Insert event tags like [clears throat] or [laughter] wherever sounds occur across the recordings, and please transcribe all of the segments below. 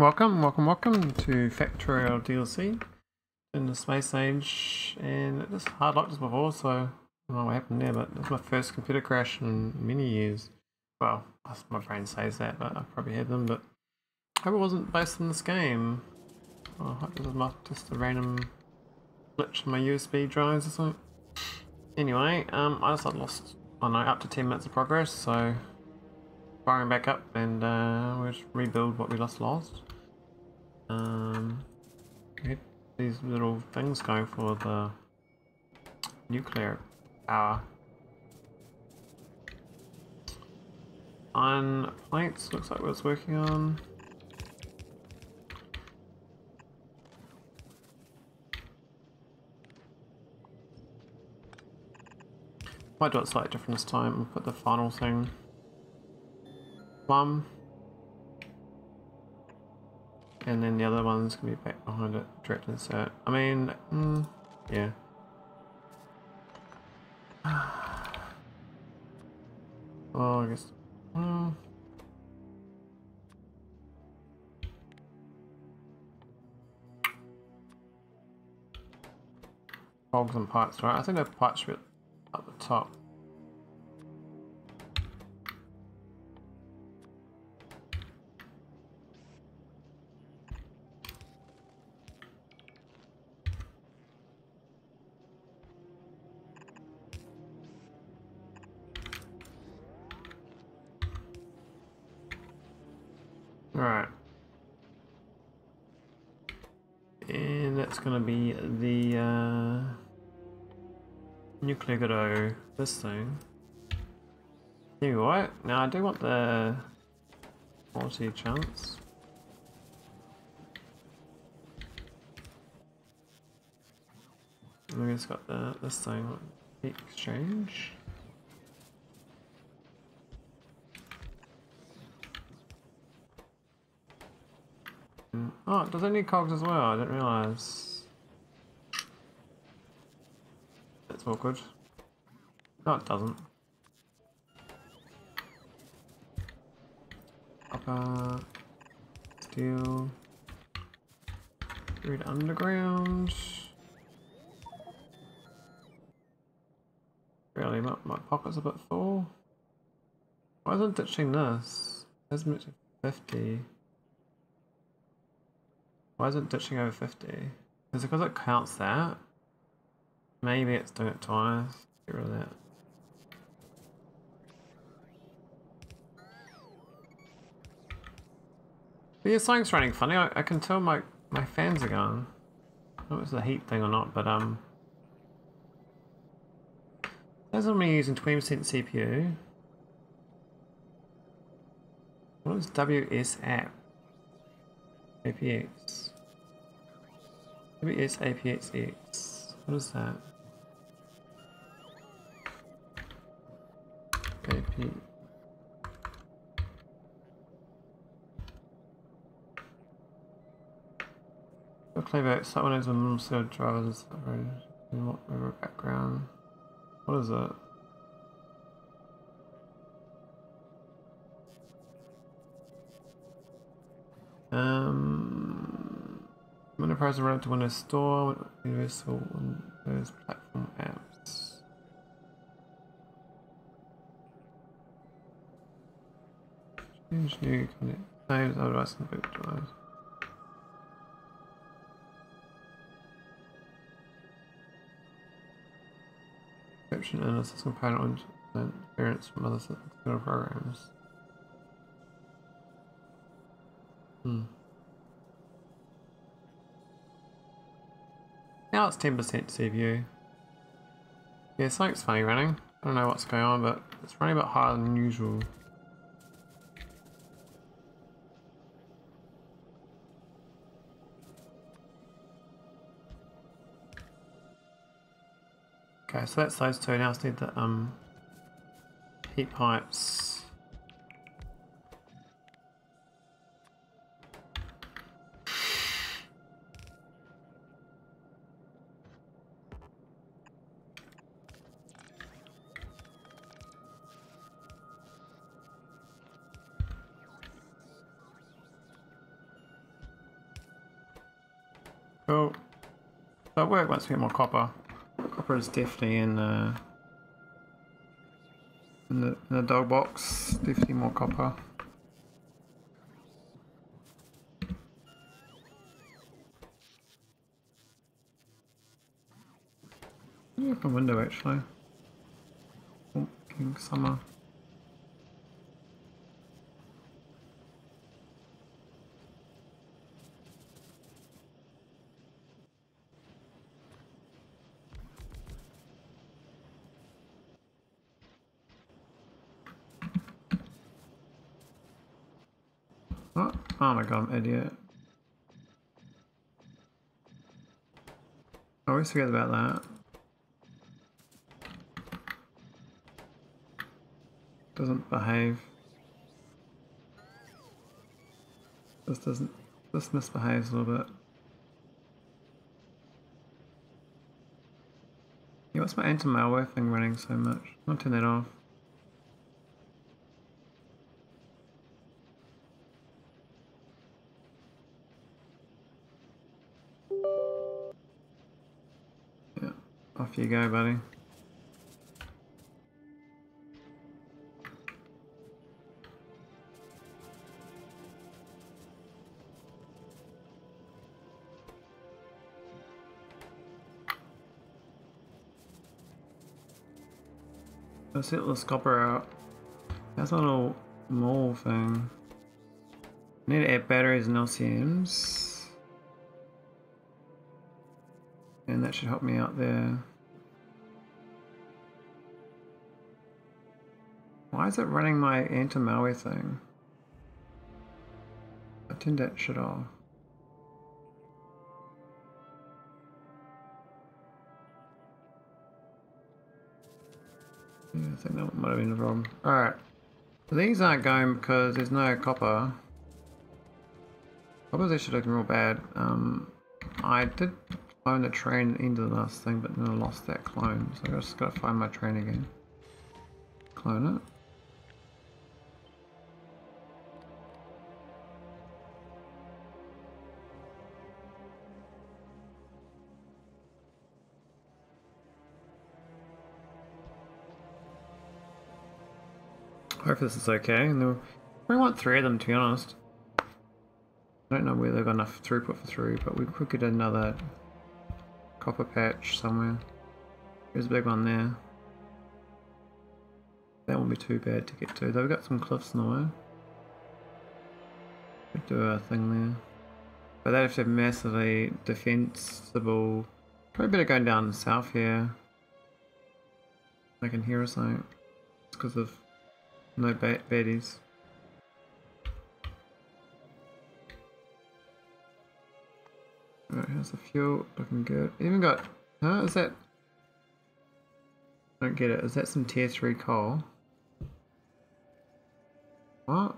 Welcome, welcome, welcome to Factorio DLC in the Space Age, and it just hard locked us before, so I don't know what happened there, but it's my first computer crash in many years. Well, my brain says that, but I probably had them, but I hope it wasn't based on this game. I hope this was just a random glitch in my USB drives or something. Anyway, um, I just lost, I know, up to 10 minutes of progress, so firing back up and uh, we'll just rebuild what we lost. Um, get these little things going for the nuclear power. Iron plates looks like what it's working on. Might do it slightly different this time and put the final thing. Plum. And then the other one's gonna be back behind it, direct insert. I mean, mm, yeah. [sighs] well, I guess. Mm. Cogs and pipes, right? I think the pipes should be at the top. Alright. And that's gonna be the uh, nuclear Godot, this thing. What? Now I do want the quality chance. We just got the this thing, exchange. Oh, does it need cogs as well? I didn't realise. That's awkward. No, it doesn't. Copper, steel, grid underground. Really, my, my pocket's a bit full. Why isn't ditching this? There's 50. Why is it ditching over 50? Is it because it counts that? Maybe it's doing it twice. Get rid of that. But yeah, something's running funny. I, I can tell my, my fans are gone. I don't know if it's the heat thing or not, but um... As I'm using 20% CPU. What is WS app? APX. Maybe it's APXX. What is that? AP. Clever, someone has a of drivers over background. What is it? Um Enterprise around to Windows Store, Universal Windows Platform apps. Change new connect names, otherwise in boot drives. Encryption and a system component and interference from other programs. Hmm. Now it's 10% CPU. Yeah, something's funny running. I don't know what's going on, but it's running a bit higher than usual. Okay, so that's those two. Now I need the um, heat pipes. Work once we get more copper. Copper is definitely in, in the in the dog box. Definitely more copper. Open window actually. Oh, King Summer. Oh, I'm idiot. I always forget about that. Doesn't behave. This doesn't. This misbehaves a little bit. Yeah, what's my anti-malware thing running so much? I'll turn that off. You go, buddy. Let's hit this copper out. That's a little mole thing. Need to add batteries and LCMs. And that should help me out there. Why is it running my anti-malware thing? I turned that shit off. Yeah, I think that might have been the problem. Alright. These aren't going because there's no copper. Copper's actually looking real bad. Um, I did clone the train into the last thing, but then I lost that clone. So I just gotta find my train again. Clone it. This is okay. And we want three of them to be honest. I don't know where they've got enough throughput for three, but we could get another copper patch somewhere. There's a big one there. That won't be too bad to get to. Though we've got some cliffs in the way. Could do a thing there. But they have to have massively defensible. Probably better going down south here. Like can hear or something. It's because of no ba baddies. Alright, here's the fuel, looking good. Even got, huh, is that, I don't get it, is that some tier 3 coal? What?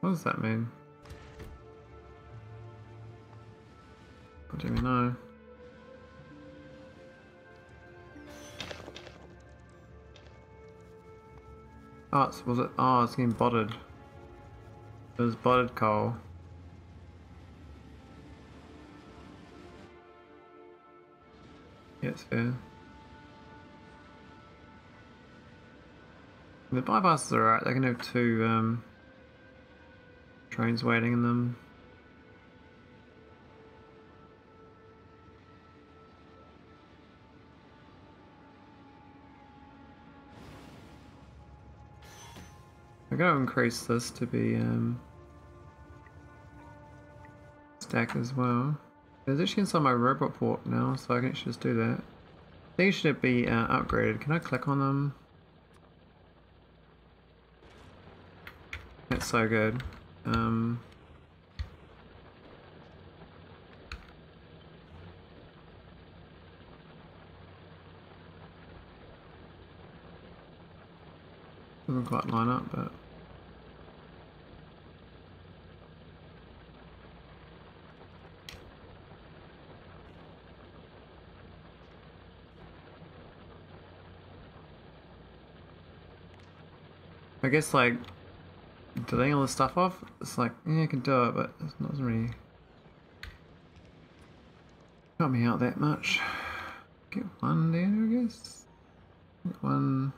What does that mean? I don't even know. Was it? Oh, it's getting botted. It was botted coal. Fair. The bypasses are alright, they can have two um, trains waiting in them. I'm gonna increase this to be um, stack as well. There's actually inside my robot port now, so I can actually just do that. These should be uh, upgraded. Can I click on them? That's so good. Um, doesn't quite line up, but I guess like deleting all this stuff off, it's like, yeah, you can do it, but it doesn't really Got me out that much. Get one there, I guess. Get one.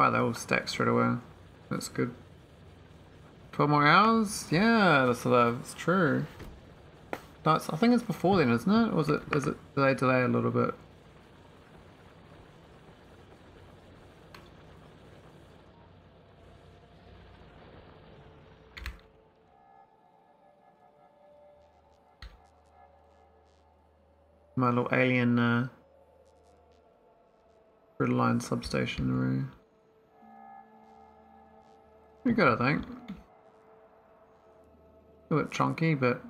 Wow, they all stack straight away. That's good. 12 more hours? Yeah, that's, true. That's, I think it's before then, isn't it? Or was it, is it, do they delay a little bit? My little alien uh, grid line substation room. Pretty good, I think. A bit chunky, but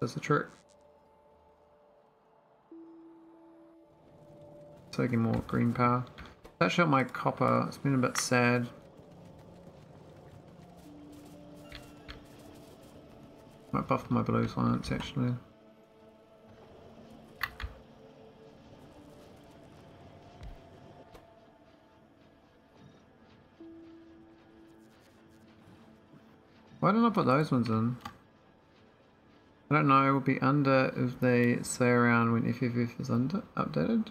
does the trick. Taking more green power. That shot my copper. It's been a bit sad. Might buff my blue science actually. Why didn't I put those ones in? I don't know, it will be under if they say around when FFF is under updated.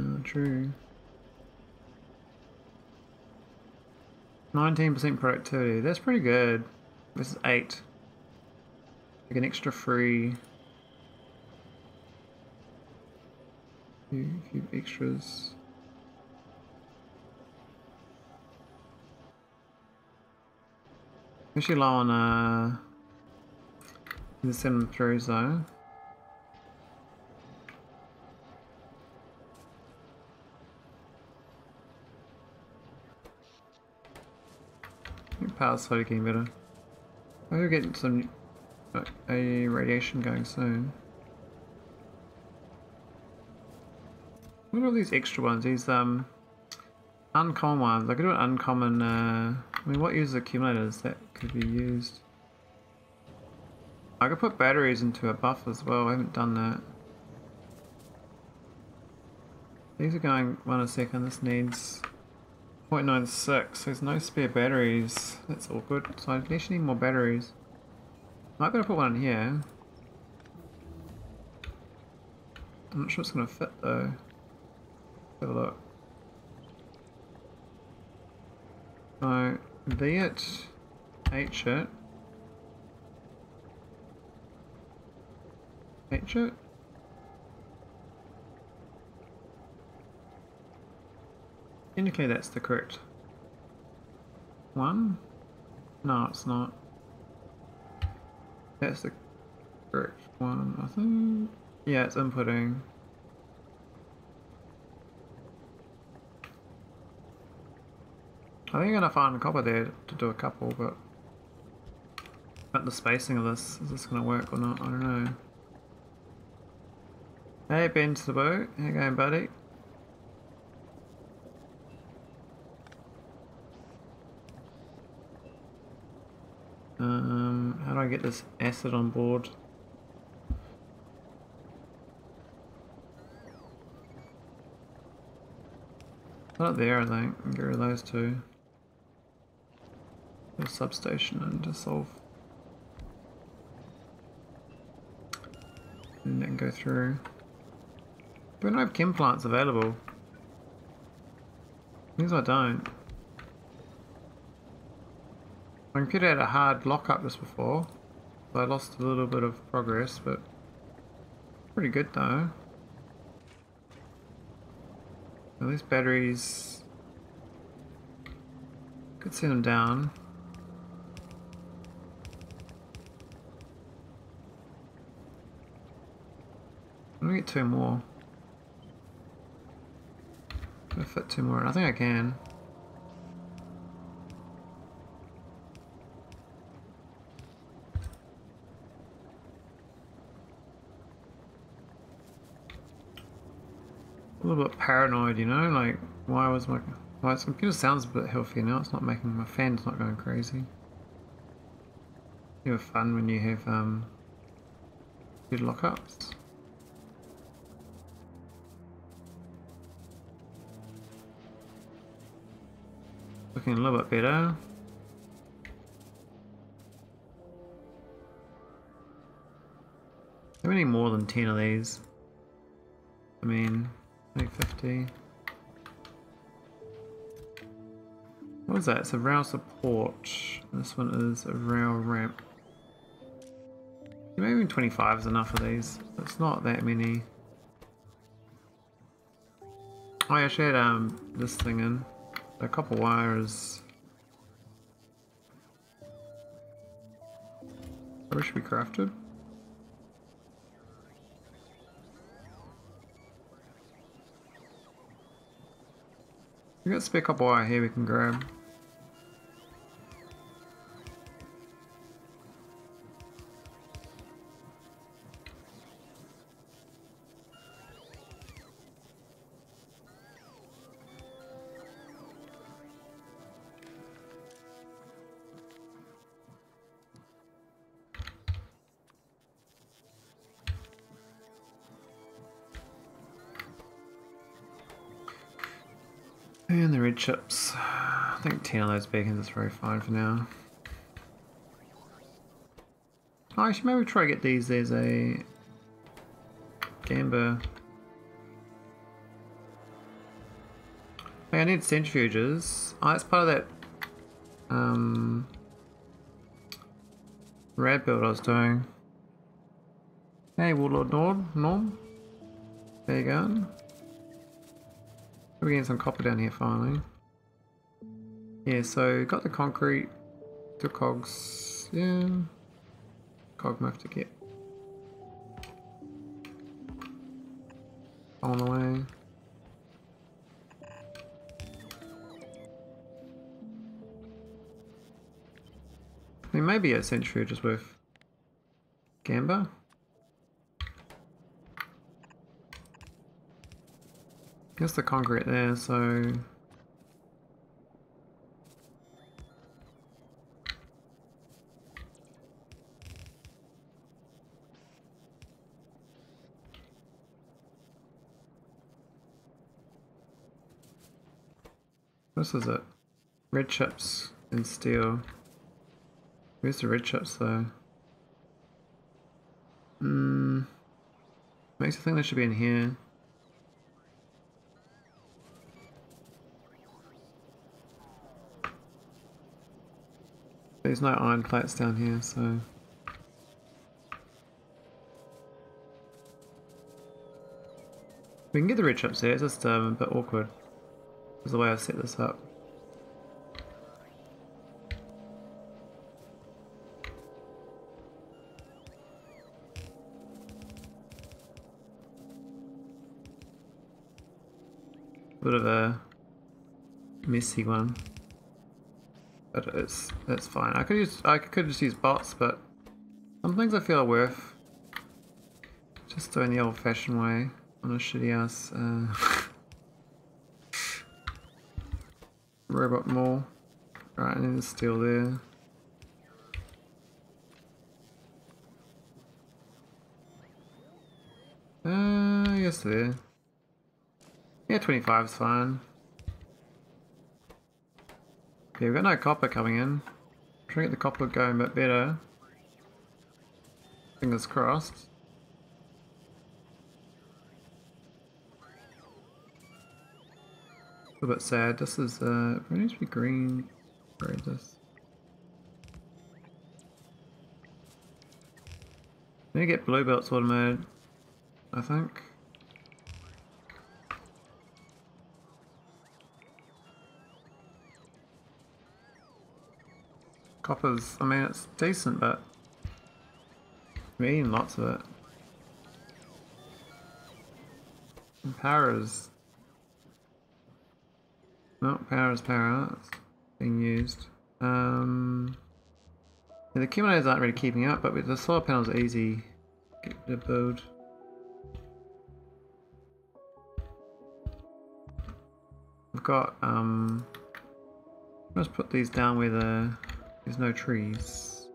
Oh, true. 19% productivity, that's pretty good. This is 8. Like an extra free. Few, few extras. Especially low on uh, the sim through though. Power slowly getting better. We're getting some uh, a radiation going soon. What are all these extra ones? These um uncommon ones. I could do an uncommon uh I mean, what use accumulators that could be used? I could put batteries into a buff as well, I haven't done that. These are going one a second, this needs 0.96, there's no spare batteries, that's all good. So I actually need more batteries. Might be able to put one in here. I'm not sure it's going to fit though. Have a look. So be it, H it, H it. Indicate that's the correct one. No, it's not. That's the correct one, I think. Yeah, it's inputting. I think I'm gonna find a copper there to do a couple, but the spacing of this, is this gonna work or not? I don't know. Hey Ben to the boat, how you going buddy? Um, how do I get this acid on board? Not there, I think. Get rid of those two the substation and dissolve. And then go through. Do I not have chem plants available? Things I don't. My computer had a hard lockup just before. So I lost a little bit of progress, but pretty good though. At least batteries could send them down. Let me get two more. Can I fit two more? I think I can. A little bit paranoid, you know, like why was my my computer sounds a bit healthier now, it's not making my fan's not going crazy. You have fun when you have um good lockups. Looking a little bit better. We need more than 10 of these? I mean, like 50. What is that? It's a rail support. This one is a rail ramp. Maybe 25 is enough of these. It's not that many. Oh, yeah, I should um, this thing in. A couple wires. Probably should be crafted. We got a couple wire here we can grab. Chips. I think 10 of those beacons is very fine for now. Oh, should maybe try to get these as a Gamba. Hey, I need centrifuges. Oh, that's part of that um, rad build I was doing. Hey, Warlord Nord, Norm. There you go. We're getting some copper down here finally. Yeah, so got the concrete, the cogs, yeah. Cog have to get on the way. I mean, maybe a century just worth Gamba. Guess the concrete there, so... This is it. Red chips and steel. Where's the red chips though? Hmm. Makes me think they should be in here. There's no iron plates down here, so... We can get the red chips there, it's just um, a bit awkward. Is the way I've set this up. Bit of a messy one. But it's it's fine. I could use I could just use bots, but some things I feel are worth just doing the old fashioned way on a shitty ass uh, [laughs] robot mall. Right, and then steel there. Uh, yes there. Yeah, 25 is fine. Okay, we've got no copper coming in. Trying to get the copper going a bit better. Fingers crossed. A bit sad. This is, uh, it needs to be green. Where is this? I need to get blue belts automated, I think. Copper's, I mean, it's decent, but eating lots of it. And power is... No, power is power. It's being used. Um, yeah, the kimonos aren't really keeping up, but the solar panels are easy to build. I've got, um, let's put these down where the there's no trees.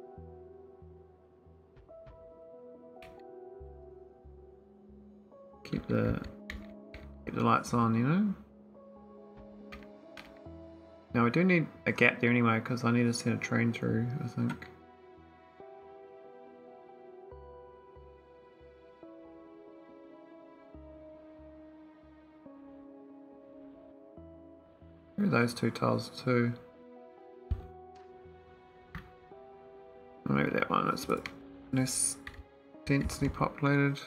Keep the keep the lights on, you know. Now I do need a gap there anyway because I need to send a train through, I think. Where are those two tiles too? Maybe that one is a bit less densely populated.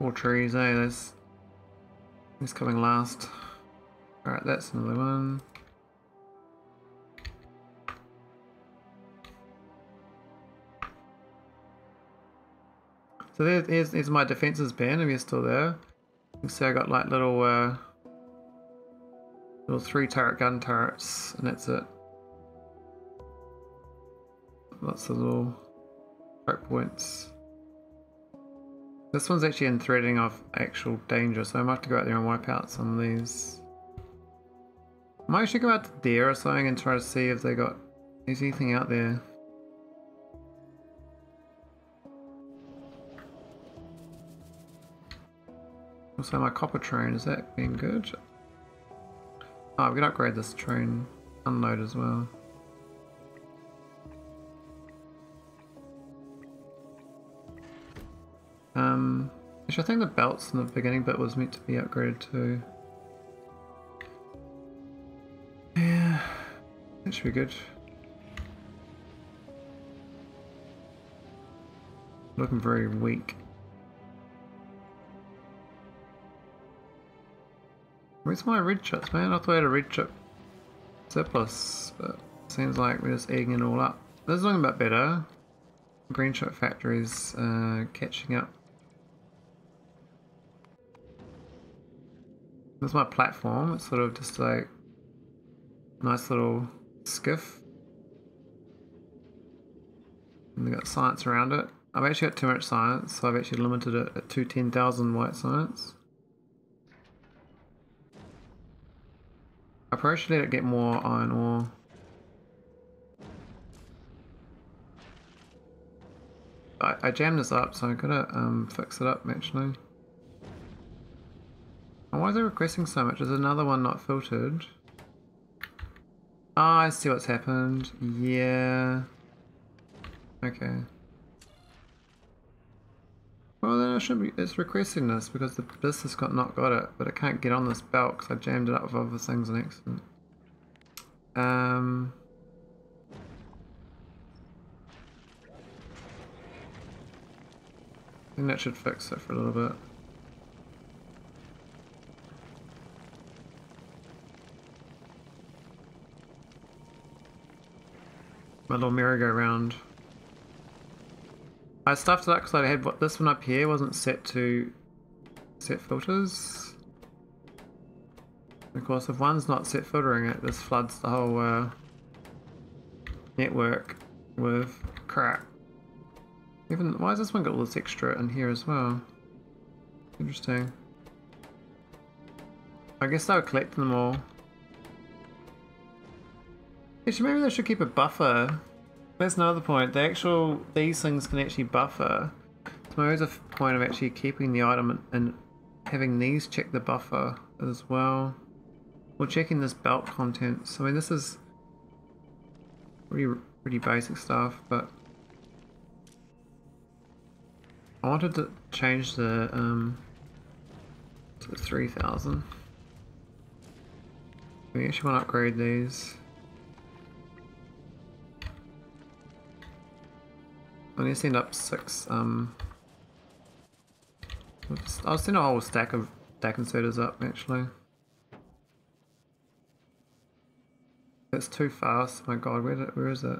More trees, eh? There's this coming last. Alright, that's another one. So there's, there's, my defenses ban if you're still there. You can see I got like little uh, little three turret gun turrets and that's it. Lots of little choke points. This one's actually in threatening of actual danger, so I might have to go out there and wipe out some of these. I might actually go out to there or something and try to see if they got is anything out there. Also my copper train, is that being good? Oh, we can upgrade this train unload as well. Um, actually I think the belts in the beginning bit was meant to be upgraded too. Yeah, that should be good. Looking very weak. Where's my red chips, man? I thought I had a red chip surplus, but seems like we're just egging it all up. This is looking a bit better. Green chip factories uh, catching up. This is my platform. It's sort of just like nice little skiff. And got science around it. I've actually got too much science, so I've actually limited it at to 10,000 white science. I probably should let it get more iron ore. I, I jammed this up, so I gotta um, fix it up actually. Why is it requesting so much? Is another one not filtered? Ah, oh, I see what's happened. Yeah. Okay. Well then I should be, it's requesting this because the, has got not got it, but it can't get on this belt because I jammed it up with other things on accident. Um... I think that should fix it for a little bit. My little merry-go-round. I stuffed it up because I had what this one up here wasn't set to set filters. Of course, if one's not set filtering it, this floods the whole uh, network with crap. Even why has this one got all this extra in here as well? Interesting. I guess were collecting them all. Actually, maybe they should keep a buffer. That's another point. The actual these things can actually buffer. So there's a point of actually keeping the item and, and having these check the buffer as well. Or checking this belt contents. I mean, this is pretty pretty basic stuff, but I wanted to change the um to 3000. We actually want to upgrade these. I'm gonna send up six, um... I'll send a whole stack of DAC inserters up, actually. That's too fast, my god, where, did, where is it?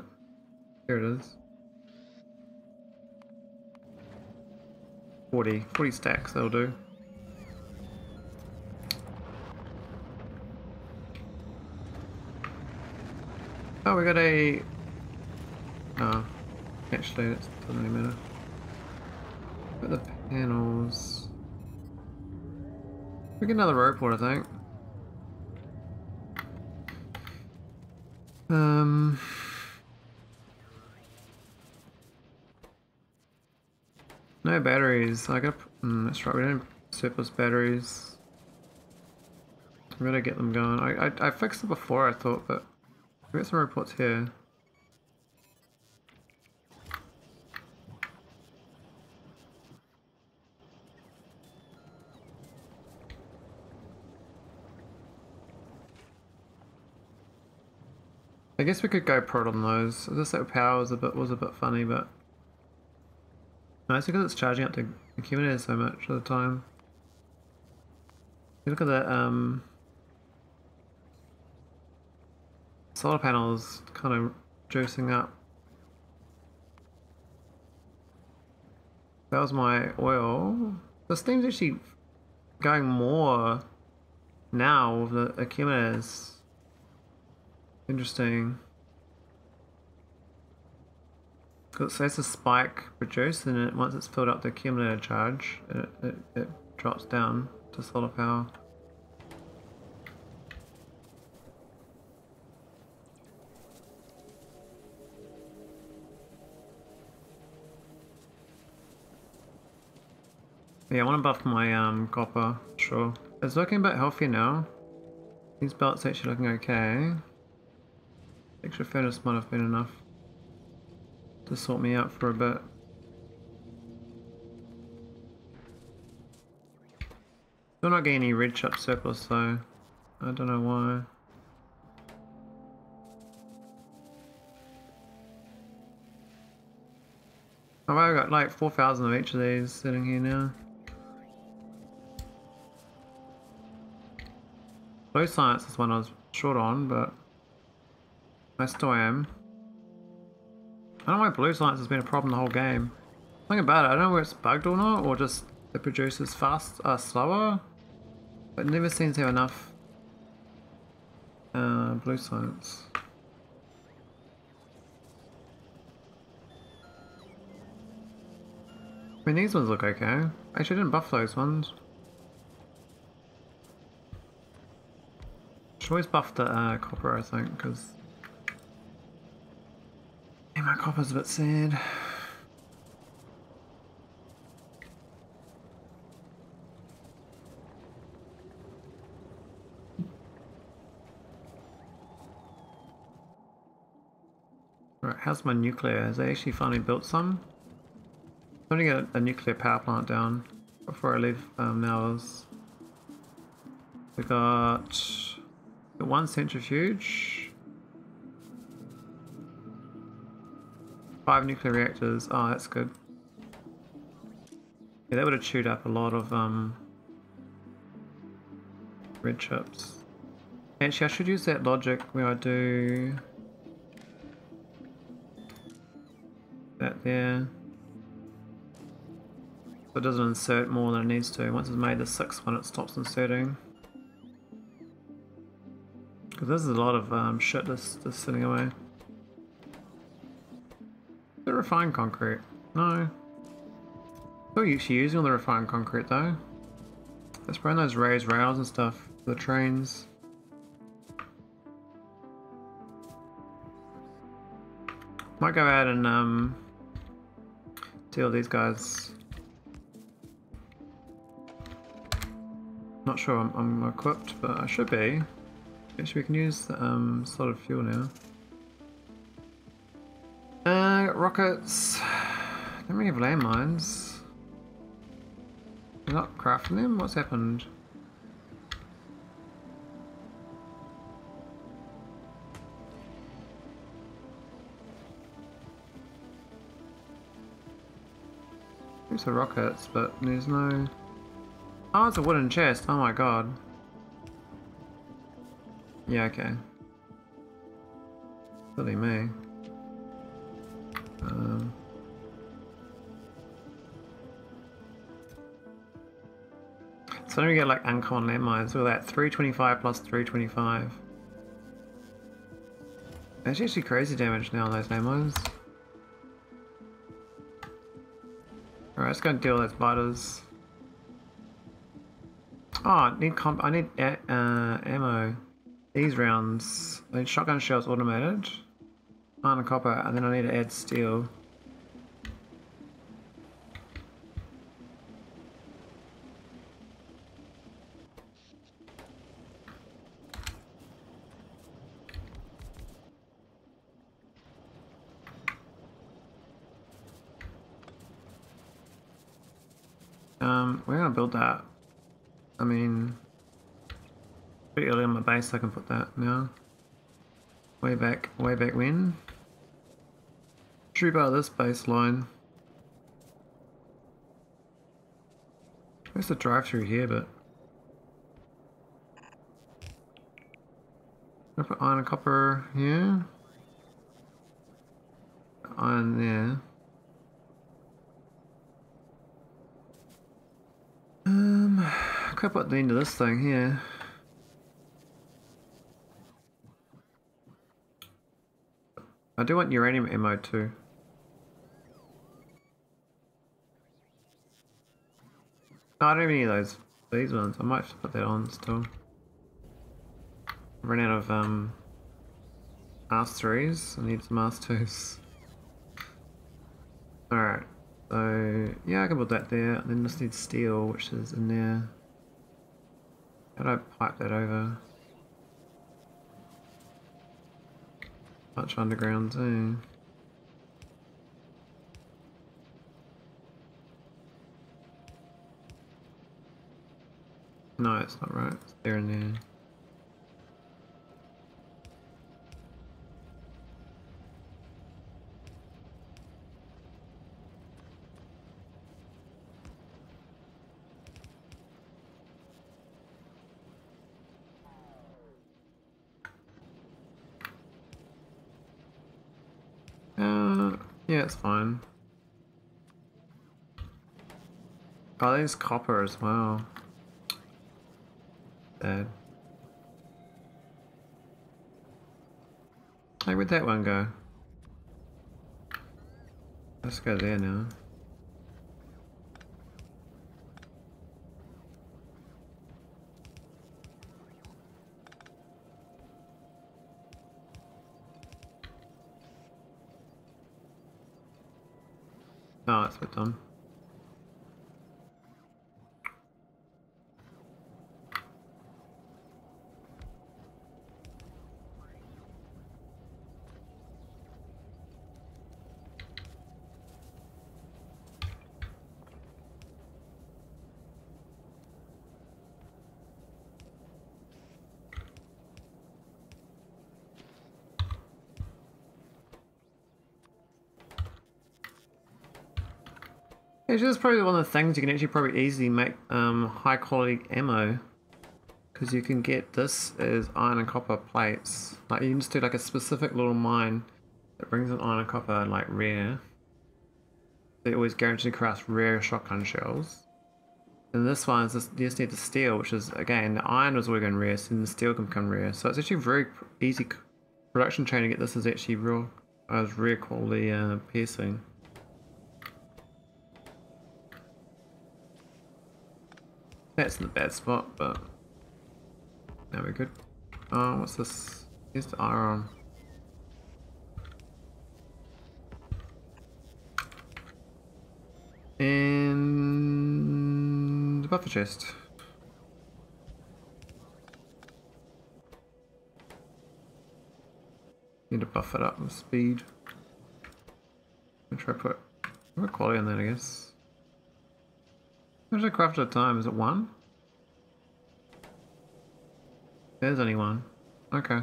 Here it is. 40, 40 stacks, that'll do. Oh, we got a... Oh. Actually, it doesn't really matter. But the panels... We get another robot, I think. Um... No batteries. I got. Mm, that's right. We don't have surplus batteries. I'm gonna get them going. I, I, I fixed it before I thought, but we got some reports here. I guess we could go prod on those. This that power was a bit was a bit funny, but no, it's because it's charging up to accumulator so much at the time. Look at that um solar panels kind of juicing up. That was my oil. The steam's actually going more now with the accumulators. Interesting. So that's a spike produced, and it, once it's filled up the accumulator charge, it, it, it drops down to solar power. Yeah, I want to buff my um, copper, sure. It's looking a bit healthier now. These belts actually looking okay. Extra furnace might have been enough to sort me out for a bit. Still not getting any red chip surplus though. I don't know why. Oh, I've got like 4,000 of each of these sitting here now. Blue science is one I was short on, but I am. I don't know why blue science has been a problem the whole game. Think about it, I don't know whether it's bugged or not, or just it produces fast, uh, slower. But it never seems to have enough uh, blue science. I mean, these ones look okay. Actually, I didn't buff those ones. Should always buff the uh, copper, I think, because My copper's a bit sad. Right, how's my nuclear? Has they actually finally built some? I'm gonna get a, nuclear power plant down before I leave um, Nowers. We got one centrifuge. Five nuclear reactors. Oh, that's good. Yeah, that would have chewed up a lot of um, red chips. Actually, I should use that logic where I do that there. So it doesn't insert more than it needs to. Once it's made the sixth one, it stops inserting. Because this is a lot of um, shit just, just sitting away the refined concrete? No. Still actually using all the refined concrete though. Let's burn those raised rails and stuff for the trains. Might go out and um, deal these guys. Not sure I'm, I'm, equipped, but I should be. Actually, we can use the um, solid fuel now. Uh, rockets. Don't really have landmines. You're not crafting them? What's happened? There's the rockets, but there's no... Oh, it's a wooden chest. Oh my god. Yeah, okay. Silly me. Um, so then we get like uncommon landmines. Look at that, 325 plus 325. That's actually crazy damage now on those landmines. Alright, let's go and deal with those biters. Oh, I need comp I need uh, ammo. These rounds. I need shotgun shells automated iron and copper, and then I need to add steel. Um, we're gonna build that. I mean, pretty early on my base I can put that now. Way back, way back when. True bar this baseline. There's the drive through here, but I put iron and copper here. Iron there. Um, I could put the end of this thing here. I do want uranium ammo too. I don't have any of those. These ones. I might put that on still. Run out of um R3s. I need some R2s. [laughs] Alright. So yeah, I can put that there. Then just need steel, which is in there. How do I pipe that over? Much underground too. No, it's not right. It's there and there. Uh, yeah, it's fine. Oh, there's copper as well. Bad. Hey, where'd that one go? Let's go there now. Oh, it's done. It's probably one of the things you can actually probably easily make um, high quality ammo. Because you can get this as iron and copper plates. Like you can just do like a specific little mine that brings in iron and copper like rare. They always guarantee to craft rare shotgun shells. And this one is just, you just need the steel, which is again the iron was always going rare, so then the steel can become rare. So it's actually very easy production chain to get this is actually real as rare quality uh, piercing. That's in the bad spot, but now we're good. Oh, what's this? Here's the iron. And the buffer chest. Need to buff it up with speed. I'm try to put more quality on that, I guess. Much I craft at a time? Is it one? There's only one. Okay.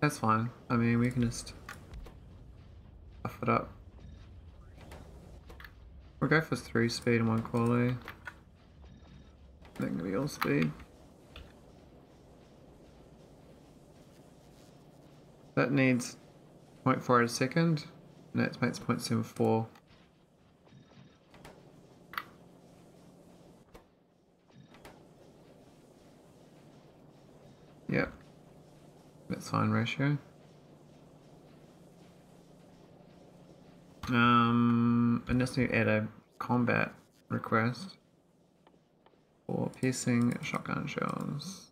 That's fine. I mean, we can just buff it up. We'll go for three speed and one quality. That can be all speed. That needs 0.4 a second, that makes 0.74. Yep. Fine ratio. Um, need to add a combat request for piercing shotgun shells.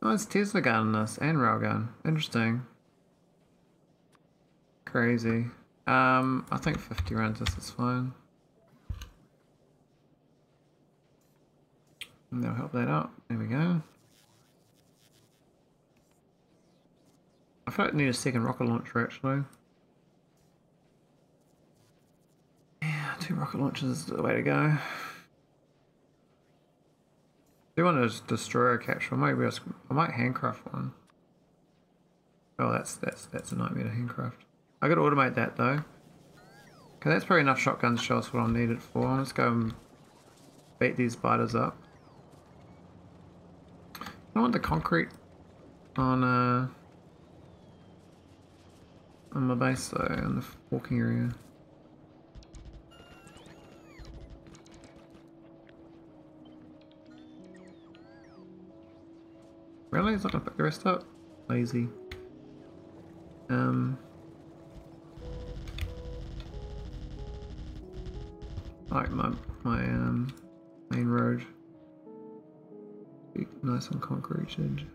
Oh, it's Tesla gun in this and railgun. Interesting. Crazy. Um, I think 50 rounds this is fine. And they'll help that out. There we go. I feel like I need a second rocket launcher actually. Yeah, Two rocket launchers is the way to go. Do want to destroy a capture. I might, be I might handcraft one. Oh, that's that's that's a nightmare to handcraft. I got to automate that though. Okay, that's probably enough shotgun shells for what I'm needed for. Let's go and beat these biters up. I want the concrete on uh on my base though, in the walking area. Really? He's not gonna pick the rest up? Lazy. Um like my my um main road. Be nice and concreted.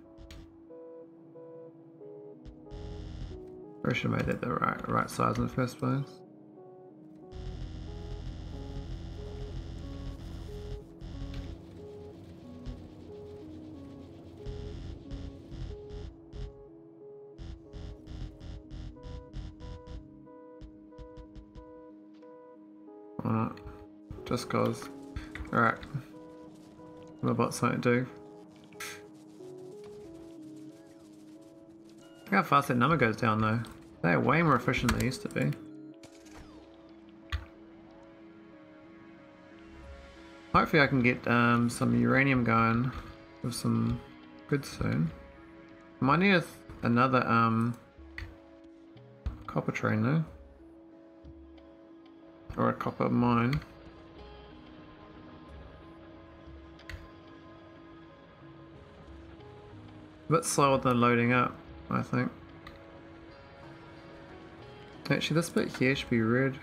I should have made it the right right size in the first place. Alright. Just cause. Alright. What about something to do? Look how fast that number goes down though. They're way more efficient than they used to be. Hopefully I can get um, some uranium going with some goods soon. I might need another um, copper train though. Or a copper mine. A bit slower than loading up, I think. Actually, this bit here should be red.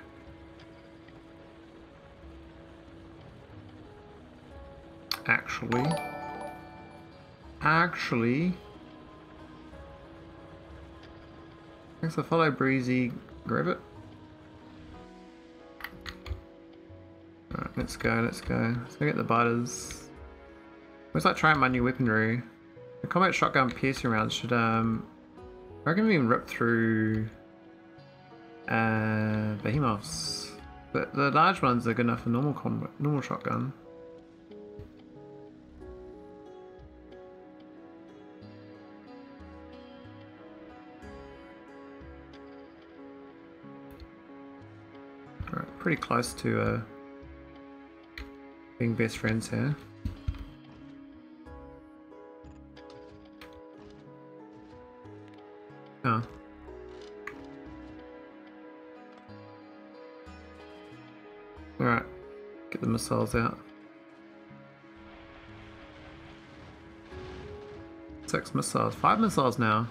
Actually. Actually. Thanks for follow Breezy. Grab it. Alright, let's go, let's go. Let's go get the biters. Where's like trying my new weaponry? The combat shotgun piercing rounds should um I reckon we can rip through uh, behemoths. But the large ones are good enough for normal combat, normal shotgun. Pretty close to uh, being best friends here. Missiles out. Six missiles, five missiles now.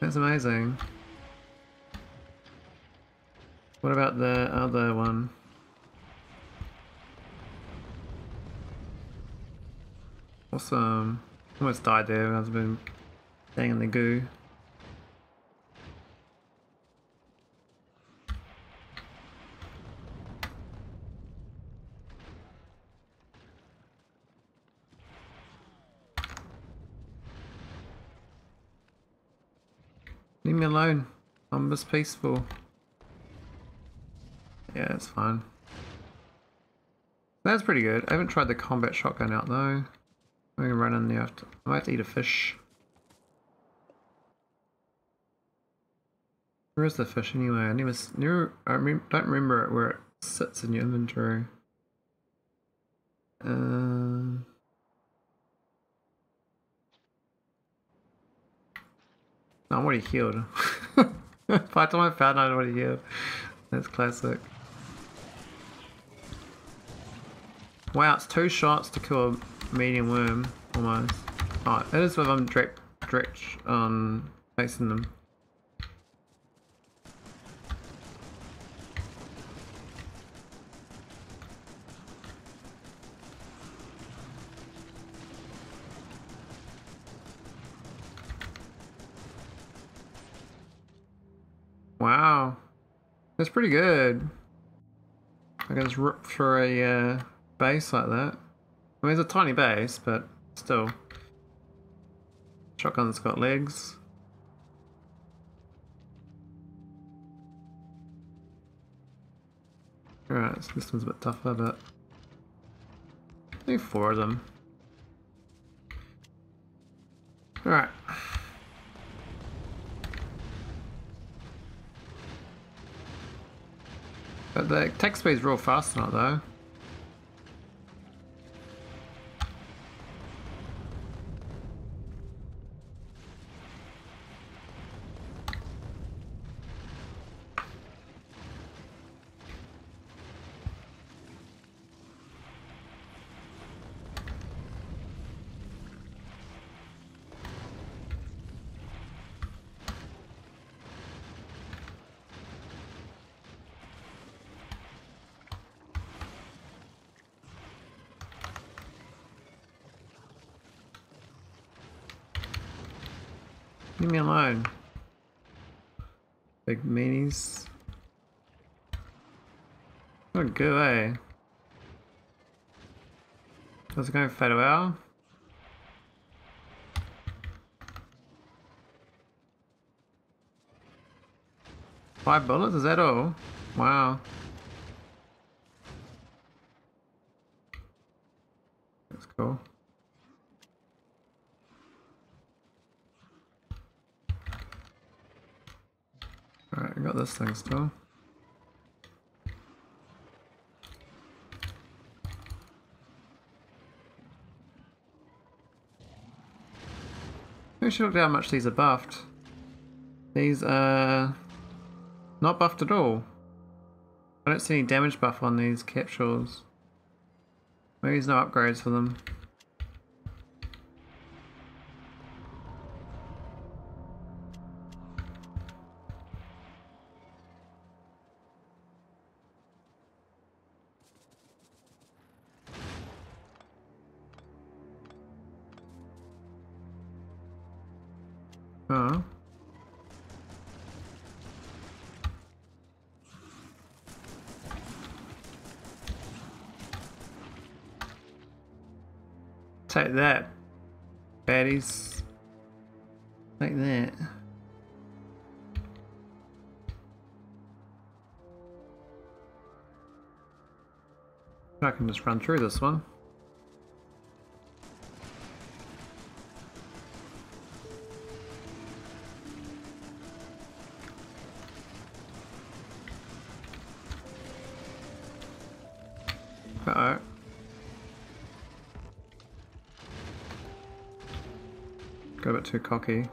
That's amazing. What about the other one? Awesome. Almost died there, I've been staying in the goo. Leave me alone. I'm peaceful. Yeah, it's fine. That's pretty good. I haven't tried the combat shotgun out though. I'm gonna run in there after. I might have to eat a fish. Where is the fish anyway? I never, never I don't remember where it sits in your inventory. Um. I'm already healed. [laughs] By the time I found out, I'm already healed. That's classic. Wow, it's two shots to kill a medium worm, almost. Oh, that is if I'm direct, on facing them. Pretty good. I can just rip through a uh, base like that. I mean, it's a tiny base, but still. Shotgun's got legs. Alright, so this one's a bit tougher, but... I think four of them. Alright. But the attack speed's real fast not though. Alone. Big minis. Oh, good, eh? How's it going, Fedwell? Five bullets, is that all? Wow. That's cool. Alright, I got this thing still. We should look how much these are buffed. These are not buffed at all. I don't see any damage buff on these capsules. Maybe there's no upgrades for them. Just run through this one. Uh-oh. Got a bit too cocky.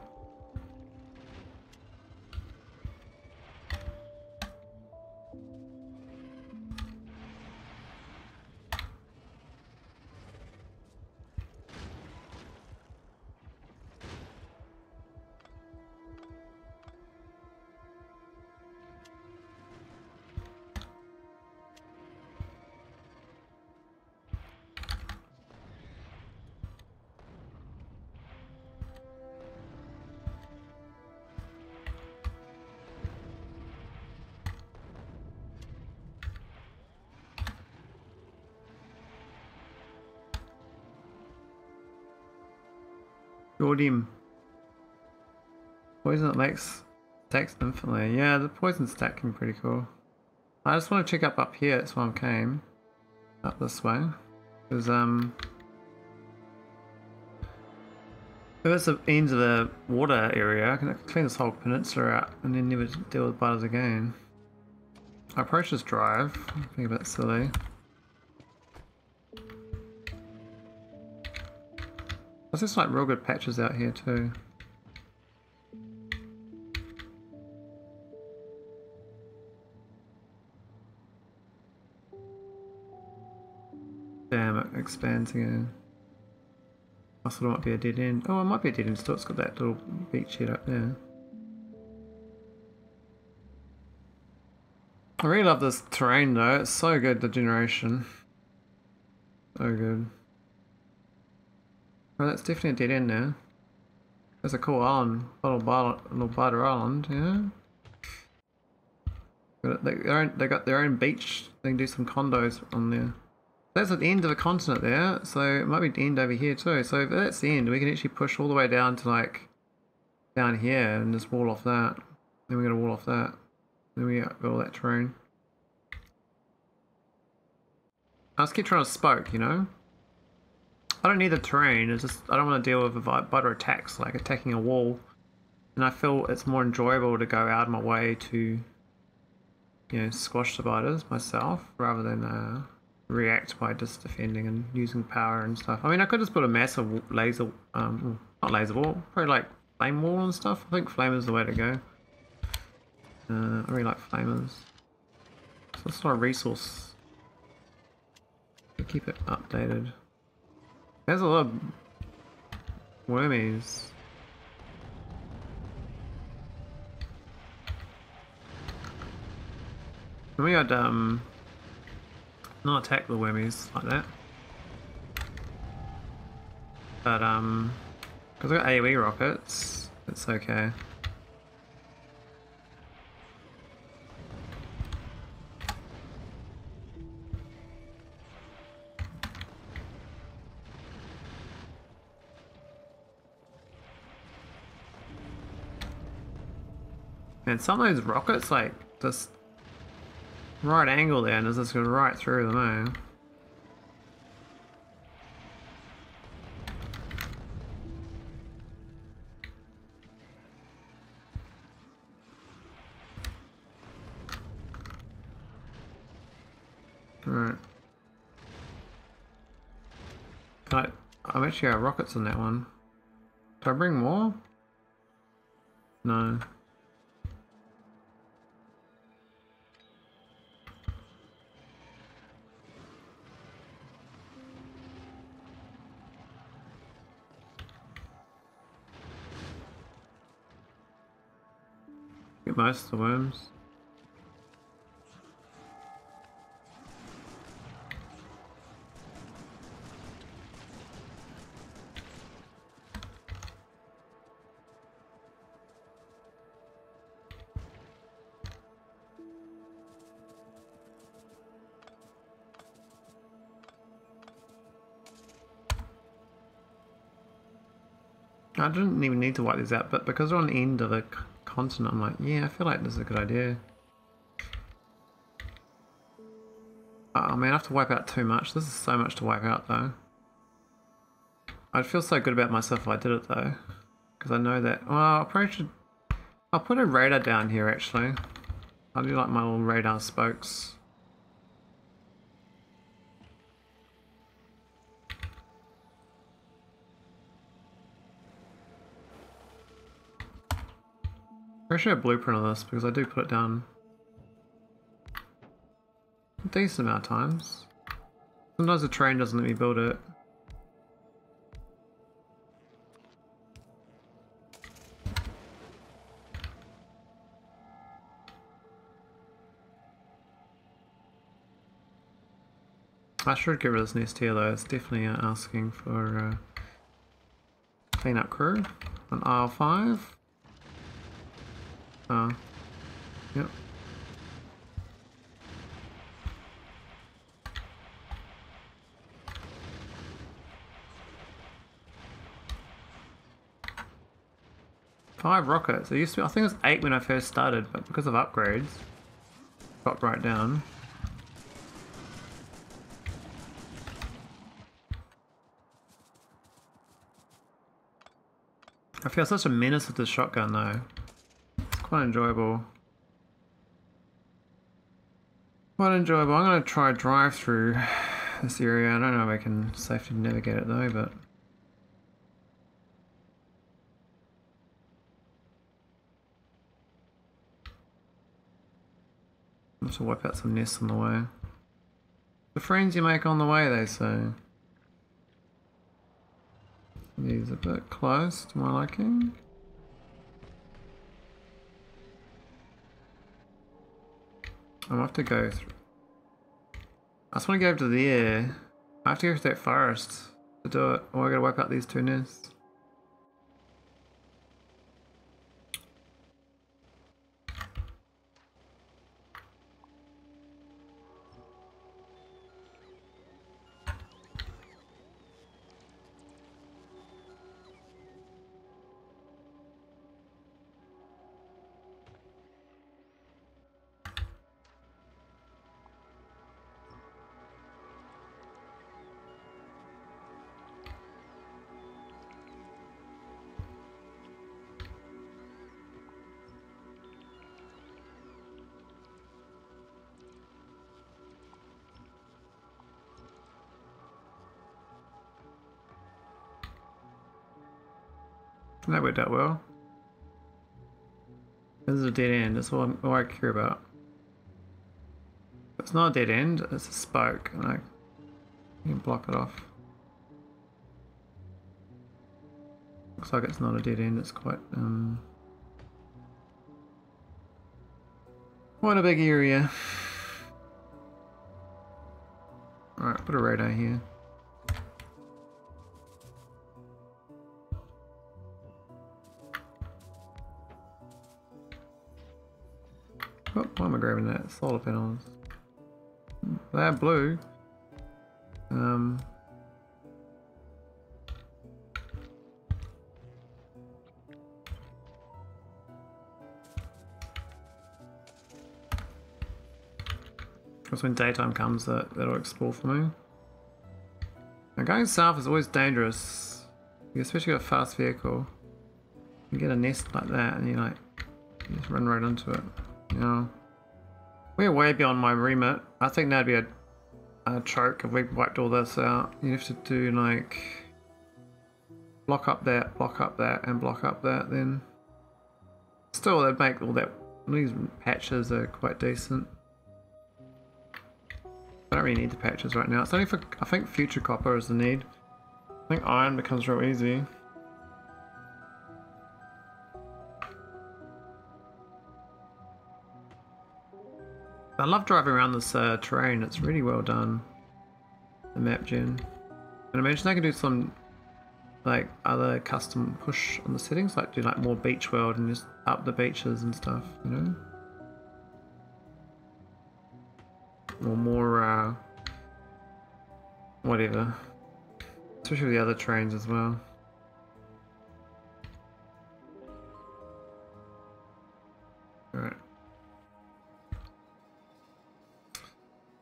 That makes stacks infinitely. Yeah, the poison stack can be pretty cool. I just want to check up up here, that's why I came. Up this way. Because, um... If it's the ends of the water area, I can clean this whole peninsula out and then never deal with biters again. I approach this drive, think a bit silly. There's just like real good patches out here too. Expands again. I thought it might be a dead end. Oh, it might be a dead end still. It's got that little beachhead up there. I really love this terrain though. It's so good, the generation. So good. Oh, that's definitely a dead end now. That's a cool island. Little, bar, little Barter Island, yeah. They, they got their own beach. They can do some condos on there. That's at the end of a continent there, so it might be the end over here too. So if that's the end, we can actually push all the way down to like down here and just wall off that. Then we're gonna wall off that. Then we got all that terrain. I just keep trying to spoke, you know? I don't need the terrain, it's just I don't want to deal with biter attacks, like attacking a wall. And I feel it's more enjoyable to go out of my way to, you know, squash the biters myself, rather than uh, react by just defending and using power and stuff. I mean, I could just put a massive laser, um, not laser wall, probably like flame wall and stuff. I think flame is the way to go. Uh, I really like flamers. So it's not a resource. Keep it updated. There's a lot of wormies. We had um not attack the wormies like that. But um because I've got AoE rockets, it's okay. And some of those rockets, like, just right angle there and it's just going right through them, eh? Alright. I, I'm actually got rockets on that one. Do I bring more? No. The worms. I didn't even need to wipe these out, but because we're on the end of the continent, I'm like, yeah, I feel like this is a good idea. Uh, oh man, I have to wipe out too much. This is so much to wipe out though. I'd feel so good about myself if I did it though. Because I know that, well, I probably should, I'll put a radar down here actually. I'll do like my little radar spokes. I should have a blueprint of this because I do put it down a decent amount of times. Sometimes the train doesn't let me build it. I should get rid of this nest here though, it's definitely asking for uh, clean up crew on aisle 5. Uh, yep. Five rockets. It used to be, I think it was eight when I first started, but because of upgrades, dropped right down. I feel such a menace with this shotgun though quite enjoyable. Quite enjoyable. I'm going to try drive through this area. I don't know if I can safely navigate it though, but... I'll have to wipe out some nests on the way. The friends you make on the way, they say. These are a bit close to my liking. I have to go through. I just want to go over to there. I have to go through that forest to do it. Or oh, I gotta wipe out these two nests. That worked out well. This is a dead end, that's all, I'm, all I care about. It's not a dead end, it's a spoke, and I can block it off. Looks like it's not a dead end, it's quite, um... Quite a big area. [sighs] Alright, put a radar here. Why am I grabbing that? Solar panels. They're blue. Um, Because when daytime comes, that, that'll explore for me. Now going south is always dangerous. You especially got a fast vehicle. You get a nest like that and you like, you just run right into it. You know. We're way beyond my remit. I think that'd be a, a choke if we wiped all this out. You have to do like, block up that, block up that, and block up that then. Still, they'd make all that, these patches are quite decent. I don't really need the patches right now. It's only for, I think future copper is the need. I think iron becomes real easy. I love driving around this uh, terrain, it's really well done. The map gen. And imagine I can do some like other custom push on the settings, like do like more beach world and just up the beaches and stuff, you know? or more, uh, whatever. Especially the other trains as well.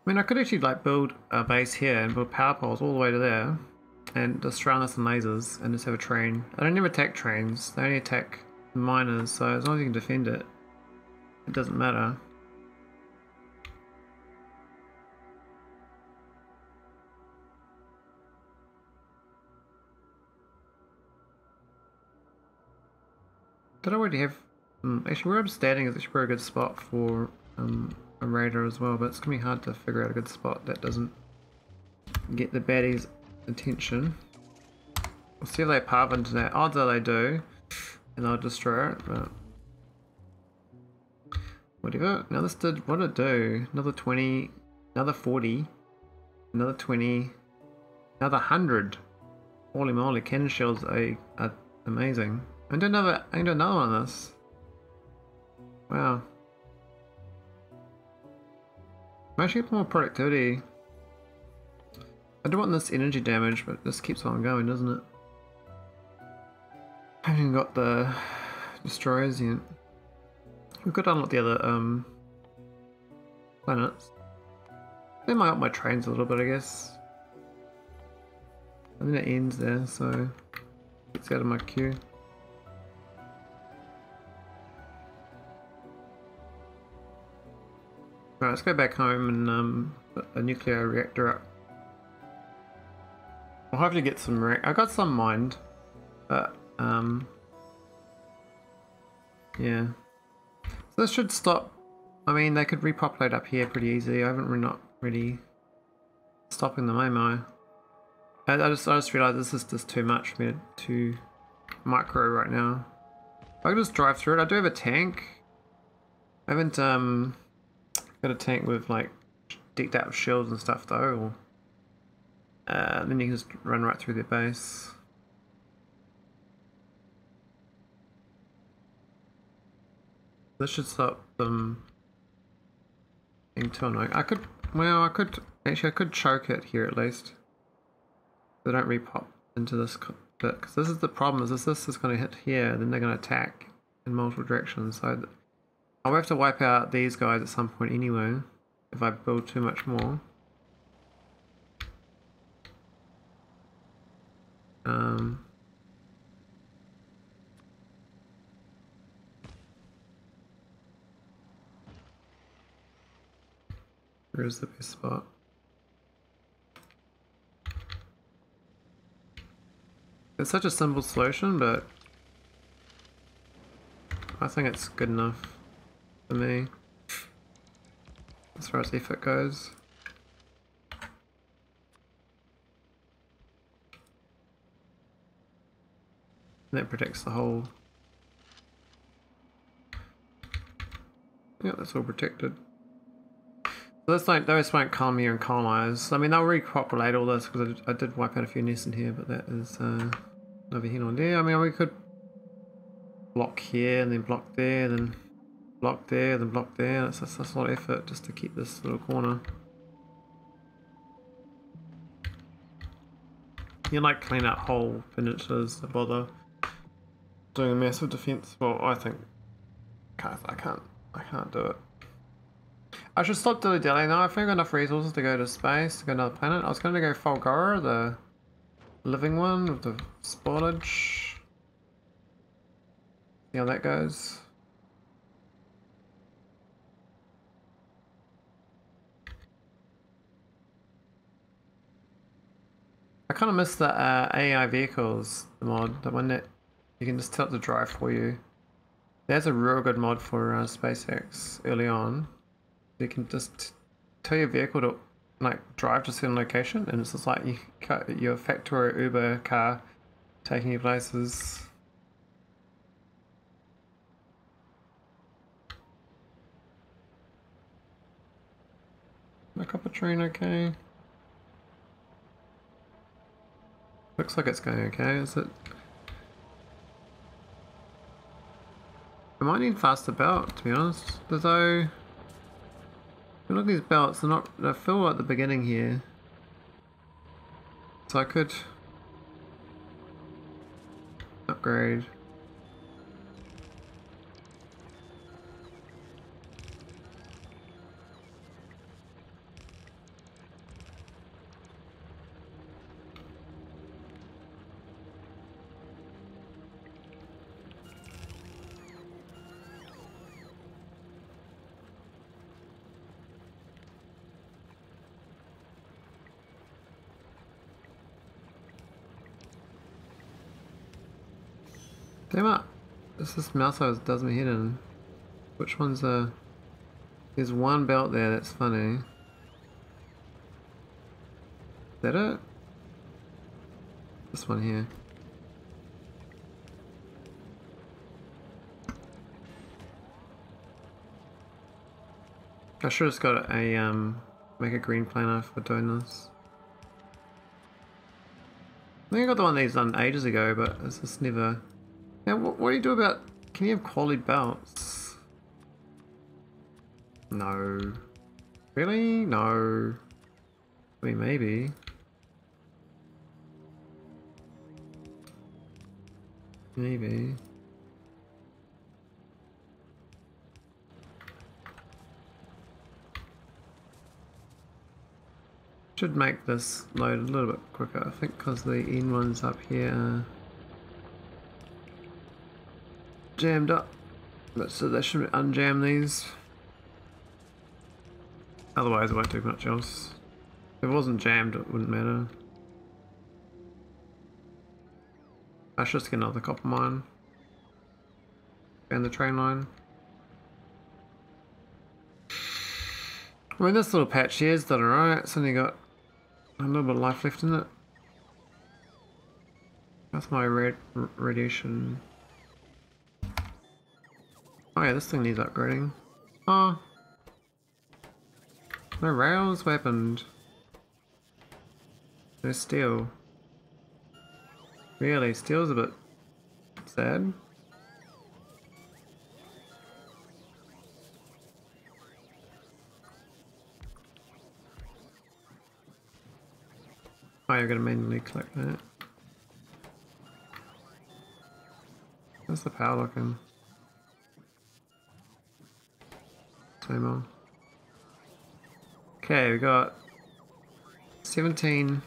I mean, I could actually like build a base here and build power poles all the way to there and just surround this with lasers and just have a train. I don't ever attack trains, they only attack miners, so as long as you can defend it, it doesn't matter. Did I already have... Um, actually, where I'm standing is actually a good spot for um, a radar as well, but it's to be hard to figure out a good spot that doesn't get the baddies' attention. We'll see if they pop into that. Odds are they do, and they'll destroy it, but... Whatever. Now this did... What did it do? Another 20, another 40, another 20, another 100. Holy moly, cannon shells are, are amazing. I do another. I do another one of this. Wow. Actually get more productivity. I don't want this energy damage, but this keeps on going, doesn't it? I haven't even got the destroyers yet. We've got to unlock the other um, planets. They might up my trains a little bit, I guess. I think it ends there, so it's out of my queue. Right, let's go back home and um, put a nuclear reactor up. I'll hopefully get some. I got some mined, but um, yeah. So this should stop. I mean, they could repopulate up here pretty easy. I haven't really not really stopping them, am I? I, I just I just realized this is just too much for me to micro right now. I can just drive through it. I do have a tank. I haven't um Got a tank with like decked out shields and stuff though. Or, uh, then you can just run right through their base. This should stop them being too annoying. I could, well, I could, actually I could choke it here at least. They don't repop into this bit, because this is the problem, is this, this is going to hit here, then they're going to attack in multiple directions. So I'll have to wipe out these guys at some point anyway, if I build too much more. Um, where's the best spot? It's such a simple solution, but I think it's good enough for me. As far as effort goes. And that protects the whole... Yeah, that's all protected. So this like those won't come here and colonize. I mean, they'll repopulate all this because I, I, did wipe out a few nests in here, but that is uh, over here on there. I mean, we could block here and then block there, then block there, the block there. That's, that's, that's a lot of effort just to keep this little corner. You like clean out whole peninsulas to bother doing a massive defense. Well, I think can't, I can't, I can't do it. I should stop dilly dallying now. I think I've got enough resources to go to space, to go to another planet. I was going to go Fulgora, the living one with the spoilage. See how that goes. I kind of miss the uh, AI vehicles mod, the one that you can just tell it to drive for you. There's a real good mod for uh, SpaceX early on you can just tell your vehicle to like drive to a certain location and it's just like you your factory Uber car taking you places. Back up a train okay? Looks like it's going okay, is it? I might need faster belt to be honest, though look at these belts, they're not, they're full at the beginning here. So I could upgrade. This is mouse does me head in. Which one's a... There's one belt there that's funny. Is that it? This one here. I should have got a um make a green planner for doing this. I think I got the one these done ages ago, but it's just never now, what, what do you do about... Can you have quality belts? No. Really? No. I mean, maybe. Maybe. Should make this load a little bit quicker, I think, because the end one's up here jammed up. So they should unjam these. Otherwise it won't do much else. If it wasn't jammed it wouldn't matter. I should just get another copper mine. And the train line. I mean this little patch here is done alright, it's only got a little bit of life left in it. That's my red radiation Oh yeah, this thing needs upgrading. Oh. No rails, weaponed. No steel. Really, steel's a bit sad. Oh, you're gonna manually collect that. How's the power looking? Same on. Okay, we got 17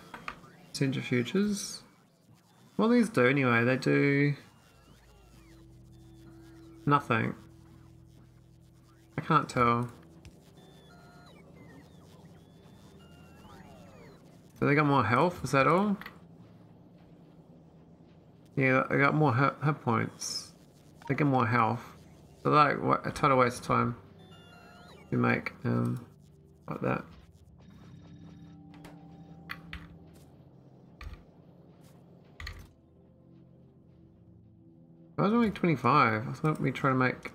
centrifuges. What these do anyway? They do nothing. I can't tell. So they got more health, is that all? Yeah, I got more hit, hit points. They get more health. So like a total waste of time to make um like that. I was only 25. I thought we'd try to make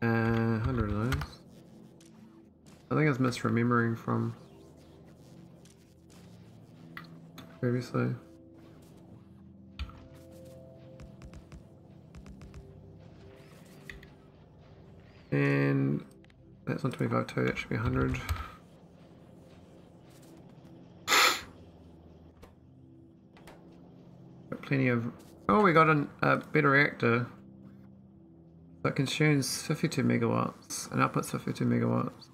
uh, 100 of those. I think I was misremembering from previously. And that's on 25 too, that should be 100. Got plenty of... Oh, we got an, a better reactor. That consumes 52 megawatts and outputs 52 megawatts.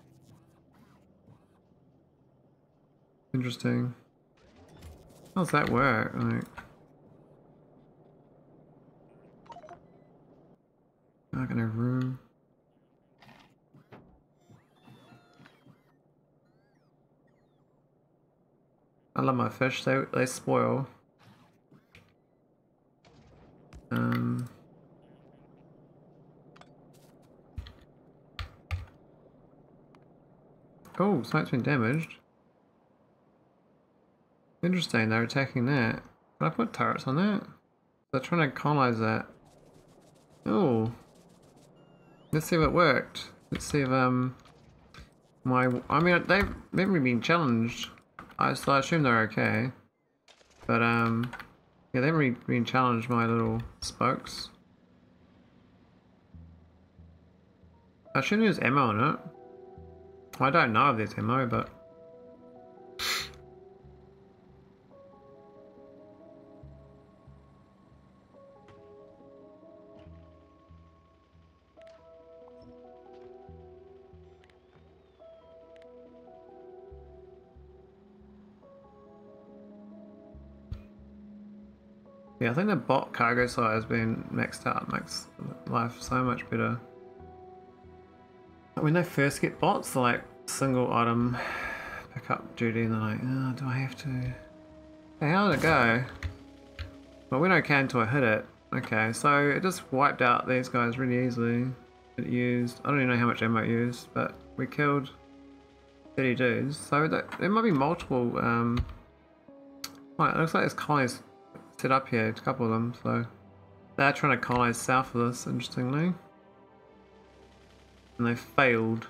Interesting. How does that work? Like... Not gonna room. I love my fish, they, they spoil. Um, oh, site's been damaged. Interesting, they're attacking that. Did I put turrets on that? They're trying to colonize that. Oh. Let's see if it worked. Let's see if, um, my, I mean, they've, they've been challenged. I, so I assume they're okay. But, um, yeah, they haven't been challenged, my little spokes. I shouldn't use ammo on it. I don't know if there's ammo, but... Yeah, I think the bot cargo slot has been maxed out, makes life so much better. When they first get bots, like single item pickup duty, and they're like, oh, do I have to? Hey, how did it go? Well, went okay until I hit it. Okay, so it just wiped out these guys really easily. It used, I don't even know how much ammo it used, but we killed 30 dudes. So that, there might be multiple, um, well, it looks like there's colonies up here, a couple of them, so they're trying to colonize south of us, interestingly. And they failed.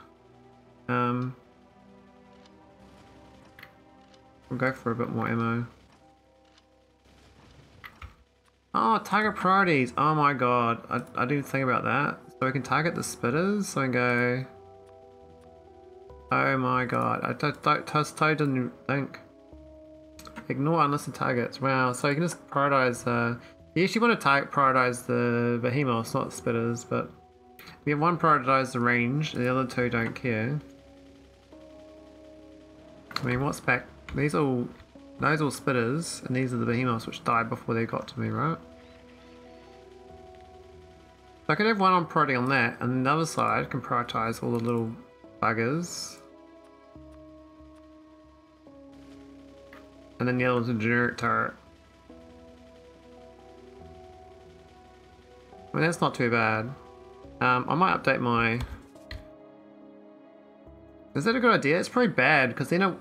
Um, we'll go for a bit more ammo. Oh, target priorities! Oh my god, I, I didn't think about that. So we can target the spitters, so we can go... Oh my god, I don't, don't, just didn't think. Ignore unlisted targets. Wow, so you can just prioritize, uh, you actually want to prioritize the behemoths, not spitters, but we have one prioritize the range, the other two don't care. I mean, what's back? These all, those all spitters, and these are the behemoths which died before they got to me, right? So I can have one on priority on that, and the other side can prioritize all the little buggers. And then the other one's a generic turret. I mean, that's not too bad. Um, I might update my... Is that a good idea? It's probably bad, because then it...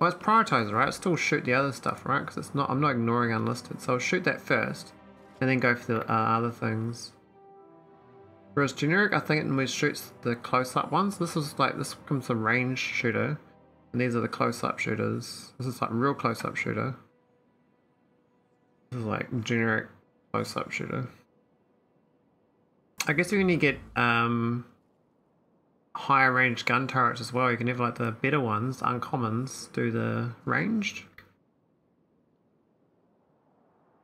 Well, it's prioritized, right? still shoot the other stuff, right? Because it's not... I'm not ignoring unlisted. So I'll shoot that first, and then go for the uh, other things. Whereas generic, I think it normally shoots the close-up ones. This is like, this becomes a range shooter. And these are the close-up shooters. This is like real close-up shooter. This is like generic close-up shooter. I guess you get um, higher range gun turrets as well, you can have like the better ones, uncommons, do the ranged.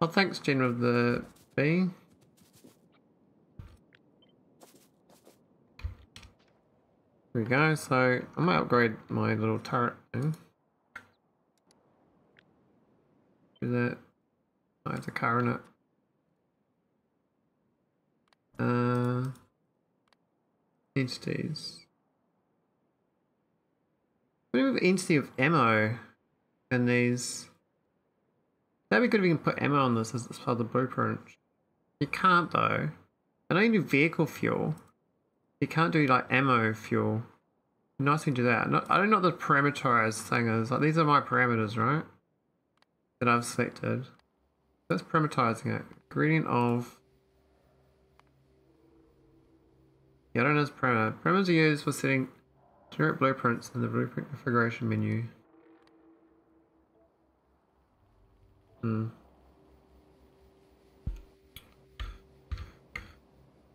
Well, thanks, General of the B. There we go, so I might upgrade my little turret thing. Do that. I have the car in it. Uh, entities. We have entity of ammo in these? That'd be good if we can put ammo on this as part of the blueprint. You can't though. I know you do vehicle fuel. You can't do like ammo fuel. Nice to do that. Not, I don't know what the parameterized thing is. Like these are my parameters, right? That I've selected. That's parameterizing it. Gradient of. Yeah, I don't know parameter. Parameters are used for setting generic blueprints in the blueprint configuration menu. Hmm.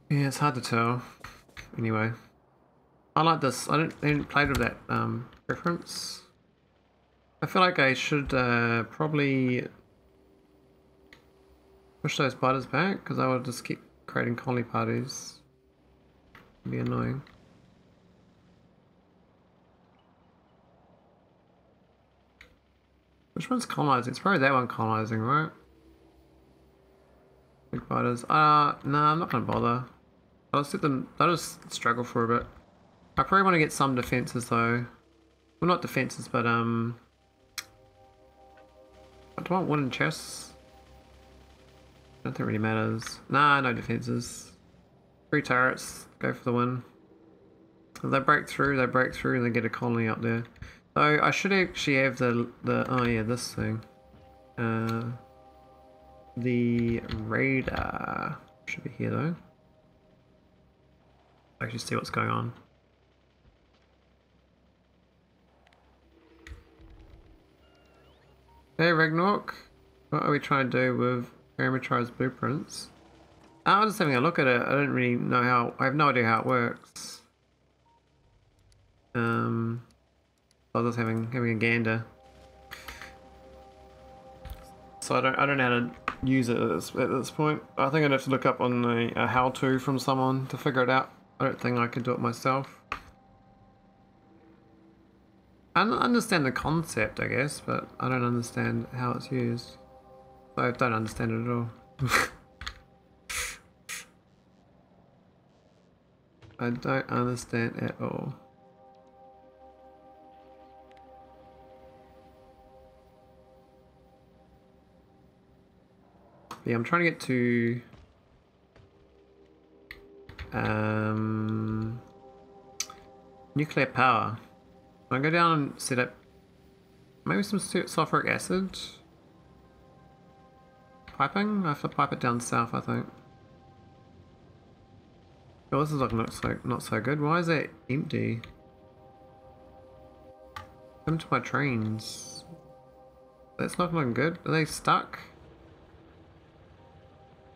Yeah, it's hard to tell. Anyway. I like this. I don't, didn't play with that um, reference. I feel like I should uh, probably push those spiders back because I will just keep creating colony parties. It'd be annoying. Which one's colonizing? It's probably that one colonizing, right? Big spiders. Uh, no, nah, I'm not gonna bother. I'll let them, they'll just struggle for a bit. I probably want to get some defenses though. Well, not defenses, but um... I do I want wooden chests? It really matters. Nah, no defenses. Three turrets, go for the win. If they break through, they break through and they get a colony up there. So I should actually have the, the oh yeah, this thing. Uh, the radar should be here though. Actually see what's going on. Hey Ragnarok, what are we trying to do with parameterized blueprints? I was just having a look at it, I don't really know how, I have no idea how it works. Um, I was just having, having a gander. So I don't, I don't know how to use it at this, at this point. I think I'd have to look up on a how-to from someone to figure it out. I don't think I can do it myself. I understand the concept, I guess, but I don't understand how it's used. I don't understand it at all. [laughs] I don't understand at all. Yeah, I'm trying to get to... Um, nuclear power. I'll go down and set up maybe some sulfuric acid piping. I have to pipe it down south, I think. Oh, this is looking not so not so good. Why is that empty? Come to my trains. That's not looking good. Are they stuck?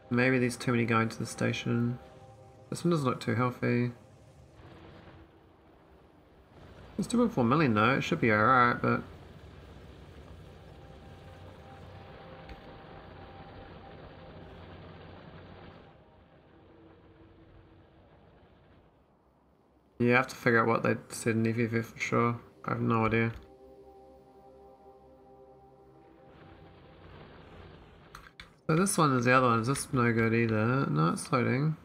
Maybe there's too many going to the station. This one doesn't look too healthy. It's 2.4 million though, it should be alright, but... You have to figure out what they said in FFF for sure. I have no idea. So this one is the other one. Is this no good either? No, it's loading.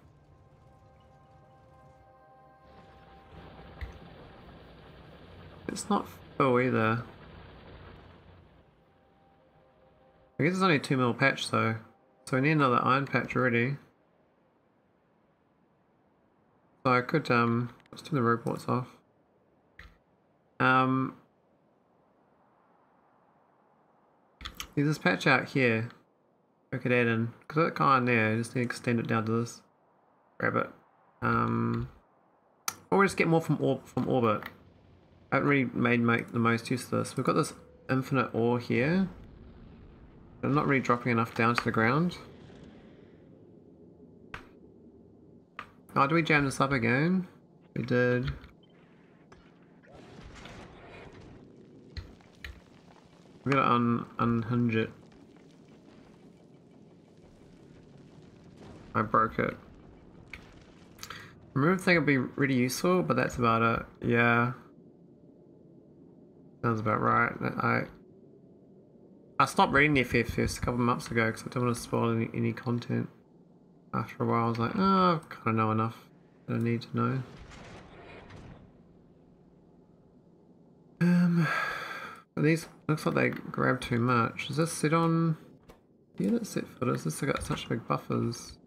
It's not full either. I guess it's only a 2 mil patch though. So we need another iron patch already. So I could, um, let's turn the robots off. Um, there's this patch out here. I could add in, because that guy in there, I just need to extend it down to this. Grab it. Um, or just get more from, or from orbit. I haven't really made make the most use of this. We've got this infinite ore here. I'm not really dropping enough down to the ground. Oh, do we jam this up again? We did. We gotta un unhinge it. I broke it. Remove thing would be really useful, but that's about it. Yeah. Sounds about right. I I stopped reading the FFS a couple of months ago because I don't want to spoil any, any content. After a while I was like, oh, I kind of know enough that I need to know. Um, [sighs] these looks like they grab too much. Does this sit on unit set footers? This has got such big buffers.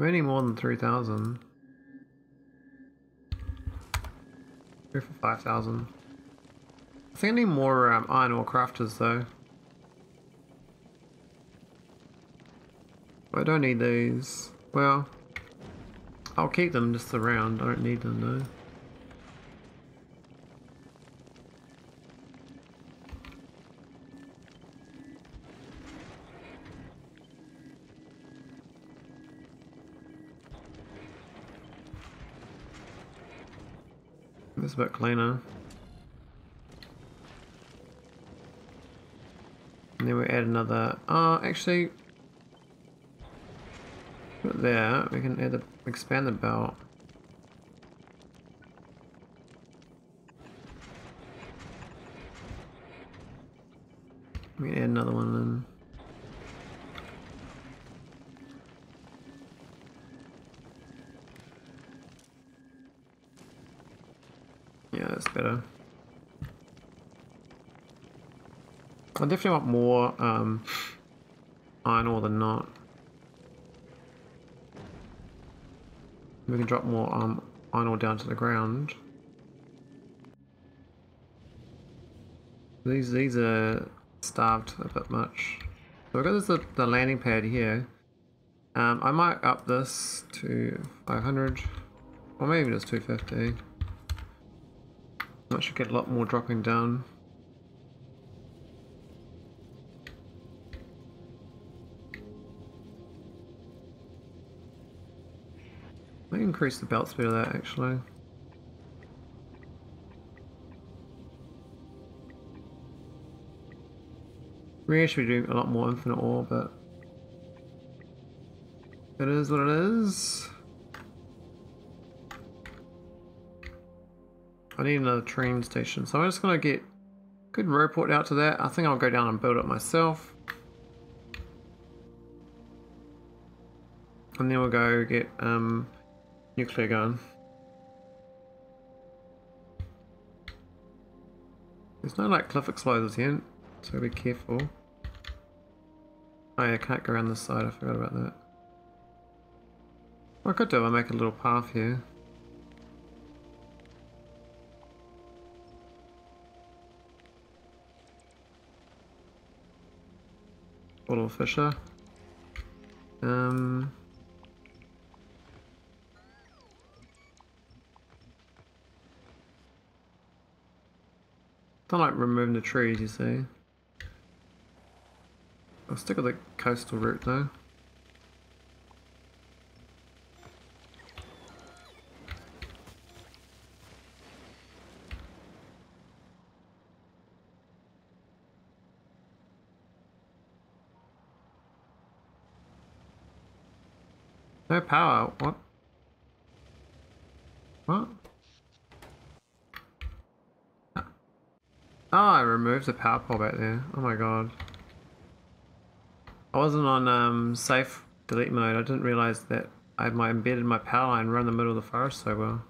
I'm earning more than 3,000. Go for 5,000. I think I need more um, iron ore crafters though. I don't need these. Well, I'll keep them just around. I don't need them though. This is a bit cleaner. And then we add another. Oh, actually, put there. We can add the expand the belt. We add another one in. Yeah, that's better. I definitely want more um, iron ore than not. We can drop more um, iron ore down to the ground. These these are starved a bit much. So we've got this the, the landing pad here. Um, I might up this to 500 or maybe just 250. That should get a lot more dropping down. Might increase the belt speed of that actually. We should be doing a lot more infinite ore, but it is what it is. I need another train station, so I'm just gonna get good road out to that. I think I'll go down and build it myself. And then we'll go get um, nuclear gun. There's no like cliff explosives yet, so be careful. Oh yeah, I can't go around this side, I forgot about that. What I could do, I make a little path here. Little Fisher. Um. Don't like removing the trees, you see. I'll stick with the coastal route though. Power. What? What? Oh, I removed the power pole back there. Oh my god. I wasn't on um, safe delete mode. I didn't realize that I had my embedded my power line run the middle of the forest so well.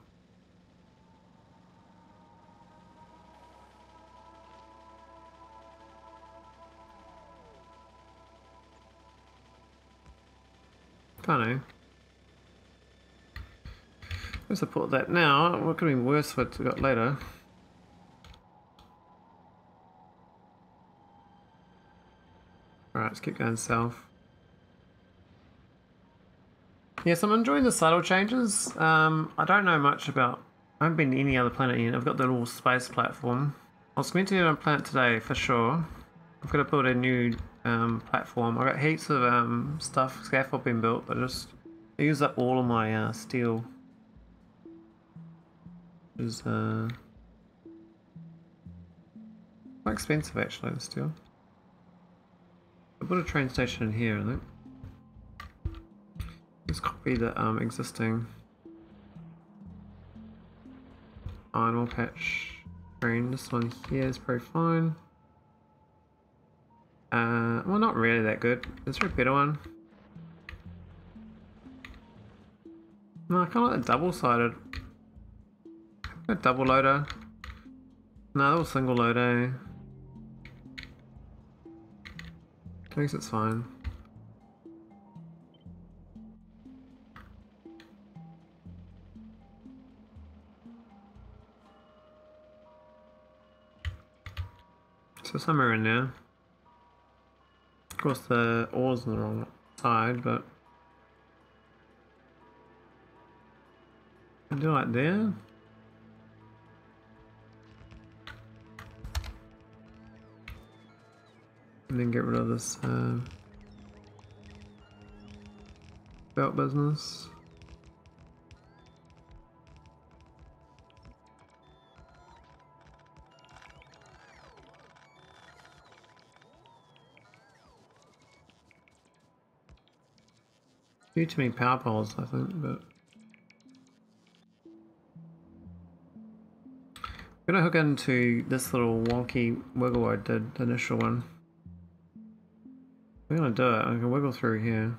Don't know. Support that now. What could be worse what we got later? Alright, let's keep going south. Yes, I'm enjoying the subtle changes. Um, I don't know much about... I haven't been to any other planet yet. I've got the little space platform. I was meant to get on a planet today, for sure. I've got to build a new um, platform. I've got heaps of um, stuff, scaffold being built, but I just I use up all of my uh, steel is uh, quite expensive actually, the steel. I put a train station in here, I think. Let's copy the um, existing iron ore patch train. This one here is pretty fine. Uh, well, not really that good. Is there a better one? No, I kind of like the double-sided double loader? No, that was single loader. I guess it's fine. So somewhere in there. Of course the ore's on the wrong side, but... I do it there. And then get rid of this uh, belt business. Too many power poles, I think, but I'm gonna hook into this little wonky wiggle I did, the initial one. I'm gonna do it. I can wiggle through here.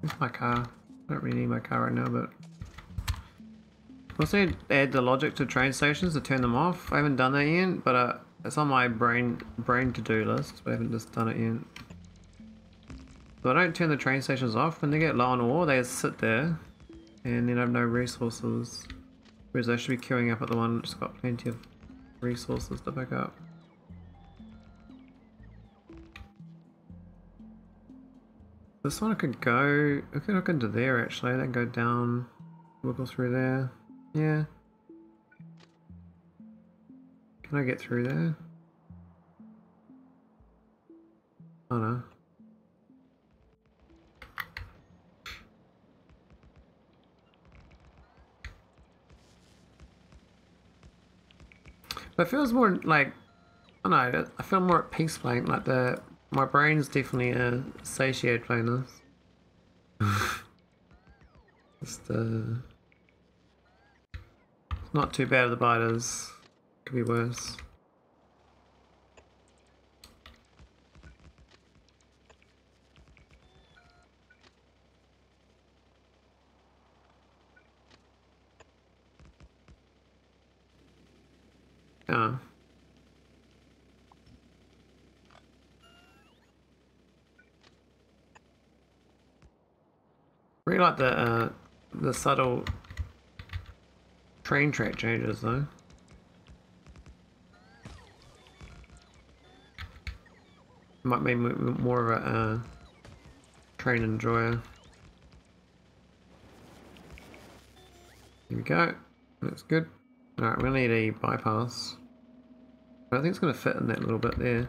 Where's my car? I don't really need my car right now, but... Also add the logic to train stations to turn them off. I haven't done that yet, but uh, it's on my brain brain to-do list, but I haven't just done it yet. So I don't turn the train stations off. When they get low on ore, they just sit there and then I have no resources. Whereas I should be queuing up at the one that's got plenty of resources to pick up. This one I could go, I could look into there actually, then go down, wiggle through there. Yeah. Can I get through there? Oh no. But it feels more like I don't know. I feel more at peace playing like the my brain's definitely uh, satiated playing this. [laughs] Just uh, not too bad. Of the biters could be worse. Yeah. Really like the uh, the subtle train track changes though. Might be more of a uh, train enjoyer. Here we go. That's good. Alright, we're going to need a bypass. I think it's going to fit in that little bit there.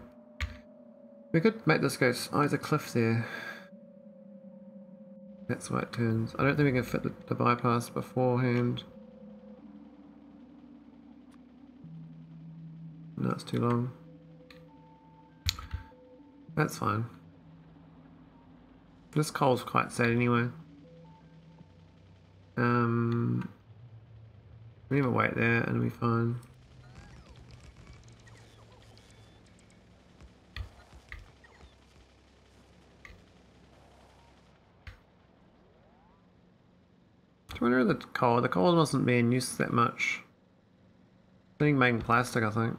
We could make this go... A cliff there. That's why it turns. I don't think we can fit the, the bypass beforehand. No, it's too long. That's fine. This coal's quite sad anyway. Um, we have a wait there and we fine. I wonder the coal. The coal wasn't being used that much. I Being making plastic, I think.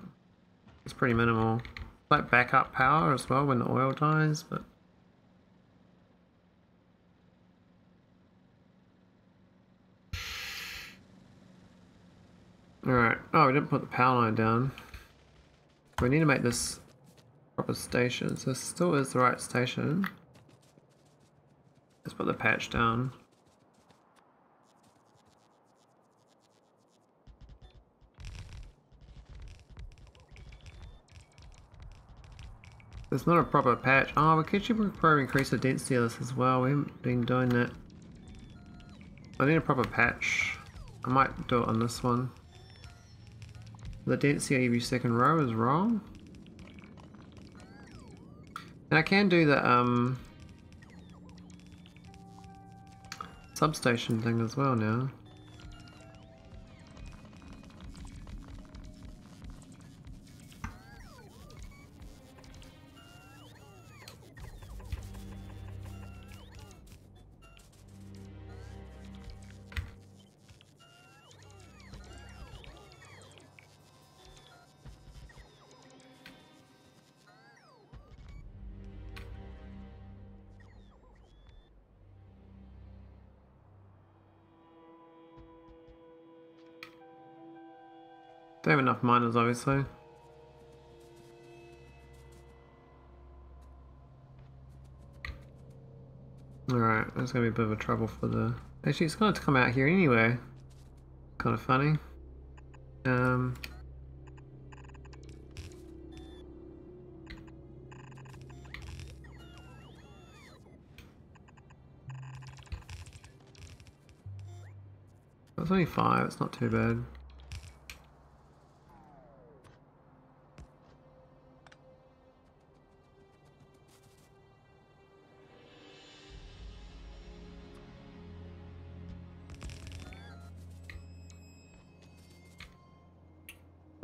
It's pretty minimal. Like backup power as well when the oil dies, but Alright. Oh, we didn't put the power line down. We need to make this proper station. So this still is the right station. Let's put the patch down. It's not a proper patch. Oh, we could probably increase the density of this as well. We haven't been doing that. I need a proper patch. I might do it on this one. The density every second row is wrong. And I can do the um, substation thing as well now. They have enough miners, obviously. Alright, that's gonna be a bit of a trouble for the... Actually, it's going to come out here anyway. Kind of funny. Um... It's only five, it's not too bad.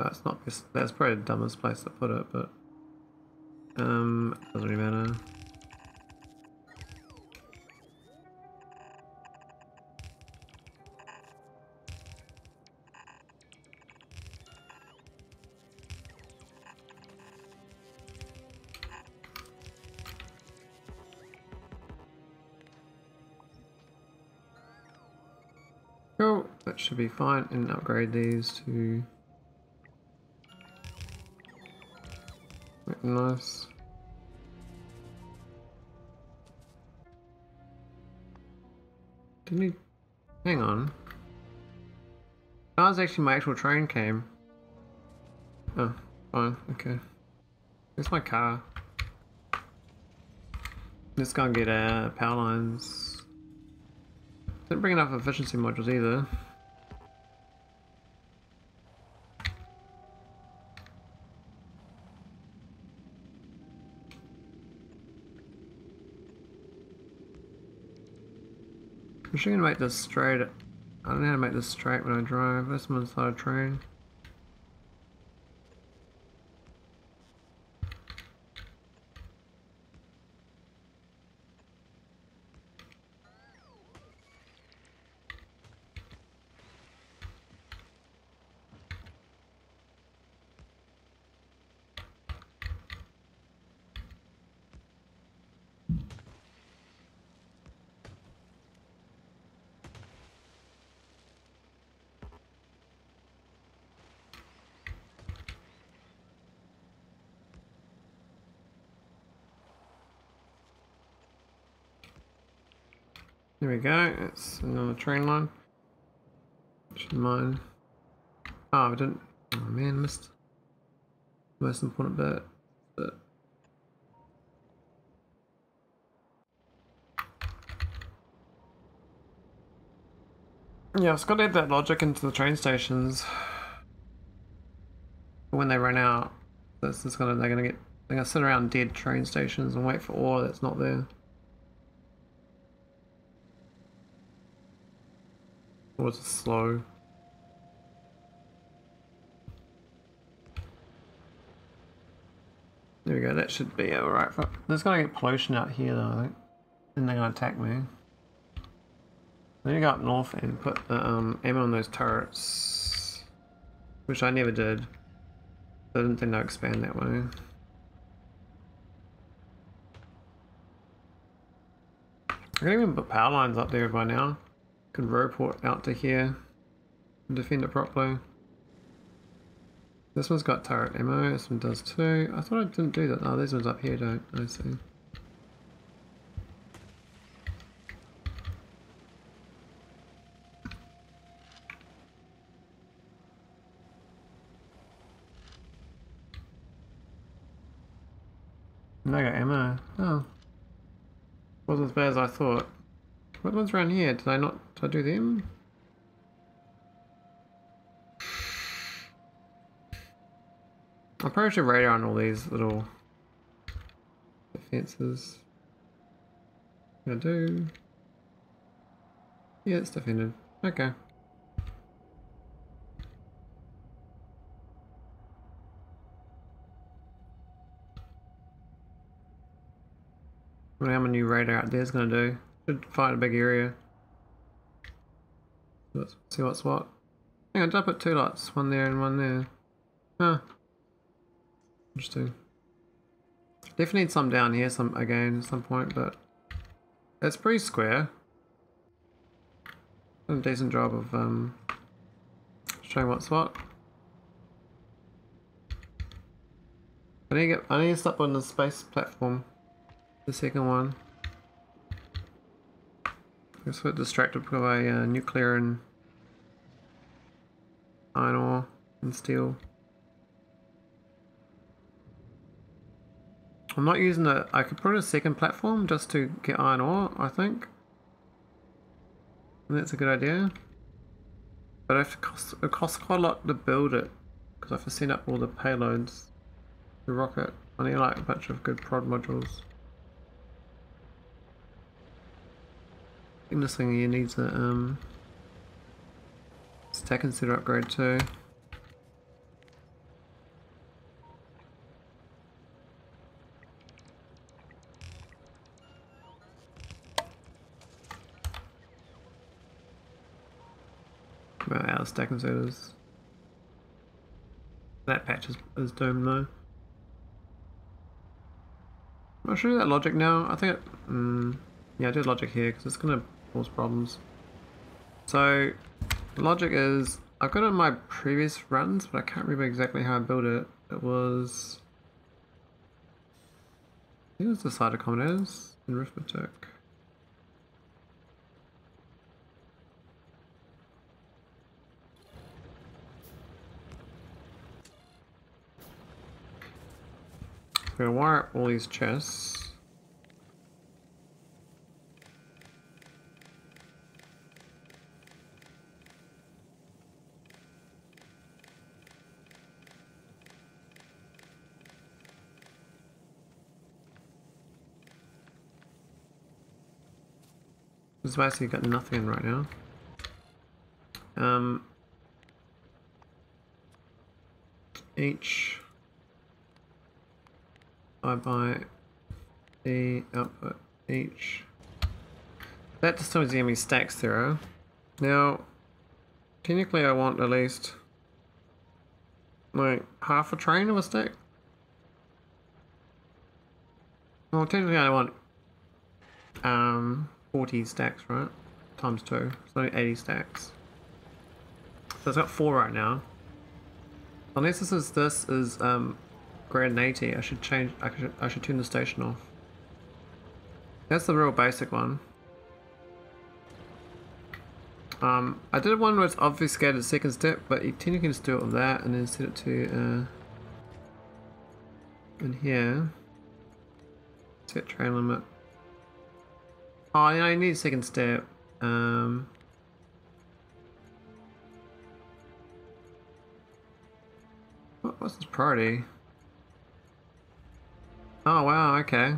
That's not. That's probably the dumbest place to put it, but um, doesn't really matter. Cool, that should be fine and upgrade these to Nice. Didn't he... Hang on. That was actually my actual train came. Oh, fine, okay. Where's my car? Let's go and get uh, power lines. Didn't bring enough efficiency modules either. I'm just gonna make this straight. I don't know how to make this straight when I drive. This one's not a train. We go, it's another train line. Should mine. Ah, oh, I didn't. Oh man, missed most important bit. But yeah, it's got to add that logic into the train stations. When they run out, this is gonna they're gonna get they're gonna sit around dead train stations and wait for ore that's not there. Was it slow? There we go, that should be alright. There's gonna get pollution out here though. And they're gonna attack me. Then you go up north and put the um, ammo on those turrets. Which I never did. I didn't think they'd expand that way. I can even put power lines up there by now. Can port out to here and defend it properly. This one's got turret ammo, this one does too. I thought I didn't do that. Oh, these ones up here don't, I see. And ammo. Oh. Wasn't as bad as I thought. What ones around here? Did I not I do them? I probably should radar on all these little defenses. I do. Yeah, it's defended. Okay. Wonder how many radar out there is going to do. Should find a big area. Let's see what's what. Hang on, did I put two lights? One there and one there. Huh. Interesting. Definitely need some down here some again at some point, but it's pretty square. A decent job of um, showing what's what. I need to get I need to stop on the space platform. The second one. A bit distracted by uh, nuclear and iron ore and steel. I'm not using it. I could put a second platform just to get iron ore, I think. And that's a good idea. But it, cost, it costs quite a lot to build it. Because I have to set up all the payloads. The rocket. I need like a bunch of good prod modules. This thing here needs a um, stack inserter upgrade too. Out of stack inserters. That patch is, is doomed though. I'll show you that logic now. I think it, um, yeah, I do logic here because it's going to cause problems. So, the logic is, I've got it in my previous runs, but I can't remember exactly how I built it. It was, I think it was the decider combinators in arithmetic. I'm gonna wire up all these chests. This basically got nothing right now. Um, each I buy the output each. That just tells me stacks zero. Now, technically I want at least like half a train of a stack. Well, technically I want um 40 stacks, right? Times two, so 80 stacks. So it's got four right now. Unless this is this is um Grade 80. I should change. I should. I should tune the station off. That's the real basic one. Um, I did one where it's obfuscated second step, but you technically just do it with that and then set it to uh, in here. Set train limit. Oh, yeah, I need a second step. Um, what, was this priority? Oh wow, okay.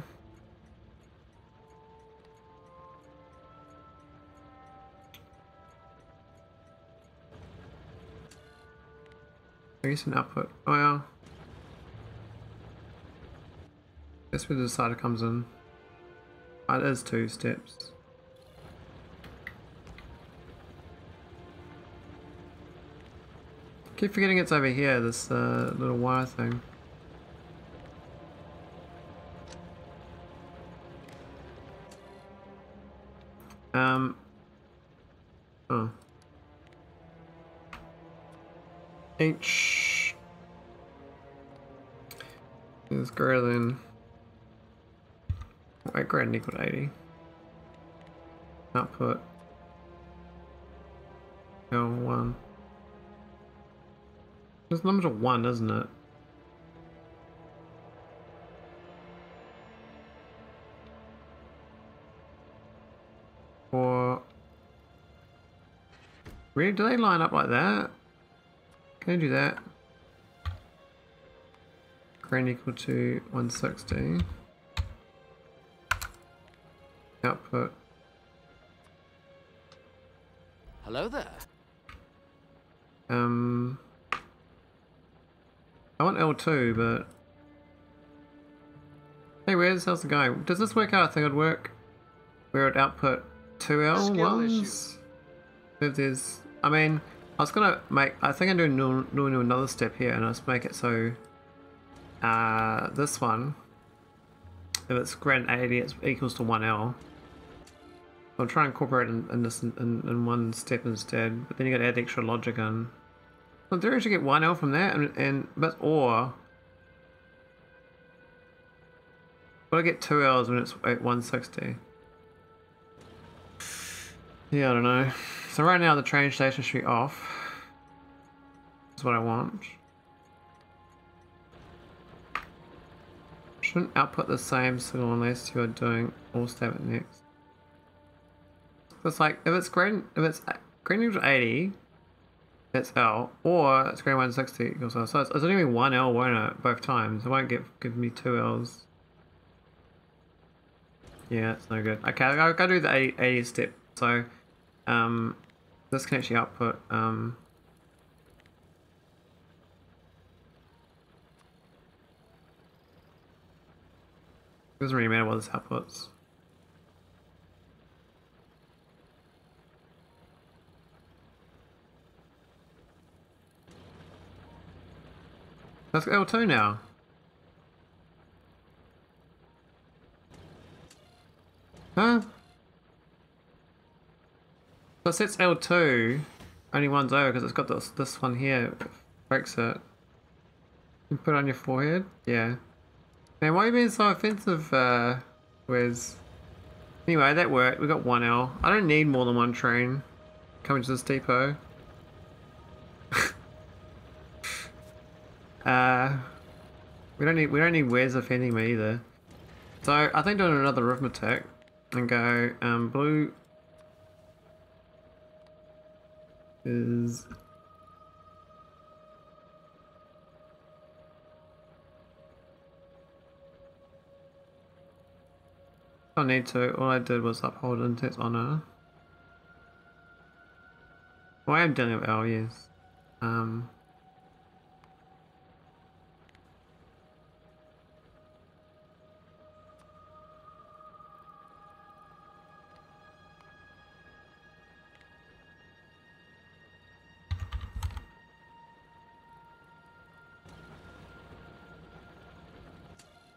I guess an output. Oh yeah. That's where the decider comes in. Oh, is two steps. Keep forgetting it's over here, this uh, little wire thing. Um. Oh. H is greater than. Greater than equal to 80. Output. L1. This number's a 1, isn't it? Or Really? Do they line up like that? Can I do that? Grain equal to 160. Output. Hello there. Um, I want L2, but... Hey, where's how's the guy? Does this work out? I think it'd work. Where it output 2L ones? If there's I mean, I was gonna make, I think I'm doing, doing another step here and let's make it so uh, this one, if it's grand 80, it equals to 1L. I'll try and incorporate in, in this in, in, one step instead, but then you gotta add extra logic in. So there actually get 1L from that, and, and but or Gotta get two L's when it's at 160. Yeah, I don't know. So right now the train station should be off. That's what I want. Shouldn't output the same signal unless you are doing all step next. It's like if it's green if it's green equals 80, it's L, or it's green 160 equals L. So it's, it's only one L, won't it? Both times. It won't give give me two L's. Yeah, it's no good. Okay, I'll go do the 80, 80 step. So, um, this can actually output, um, doesn't really matter what this outputs. Go L2 now. Huh? So it sets L2, only one's over because it's got this, this one here, breaks it. You put it on your forehead? Yeah. Man, why are you being so offensive, uh, Wes? Anyway, that worked. We got one L. I don't need more than one train coming to this depot. Uh, we don't need we don't need Wes offending me either. So I think doing another arithmetic and go um, blue is I don't need to, all I did was uphold Intech's honor. Well, I am dealing with L, yes. Um,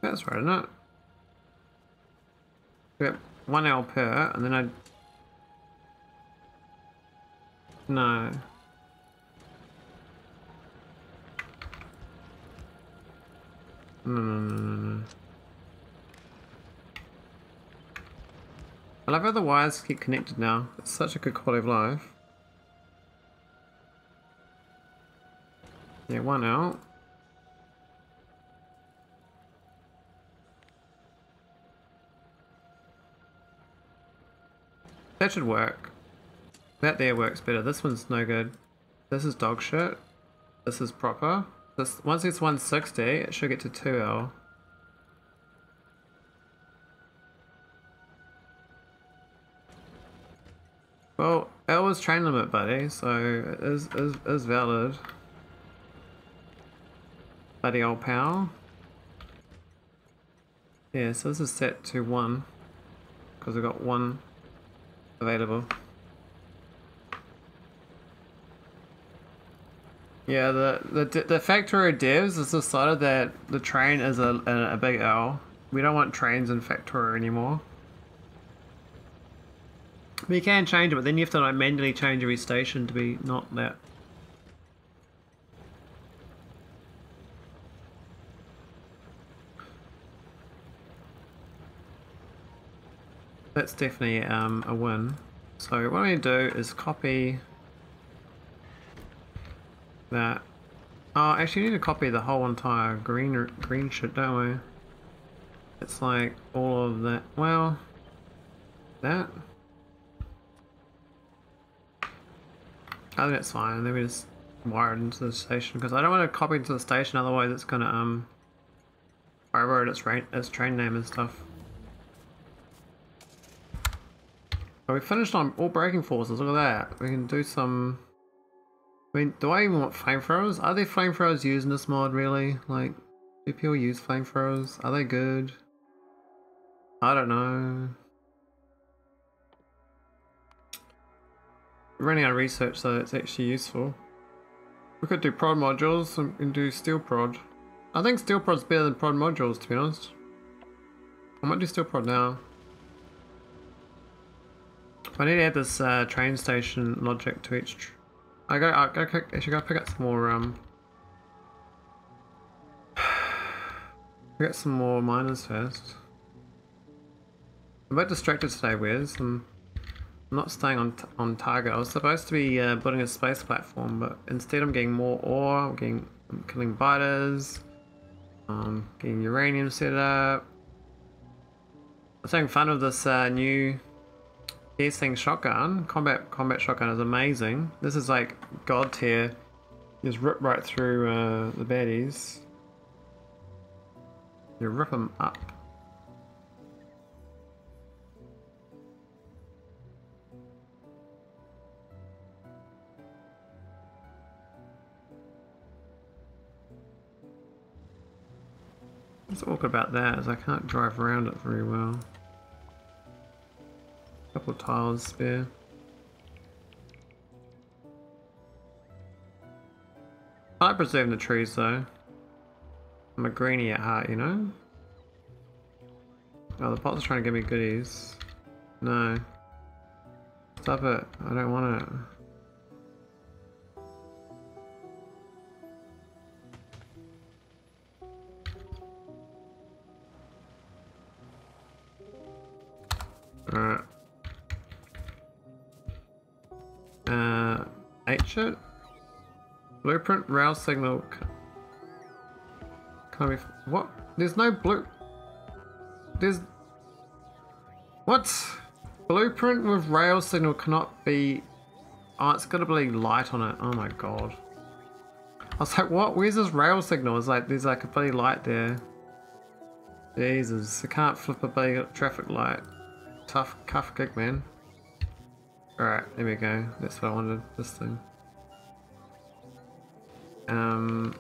That's right, isn't it? Yep, one L per, and then I... No. No, no, no, no, no. I love how the wires keep connected now. It's such a good quality of life. Yeah, one out. That should work. That there works better. This one's no good. This is dog shit. This is proper. This Once it's 160, it should get to 2L. Well, L was train limit, buddy, so it is, is, is valid. Bloody old pal. Yeah, so this is set to 1. Because we've got 1 available. Yeah, the the the factory devs has decided that the train is a, a, a big L. We don't want trains in Factorio anymore. We can change it, but then you have to like manually change every station to be not that. That's definitely um, a win. So what I'm going to do is copy that. Oh, actually need to copy the whole entire green green shit, don't we? It's like all of that. Well, that. I think that's fine. Let me just wire it into the station because I don't want to copy into the station. Otherwise, it's gonna um override its, its train name and stuff. But we finished on all braking forces. Look at that. We can do some. I mean, do I even want flamethrowers? Are there flamethrowers used in this mod, really? Like, do people use flamethrowers? Are they good? I don't know. We're running out of research, so it's actually useful. We could do prod modules and do steel prod. I think steel prod's better than prod modules, to be honest. I might do steel prod now. I need to add this uh, train station logic to each. I go. I go. I should go pick up some more. Um. [sighs] Get some more miners first. I'm a bit distracted today, Wes. I'm not staying on on target. I was supposed to be uh, building a space platform, but instead I'm getting more ore. I'm getting I'm killing biters. Um, getting uranium set up. I'm having fun with this uh, new piercing shotgun. Combat combat shotgun is amazing. This is like god tier. Just rip right through uh, the baddies. You rip them up. What's awkward about that is I can't drive around it very well. Couple tiles spare. I like preserving the trees though. I'm a greenie at heart, you know? Oh, the pot's trying to give me goodies. No. Stop it. I don't want it. Alright. Uh, it? Blueprint rail signal. Can I be. What? There's no blue. There's. What? Blueprint with rail signal cannot be. Oh, it's got to be light on it. Oh my god. I was like, what? Where's this rail signal? It's like, there's like a bloody light there. Jesus, I can't flip a bloody traffic light. Tough, cuff gig, man. Alright, there we go. That's what I wanted, this thing. Um...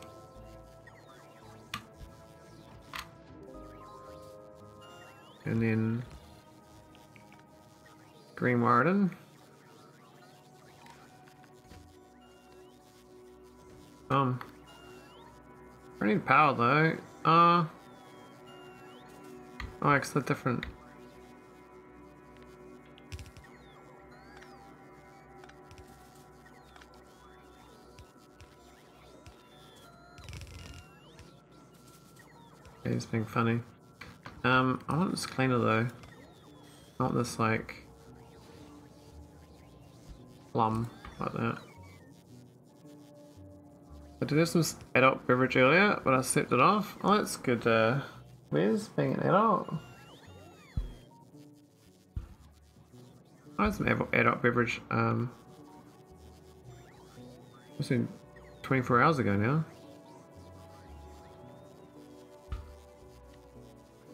And then... Green Warden. Um... I need power though. Uh... Oh, it's a different... He's being funny. Um, I want this cleaner though. Want this like plum like that. I did have some adult beverage earlier, but I stepped it off. Oh, that's good. Uh, where's being an adult? I had some adult beverage. Um, it's been 24 hours ago now.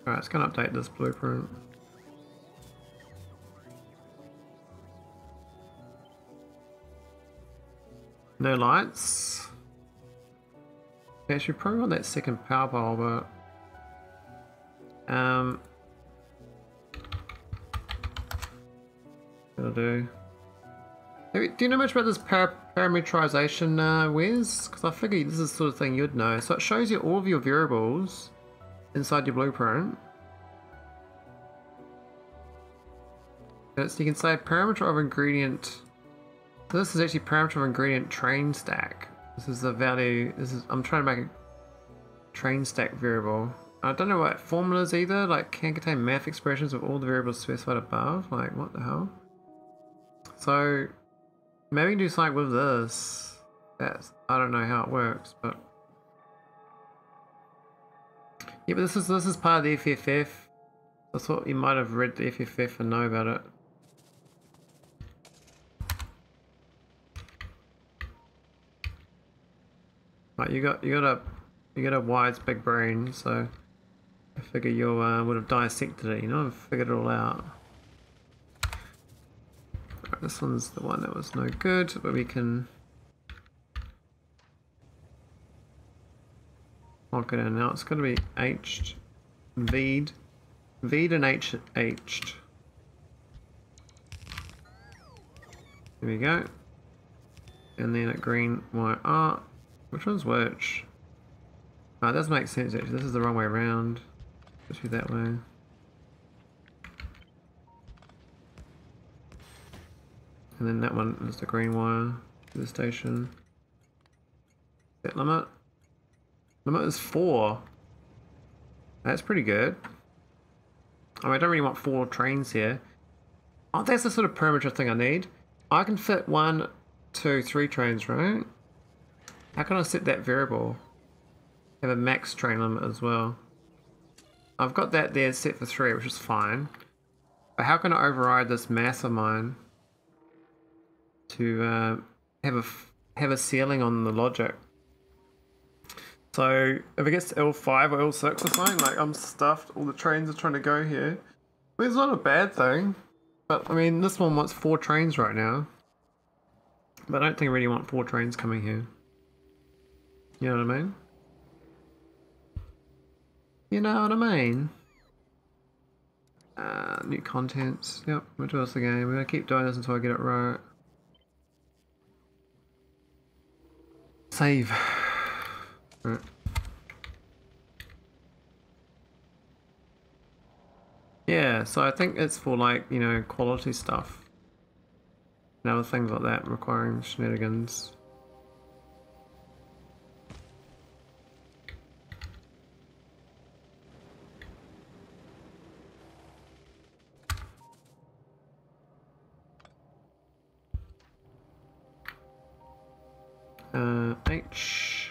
Alright, let's go update this blueprint. No lights. Actually, probably want that second power pole, but um, it'll do. Do you know much about this par parameterization, uh, Wes? Because I figure this is the sort of thing you'd know. So it shows you all of your variables inside your blueprint. So you can say parameter of ingredient. So this is actually parameter of ingredient train stack. This is the value. This is I'm trying to make a train stack variable. I don't know what formulas either. Like can contain math expressions of all the variables specified above. Like what the hell? So maybe do something with this. That's I don't know how it works, but yeah, but this is this is part of the FFF. I thought you might have read the FFF and know about it. Right, you got you got a you got a wise big brain, so I figure you uh, would have dissected it, you know, figured it all out. This one's the one that was no good, but we can lock it in now. It's going to be H'd, V'd, V'd and H H'd. There we go. And then a green white art. Which one's which? Oh, it does make sense actually. This is the wrong way around. Just do that way. And then that one is the green wire to the station. Set limit. Limit is four. That's pretty good. I, mean, I don't really want four trains here. Oh, that's the sort of perimeter thing I need. I can fit one, two, three trains, right? How can I set that variable? Have a max train limit as well. I've got that there set for three, which is fine. But how can I override this mass of mine to uh, have a have a ceiling on the logic? So if it gets to L5 or L6 or something, like I'm stuffed, all the trains are trying to go here. I mean, it's not a bad thing, but I mean, this one wants four trains right now. But I don't think I really want four trains coming here. You know what I mean? You know what I mean? Uh, new contents. Yep, we'll do this again. We're gonna keep doing this until I get it right. Save. Right. Yeah, so I think it's for like, you know, quality stuff. And other things like that requiring shenanigans. Uh, H.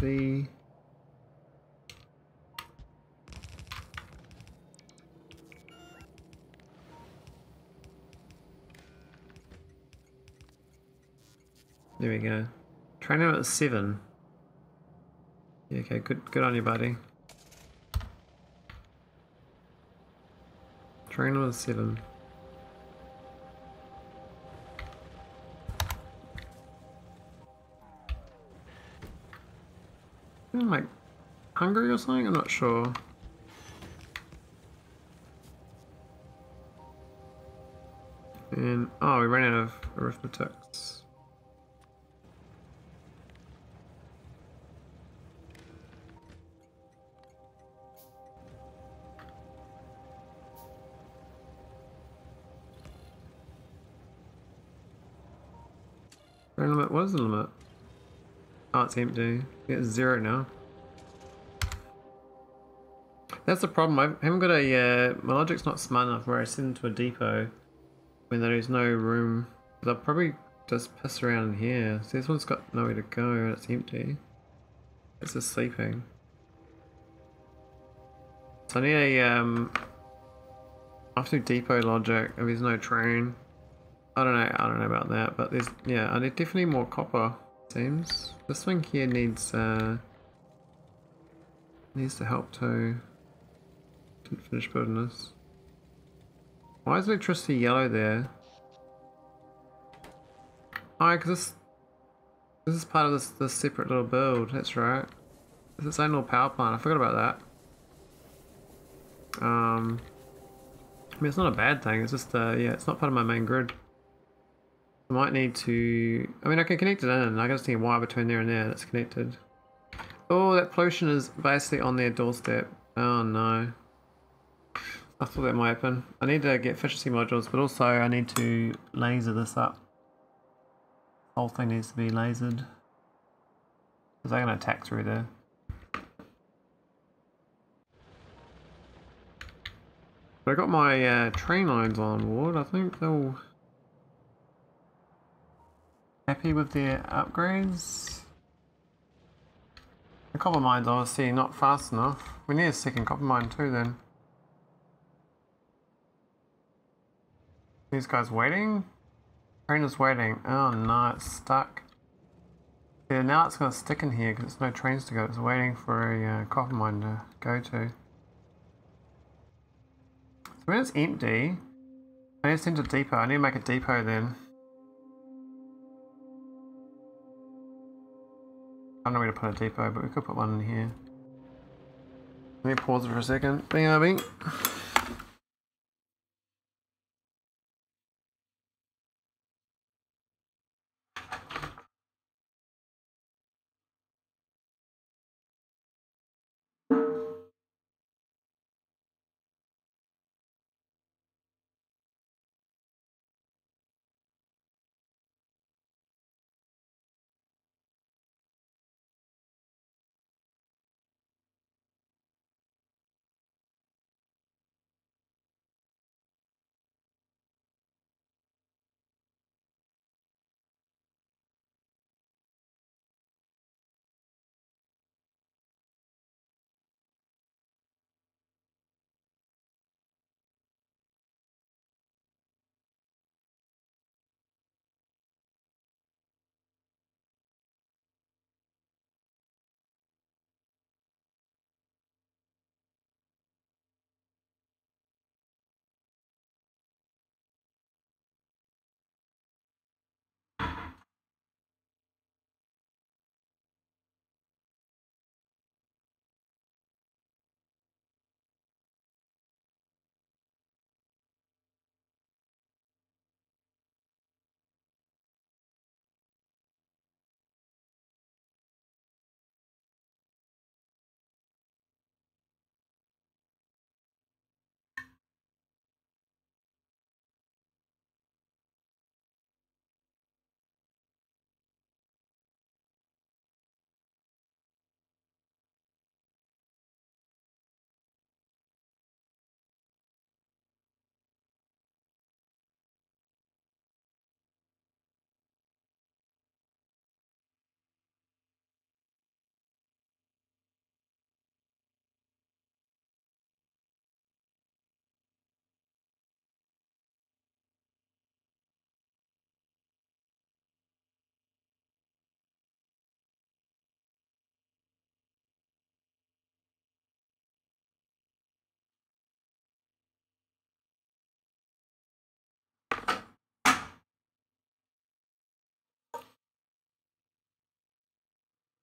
There we go. Train out at seven. Yeah, okay, good good on you, buddy. Train with seven. Like hungry or something? I'm not sure. And oh, we ran out of arithmetics. limit, what is the limit? Oh, it's empty. It's zero now. That's the problem. I haven't got a. Uh, my logic's not smart enough where I send to a depot when there is no room. I'll probably just piss around in here. See, this one's got nowhere to go. And it's empty. It's just sleeping. So I need a. Um, I have to depot logic if there's no train. I don't know. I don't know about that, but there's yeah. I need definitely more copper. Seems this one here needs uh needs to help too. Didn't finish building this. Why is electricity yellow there? Oh, because this this is part of this this separate little build. That's right. It's its own little power plant. I forgot about that. Um, I mean, it's not a bad thing. It's just uh, yeah, it's not part of my main grid. I might need to... I mean, I can connect it in. I just need a wire between there and there that's connected. Oh, that pollution is basically on their doorstep. Oh, no. I thought that might happen. I need to get efficiency modules, but also I need to laser this up. Whole thing needs to be lasered. Because they're going to attack through there. But I got my uh, train lines on board. I think they'll... Happy with their upgrades? The copper mine's obviously not fast enough. We need a second copper mine too then. These guys waiting? Train is waiting. Oh no, it's stuck. Yeah, now it's going to stick in here because there's no trains to go. It's waiting for a uh, copper mine to go to. So when it's empty, I need to send a depot. I need to make a depot then. I don't know where to put a depot, but we could put one in here. Let me pause it for a second. BRB.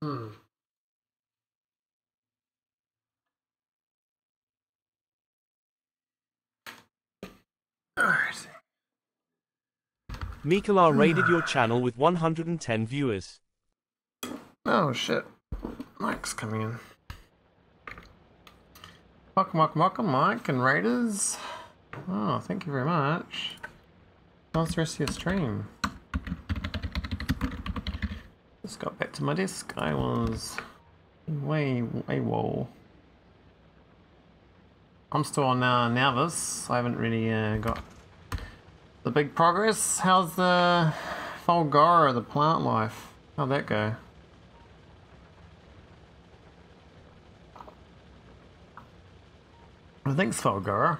Hmm. Alright. Raided your channel with 110 viewers. Oh shit. Mike's coming in. Welcome, welcome, welcome, Mike and Raiders. Oh, thank you very much. How's the rest of your stream? Just got back to my desk. I was way, way whoa. I'm still on uh, Nauvis. I haven't really uh, got the big progress. How's the Fulgora, the plant life? How'd that go? Well, thanks, Fulgora.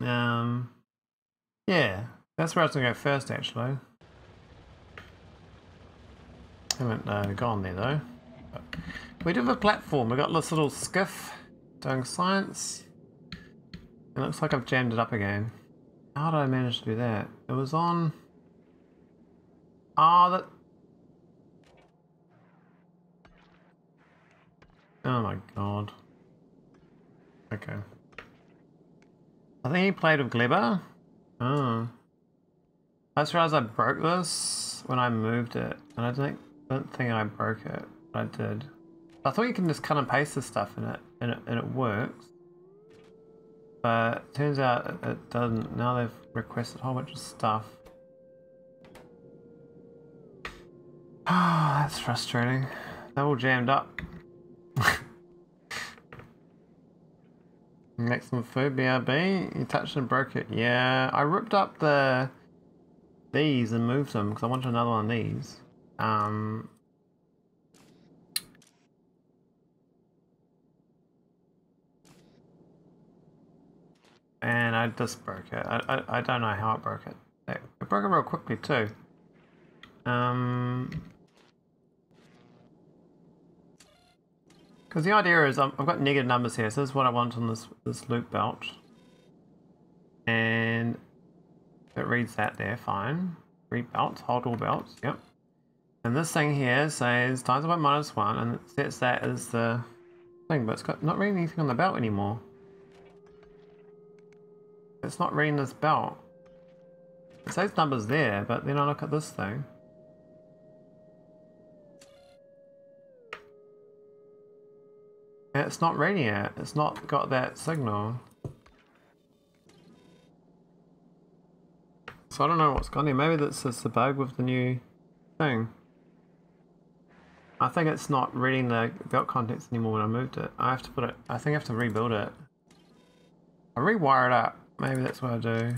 Um, yeah, that's where I was gonna go first, actually. Haven't uh, gone there though. But we do have a platform. We got this little skiff doing science. It looks like I've jammed it up again. How did I manage to do that? It was on. Ah, oh, that. Oh my god. Okay. I think he played with Gleba. Oh. I just realized I broke this when I moved it. And I don't, don't think I broke it. I did. I thought you can just cut and paste this stuff in it and it, and it works. But turns out it, doesn't. Now they've requested a whole bunch of stuff. Ah, [sighs] that's frustrating. They're all jammed up. Maximum food, BRB. You touched and broke it. Yeah, I ripped up the these and moved them because I wanted another one of these. Um, and I just broke it. I, I, I don't know how it broke it. It broke it real quickly too. Um, Because the idea is i have got negative numbers here, so this is what I want on this, this loop belt. And it reads that there, fine. Read belts, hold all belts, yep. And this thing here says times by minus one, and it sets that as the thing, but it's got not reading anything on the belt anymore. It's not reading this belt. It says numbers there, but then I look at this thing. It's not reading it. It's not got that signal. So I don't know what's gone here. Maybe that's just a bug with the new thing. I think it's not reading the belt contents anymore when I moved it. I have to put it, I think I have to rebuild it. I rewire it up. Maybe that's what I do.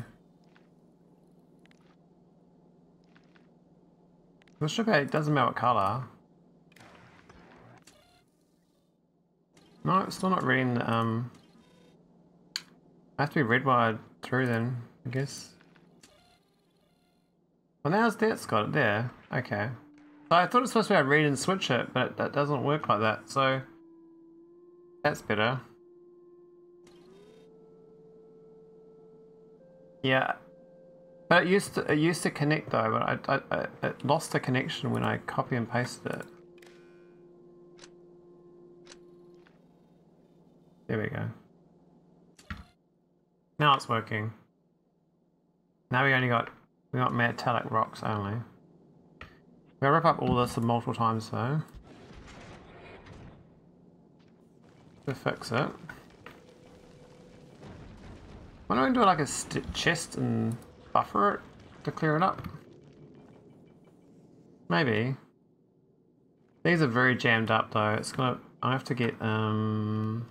This should be, it doesn't matter what colour. No, it's still not reading, the, um... I have to be red wired through then, I guess. Well, now that's got it there. Okay. I thought it was supposed to be a read and switch it, but that doesn't work like that, so... That's better. Yeah. But it used to, it used to connect though, but I, I, I it lost the connection when I copy and pasted it. There we go. Now it's working. Now we only got we got metallic rocks only. We'll rip up all this multiple times though. To fix it. Why don't we do like a chest and buffer it to clear it up? Maybe. These are very jammed up though. It's gonna I have to get um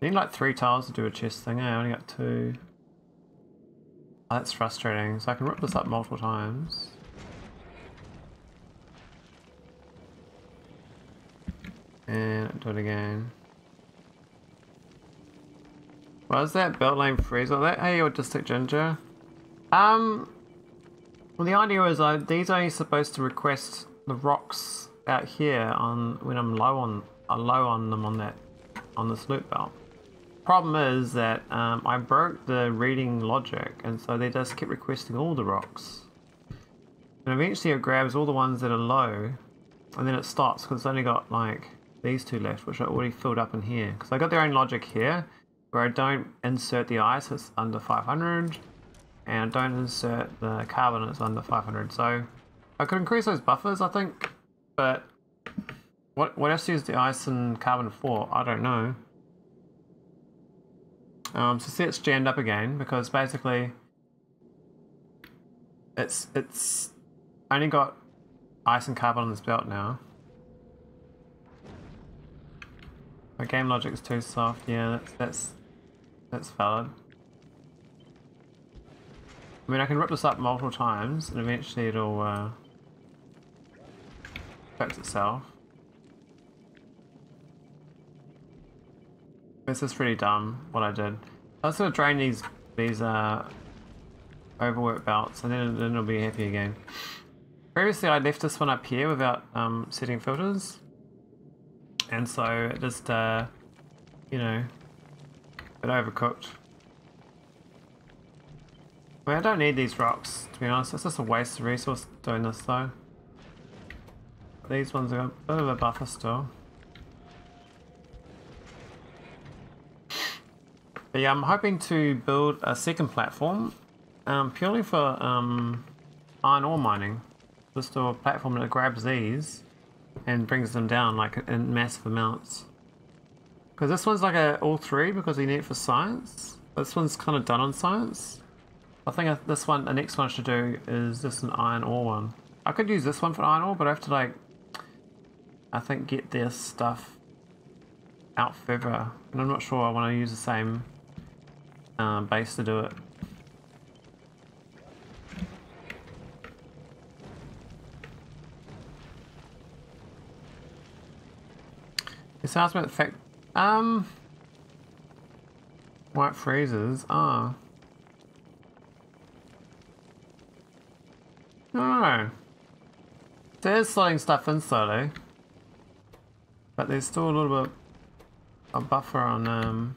I need like three tiles to do a chest thing. I only got two. Oh, that's frustrating. So I can rip this up multiple times. And do it again. Why is that belt lane freeze like that? Hey, autistic ginger. Um, well the idea is uh, these are only supposed to request the rocks out here on when I'm low on uh, low on them on that on this loop belt problem is that um, I broke the reading logic, and so they just keep requesting all the rocks. And eventually it grabs all the ones that are low, and then it stops because it's only got like these two left, which are already filled up in here. Because I got their own logic here, where I don't insert the ice, it's under 500, and I don't insert the carbon, it's under 500. So I could increase those buffers, I think, but what what else is the ice and carbon for? I don't know. Um, so see it's jammed up again because basically it's it's only got ice and carbon on this belt now. My game logic is too soft. Yeah, that's that's that's valid. I mean, I can rip this up multiple times, and eventually it'll uh, fix itself. This is pretty dumb, what I did. I was gonna drain these these uh, overworked belts, and then, then it'll be happy again. Previously, I left this one up here without um, setting filters, and so it just, uh, you know, a bit overcooked. I, mean, I don't need these rocks, to be honest. It's just a waste of resource doing this, though. These ones are a bit of a buffer still. But yeah, I'm hoping to build a second platform um, purely for um, iron ore mining. Just a platform that grabs these and brings them down like in massive amounts. Because this one's like a all three because we need it for science. This one's kind of done on science. I think this one, the next one I should do is just an iron ore one. I could use this one for iron ore, but I have to like, I think get this stuff out further. And I'm not sure I want to use the same um, base to do it. The fact. Um. White freezers. Ah. Oh. There's slowing stuff in slowly. But there's still a little bit of buffer on um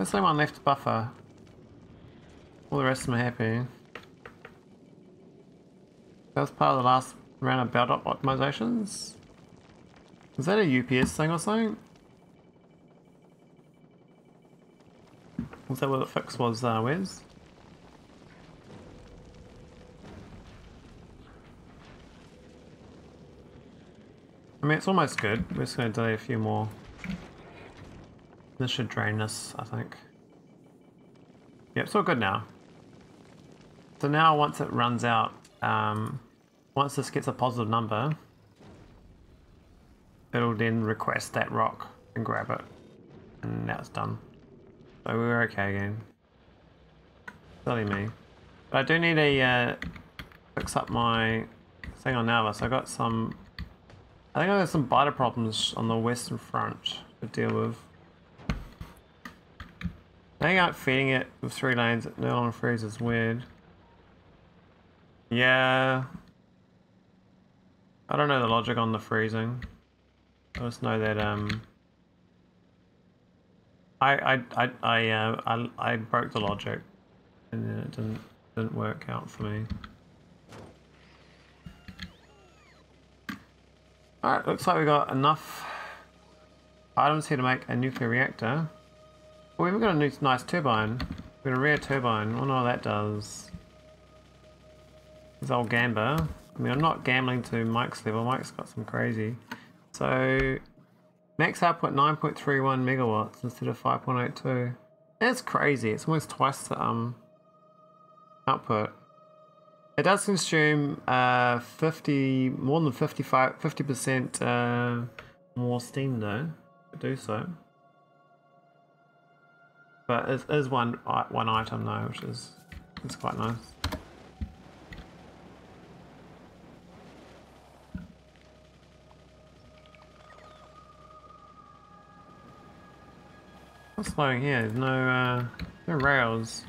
there's only one left to buffer. All the rest of them are happy. That was part of the last round of belt optimizations. Is that a UPS thing or something? Was that what the fix was, uh, Wes? I mean, it's almost good. We're just going to delay a few more. This should drain this, I think. Yep, it's all good now. So now once it runs out, um, once this gets a positive number, it'll then request that rock and grab it. And now it's done. So we're okay again. Silly me. But I do need a uh, fix up my thing on Nauvis. So I got some I think I got some biter problems on the western front to deal with. They aren't feeding it with three lanes at no longer freeze is weird. Yeah. I don't know the logic on the freezing. I just know that um I I I I uh, I, I broke the logic and then it didn't didn't work out for me. Alright, looks like we got enough items here to make a nuclear reactor. Well, we've got a nice turbine. We've got a rare turbine. Wonder what that does. This old gamba. I mean, I'm not gambling to Mike's level. Mike's got some crazy. So, max output 9.31 megawatts instead of 5.82. That's crazy. It's almost twice the um, output. It does consume uh, 50, more than 55, 50% uh, more steam though, to do so. But it is one one item though, which is it's quite nice. What's flowing here? There's no uh, no rails.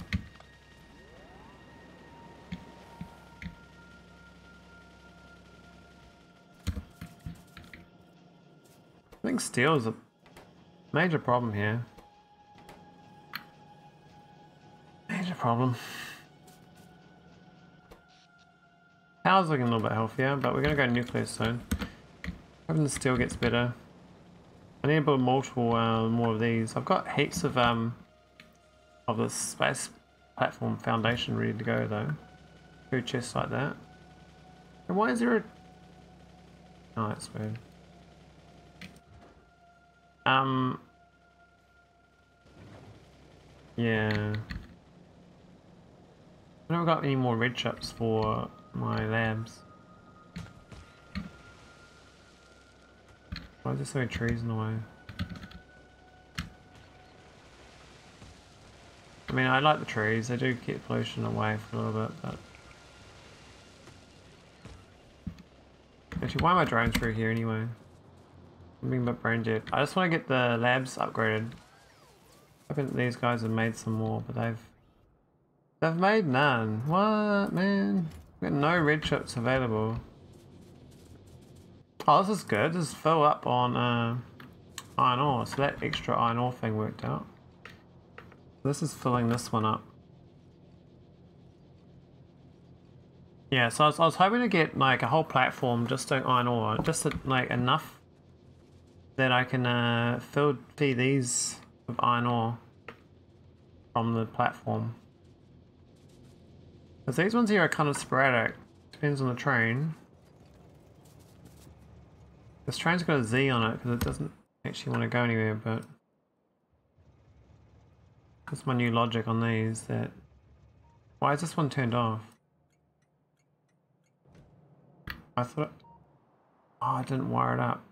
I think steel is a major problem here. Major problem. power's looking a little bit healthier, but we're gonna go nuclear soon. Hoping the steel gets better. I need to build multiple uh, more of these. I've got heaps of um of the space platform foundation ready to go though. Two chests like that. And why is there a Oh that's weird. Um Yeah. I don't got any more red chips for my labs. Why is there so many trees in the way? I mean, I like the trees. They do keep pollution away for a little bit, but... Actually, why am I driving through here anyway? I'm being a bit brain dead. I just want to get the labs upgraded. I think these guys have made some more, but they've... They've made none. What, man? We've got no red chips available. Oh, this is good. This is fill up on uh, iron ore, so that extra iron ore thing worked out. This is filling this one up. Yeah, so I was, I was hoping to get like a whole platform just doing iron ore, just like enough that I can uh, fill feed these with iron ore from the platform. Because these ones here are kind of sporadic. Depends on the train. This train's got a Z on it because it doesn't actually want to go anywhere, but that's my new logic on these that why is this one turned off? I thought Oh I didn't wire it up.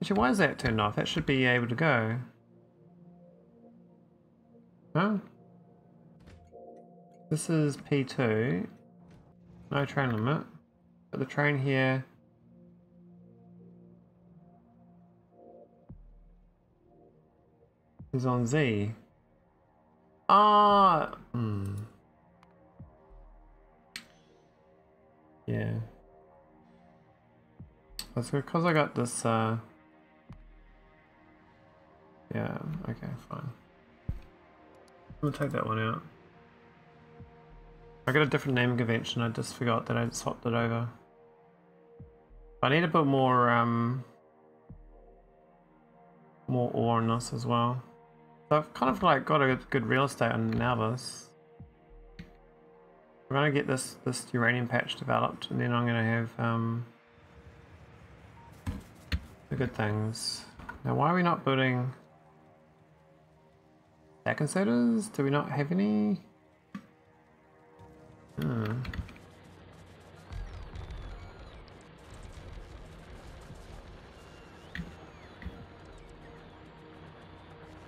Actually why is that turned off? That should be able to go. Huh? This is P2. No train limit. But the train here is on Z. Ah, hmm. Yeah. That's because I got this, uh... Yeah, okay, fine. I'm gonna take that one out. I got a different naming convention, I just forgot that I swapped it over. I need to put more, um... More ore in this as well. I've kind of like got a good real estate on Nauvis. I'm gonna get this this uranium patch developed, and then I'm gonna have um, the good things. Now, why are we not building stack inserters? Do we not have any? Hmm.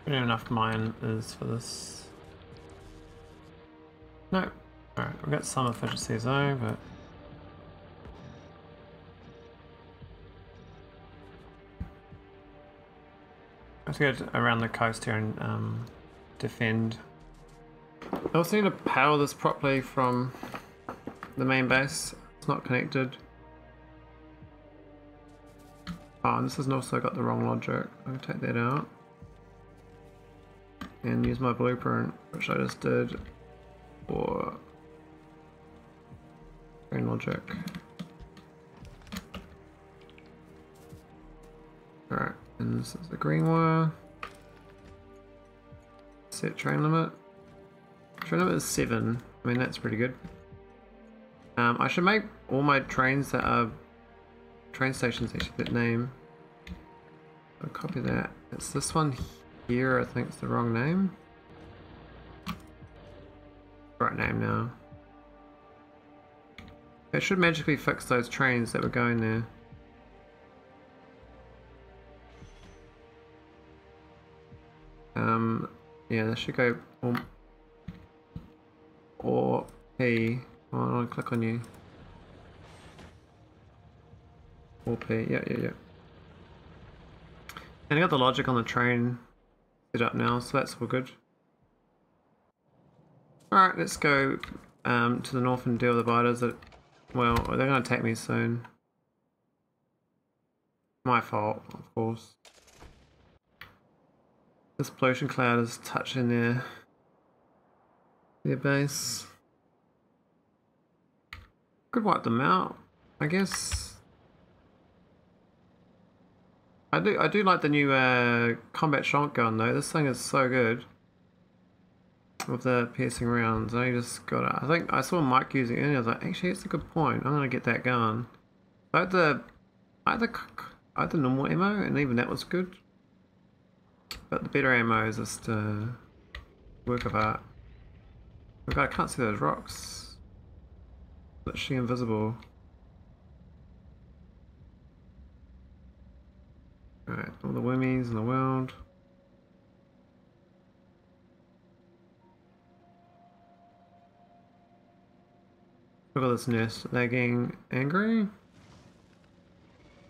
We don't have enough mine is for this. No. Alright, we've got some efficiencies though, but... Let's go around the coast here and um, defend. I also need to power this properly from the main base. It's not connected. Oh, and this has also got the wrong logic. I'll take that out and use my blueprint, which I just did for train logic. Alright, and this is the green wire. Set train limit. Train limit is 7. I mean, that's pretty good. Um, I should make all my trains that are train stations actually that name. I'll copy that. It's this one here, I think it's the wrong name. Right name now. It should magically fix those trains that were going there. Um, yeah, that should go or, or P. Oh, I want to click on you. Or P. Yeah, yeah, yeah. And I got the logic on the train it up now, so that's all good. Alright, let's go um, to the north and deal with the biters that, well, they're going to attack me soon. My fault, of course. This pollution cloud is touching their, their base. Could wipe them out, I guess. I do I do like the new uh, combat shotgun though. This thing is so good. With the piercing rounds. I just got it. I think I saw Mike using it and I was like, actually it's a good point. I'm gonna get that going. I had the I had the I had the normal ammo and even that was good. But the better ammo is just a work of art. God, I can't see those rocks. Literally invisible. Alright, all the wimmies in the world. Look at this nest. Getting angry?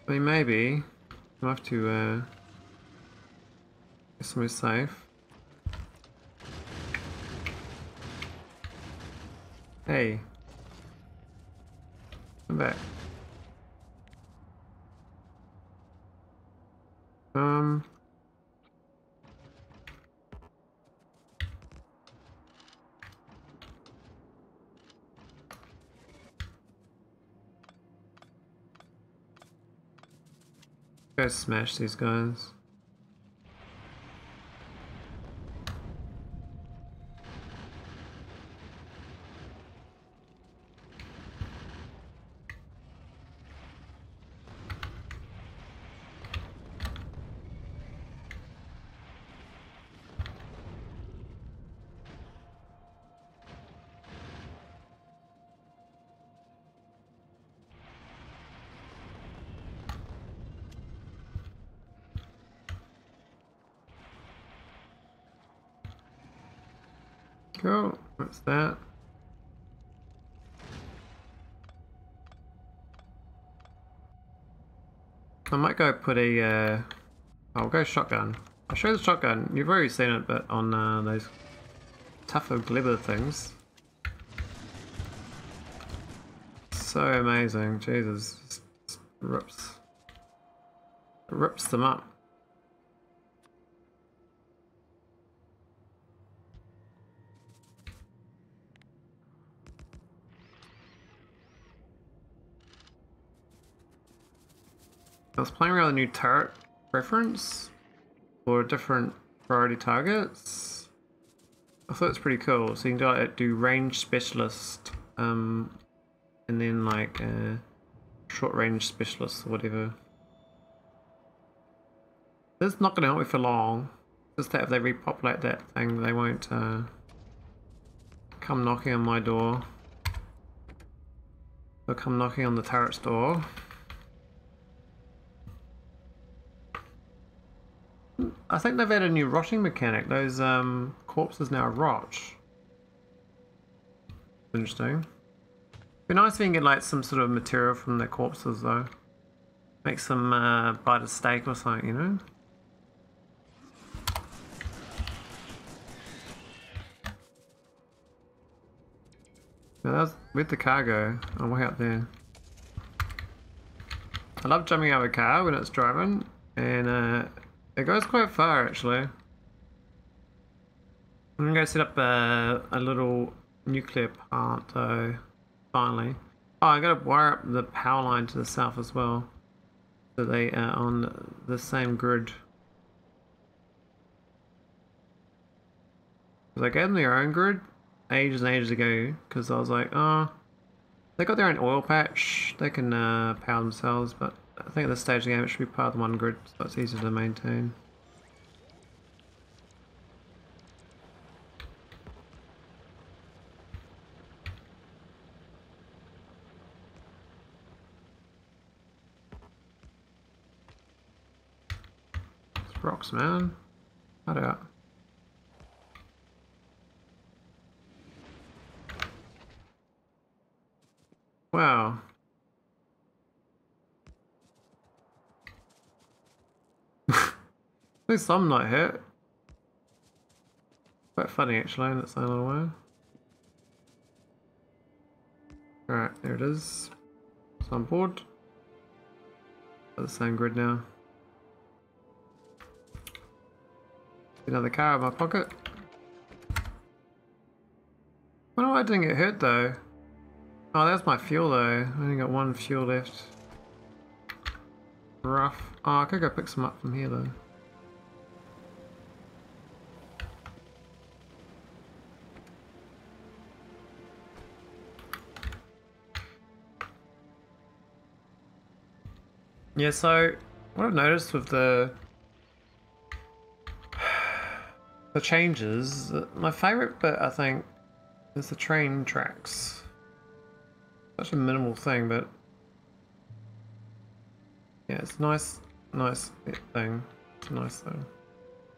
I mean, maybe. I'll have to, uh... Get somewhere safe. Hey. Come back. Um... Go smash these guys. Cool. What's that? I might go put a, uh, I'll go shotgun. I'll show the shotgun. You've already seen it, but on uh, those tougher glibber things. So amazing. Jesus. Just rips. Rips them up. I was playing around with a new turret preference for different priority targets. I thought it's pretty cool. So you can do, like, do range specialist, um, and then like uh, short range specialist or whatever. This is not going to help me for long. Just that if they repopulate that thing, they won't uh, come knocking on my door. They'll come knocking on the turret's door. I think they've added a new rotting mechanic. Those um, corpses now rot. Interesting. Be nice if you can get like some sort of material from the corpses though. Make some uh, bite of steak or something, you know? Now with the cargo. I'm way out there. I love jumping out of a car when it's driving, and uh, it goes quite far actually. I'm gonna go set up a, a little nuclear plant though, finally. Oh, I gotta wire up the power line to the south as well. So they are on the same grid. Because I gave them their own grid ages and ages ago, because I was like, oh, they got their own oil patch, they can uh, power themselves, but I think at this stage of the game it should be part of the one grid, so it's easier to maintain. It's rocks, man. Cut out. Wow. At least I'm not hit. Quite funny actually own little way. Alright, there it is. It's on board. Got the same grid now. Another car in my pocket. Wonder why I didn't get hurt though. Oh, that's my fuel though. I only got one fuel left. Rough. Oh, I could go pick some up from here though. Yeah, so what I've noticed with the [sighs] the changes, my favorite bit I think is the train tracks. Such a minimal thing, but yeah, it's nice, nice thing. It's nice thing.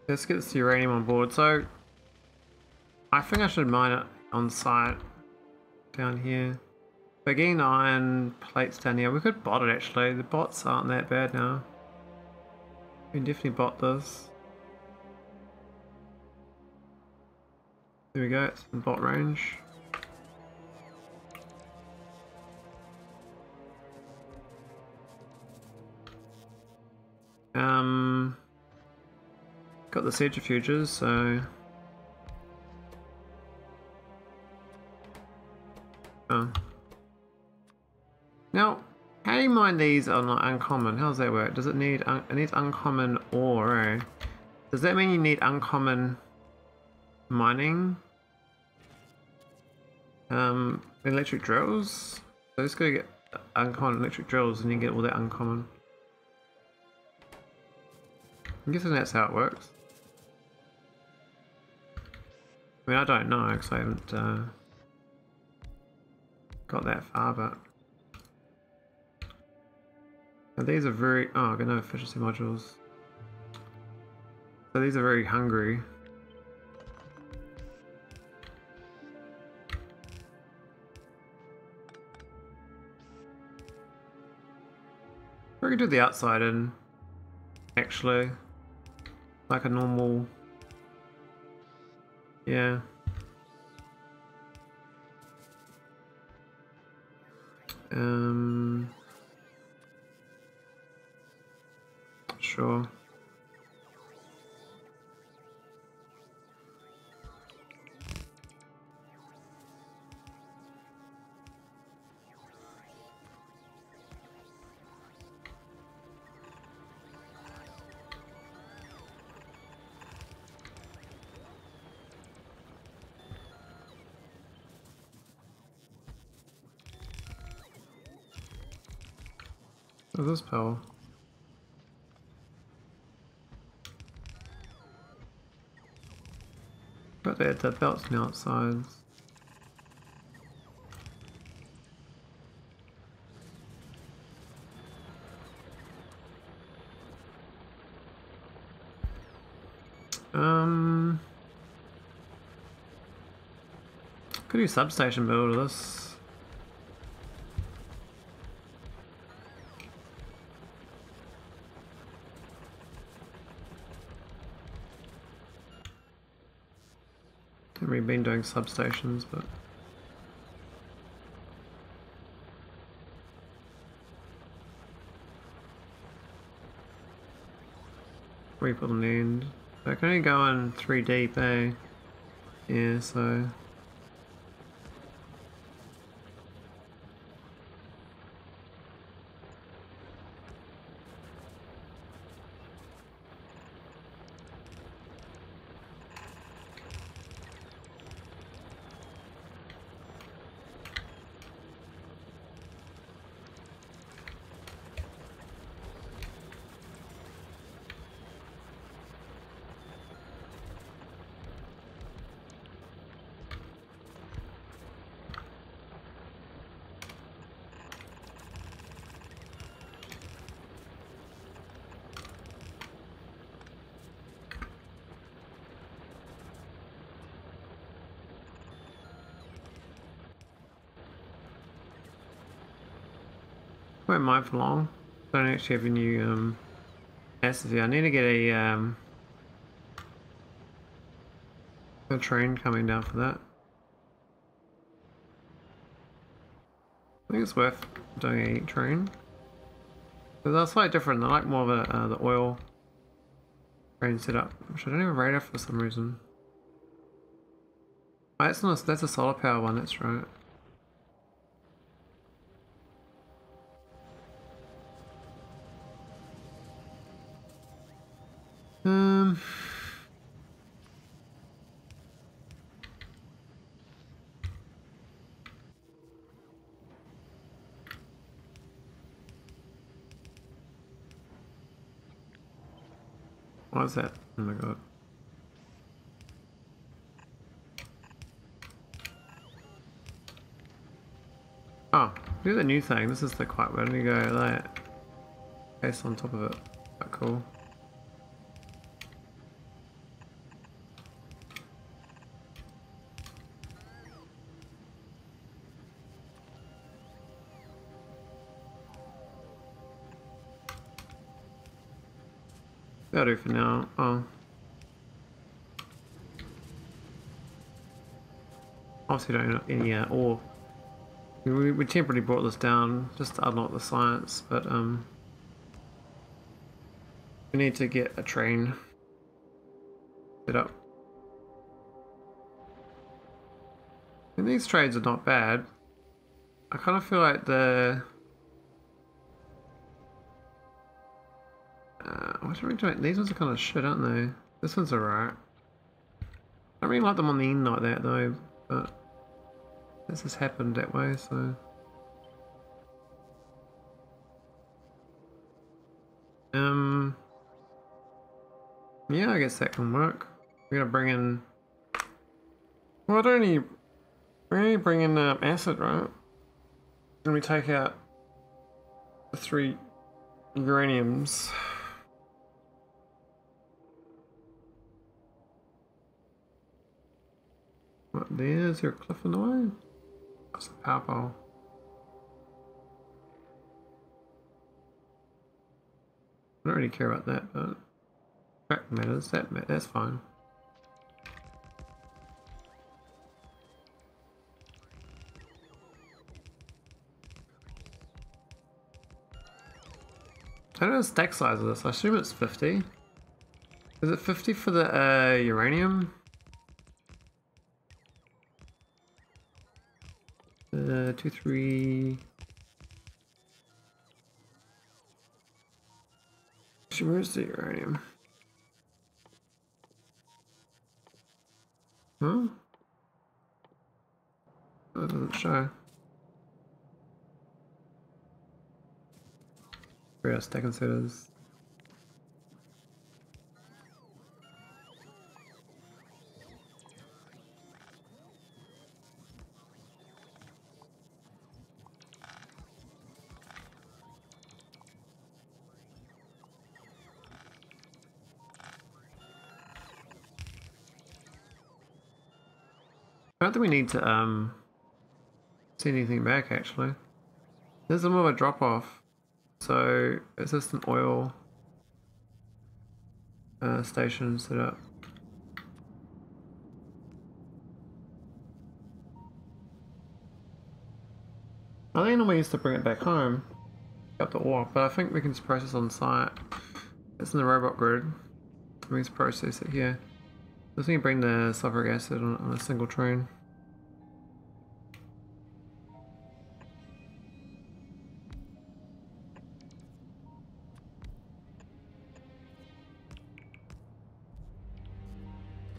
Let's get this uranium on board. So I think I should mine it on site down here. Getting iron plates down here. We could bot it actually. The bots aren't that bad now. We can definitely bot this. There we go, it's in bot range. Um, got the centrifuges, so oh. Now, how do you mine these are not uncommon? How does that work? Does it need un it needs uncommon ore? Does that mean you need uncommon mining? Um, electric drills. So let's go get uncommon electric drills, and you get all that uncommon. I'm guessing that's how it works. I mean, I don't know because I haven't uh, got that far, but. Now these are very... Oh, I've got no efficiency modules. So these are very hungry. We could do the outside in, actually. Like a normal... Yeah. Um... Sure. This power? But they had the belts on the outsides. Um, could do substation build this. Haven't really been doing substations, but people need. I can only go in three deep, eh? Yeah, so won't mind for long. I Don't actually have a new um, assets. I need to get a um, a train coming down for that. I think it's worth doing a train. But they're slightly different. I like more of a, uh, the oil train setup, which I don't have a radar for some reason. Oh, that's not. That's a solar power one. That's right. Here's a new thing. This is the quite do you go that case on top of it. Quite cool. That'll do for now. Oh. Obviously don't have any uh, ore. We, we temporarily brought this down just to unlock the science, but um, we need to get a train set up. And these trades are not bad. I kind of feel like the Uh, what are we doing? These ones are kind of shit, aren't they? This one's alright. I don't really like them on the end like that though, but this has happened that way, so. Um. Yeah, I guess that can work. We're gonna bring in. Well, I don't need. We bring in uh, acid, right? And we take out the three uraniums. What, there's your cliff in the way? That's power pole. I don't really care about that, but track matters. That that's fine. I don't know the stack size of this. I assume it's 50. Is it 50 for the uh, uranium? Two, three. Where's the uranium? Huh? That doesn't show. Where else? Stack considers. I don't think we need to um see anything back actually. There's a more of a drop off. So is this an oil uh, station set up? I think normally used to bring it back home, up the ore, but I think we can just process on site. It's in the robot grid. We can process it here. Think bring the sulfuric acid on, on a single train.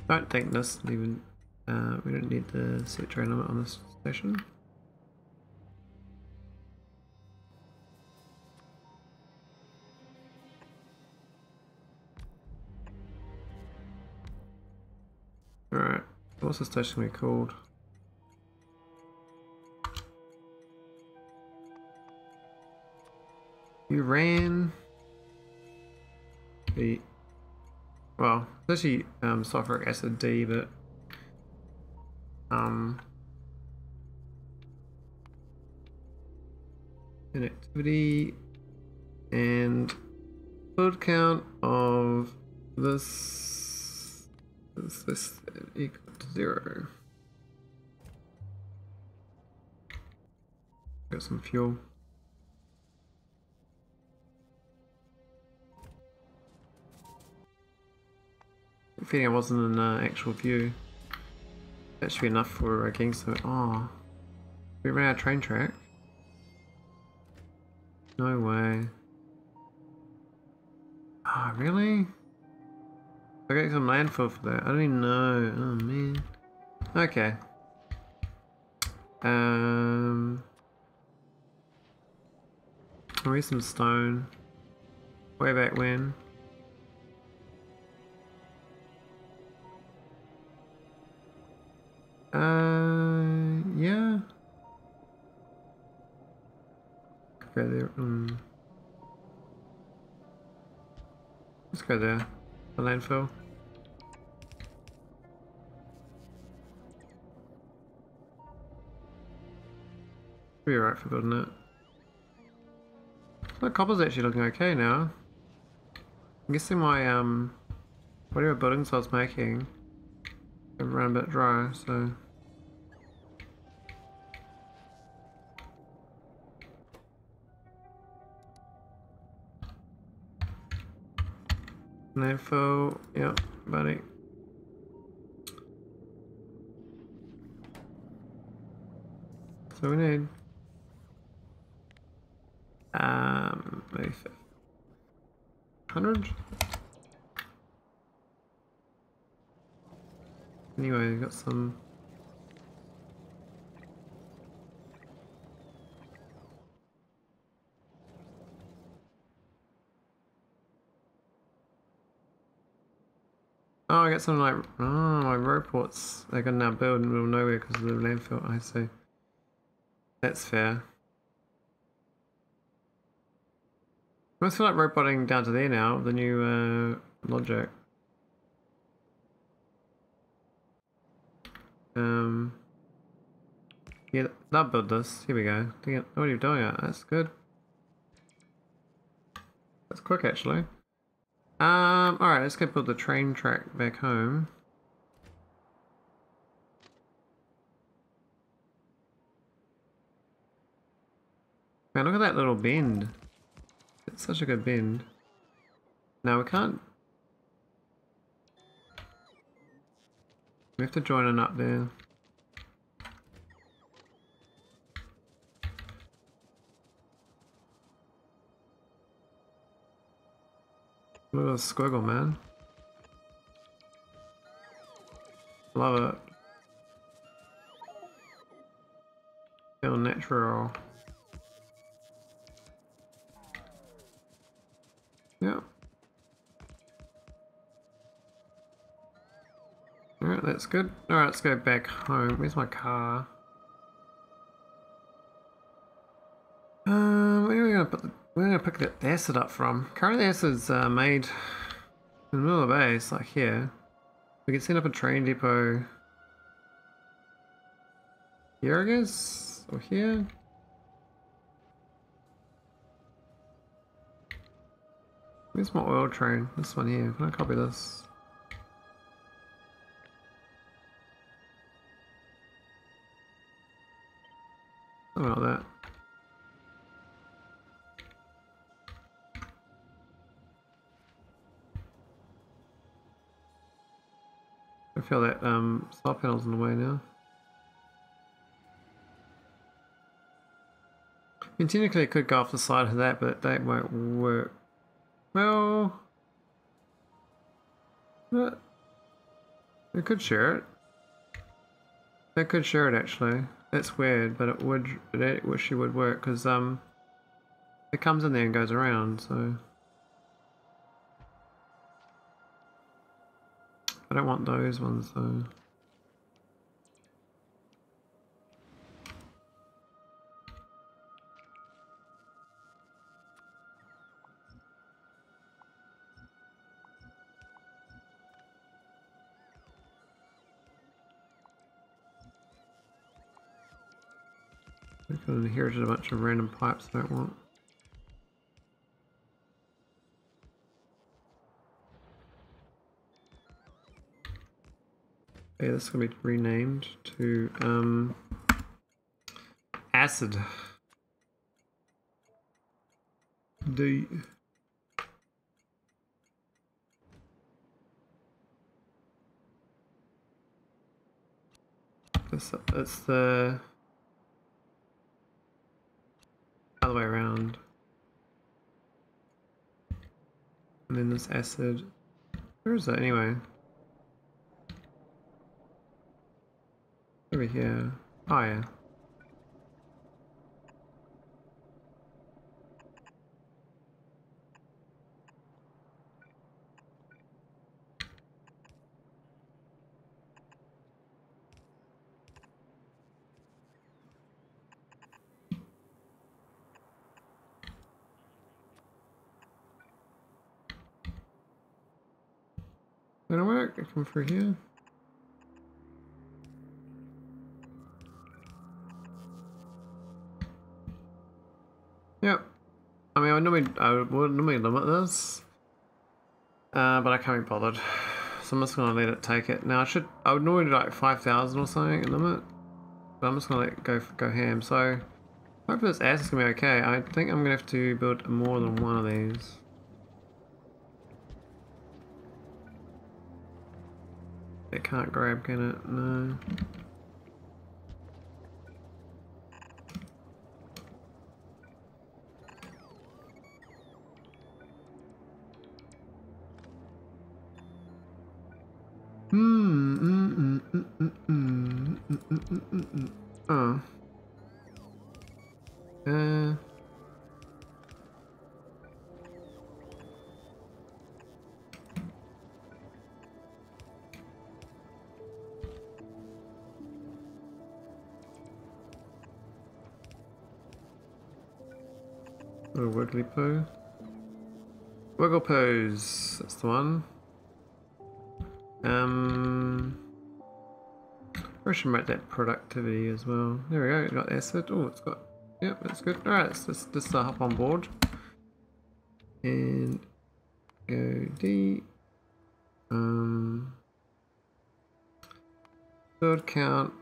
Don't think this even uh, we don't need the set train limit on this station. Alright, what's the station be called? You ran the well, it's actually um, sulfuric acid D, but um, inactivity and load count of this is this equal to zero. Got some fuel. Feeling I wasn't in uh, actual view. That should be enough for a gangster. Oh, we ran our train track. No way. Ah, oh, really? I got some landfill for that. I don't even know. Oh man. Okay. Um. Maybe some stone. Way back when. Uh, yeah. Go there. Um. Let's go there. The landfill. Be alright for building it. The copper's actually looking okay now. I'm guessing my um whatever buildings I was making run a bit dry, so Landfill, yep, buddy. So we need um maybe hundred. Anyway, we got some. Oh, I got some like oh my robots. They can now build in the middle of nowhere because of the landfill. I see. That's fair. I feel like roboting down to there now, the new uh, logic. Um, yeah, they'll build this. Here we go. What are you doing it? That's good. That's quick actually. Um, alright, let's go build the train track back home. Man, look at that little bend. It's such a good bend. Now we can't... We have to join an up there. Look at squiggle, man. Love it. Feel natural. Yeah. Alright, that's good. Alright, let's go back home. Where's my car? Um, where are we gonna put the we're we gonna pick the acid up from. Currently acid's uh, made in the middle of the base, like here. We can set up a train depot here I guess? Or here? Where's my oil train? This one here. Can I copy this? Like that. I feel that um, solar panel's in the way now. Technically it could go off the side of that, but that won't work. Well... But... It could share it. They could share it actually. That's weird, but it would, it wish it would work, because um, it comes in there and goes around, so... I don't want those ones though. I've a bunch of random pipes I don't want. Okay, this is going to be renamed to um, Acid. D. This, it's the other way around. And then this acid Where is it anyway? Over here. Oh yeah. Work. I come here. Yep. I mean, I normally I would normally limit this, uh, but I can't be bothered, so I'm just gonna let it take it. Now I should I would normally do like five thousand or something limit, but I'm just gonna let it go go ham. So hopefully this ass is gonna be okay. I think I'm gonna have to build more than one of these. It can't grab, can it? No. Uh. Wiggly poo. Wiggle pose. That's the one. Um, I should make that productivity as well. There we go. It got acid. Oh, it's got. Yep, that's good. All right, let's just just uh, hop on board and go D. Um, third count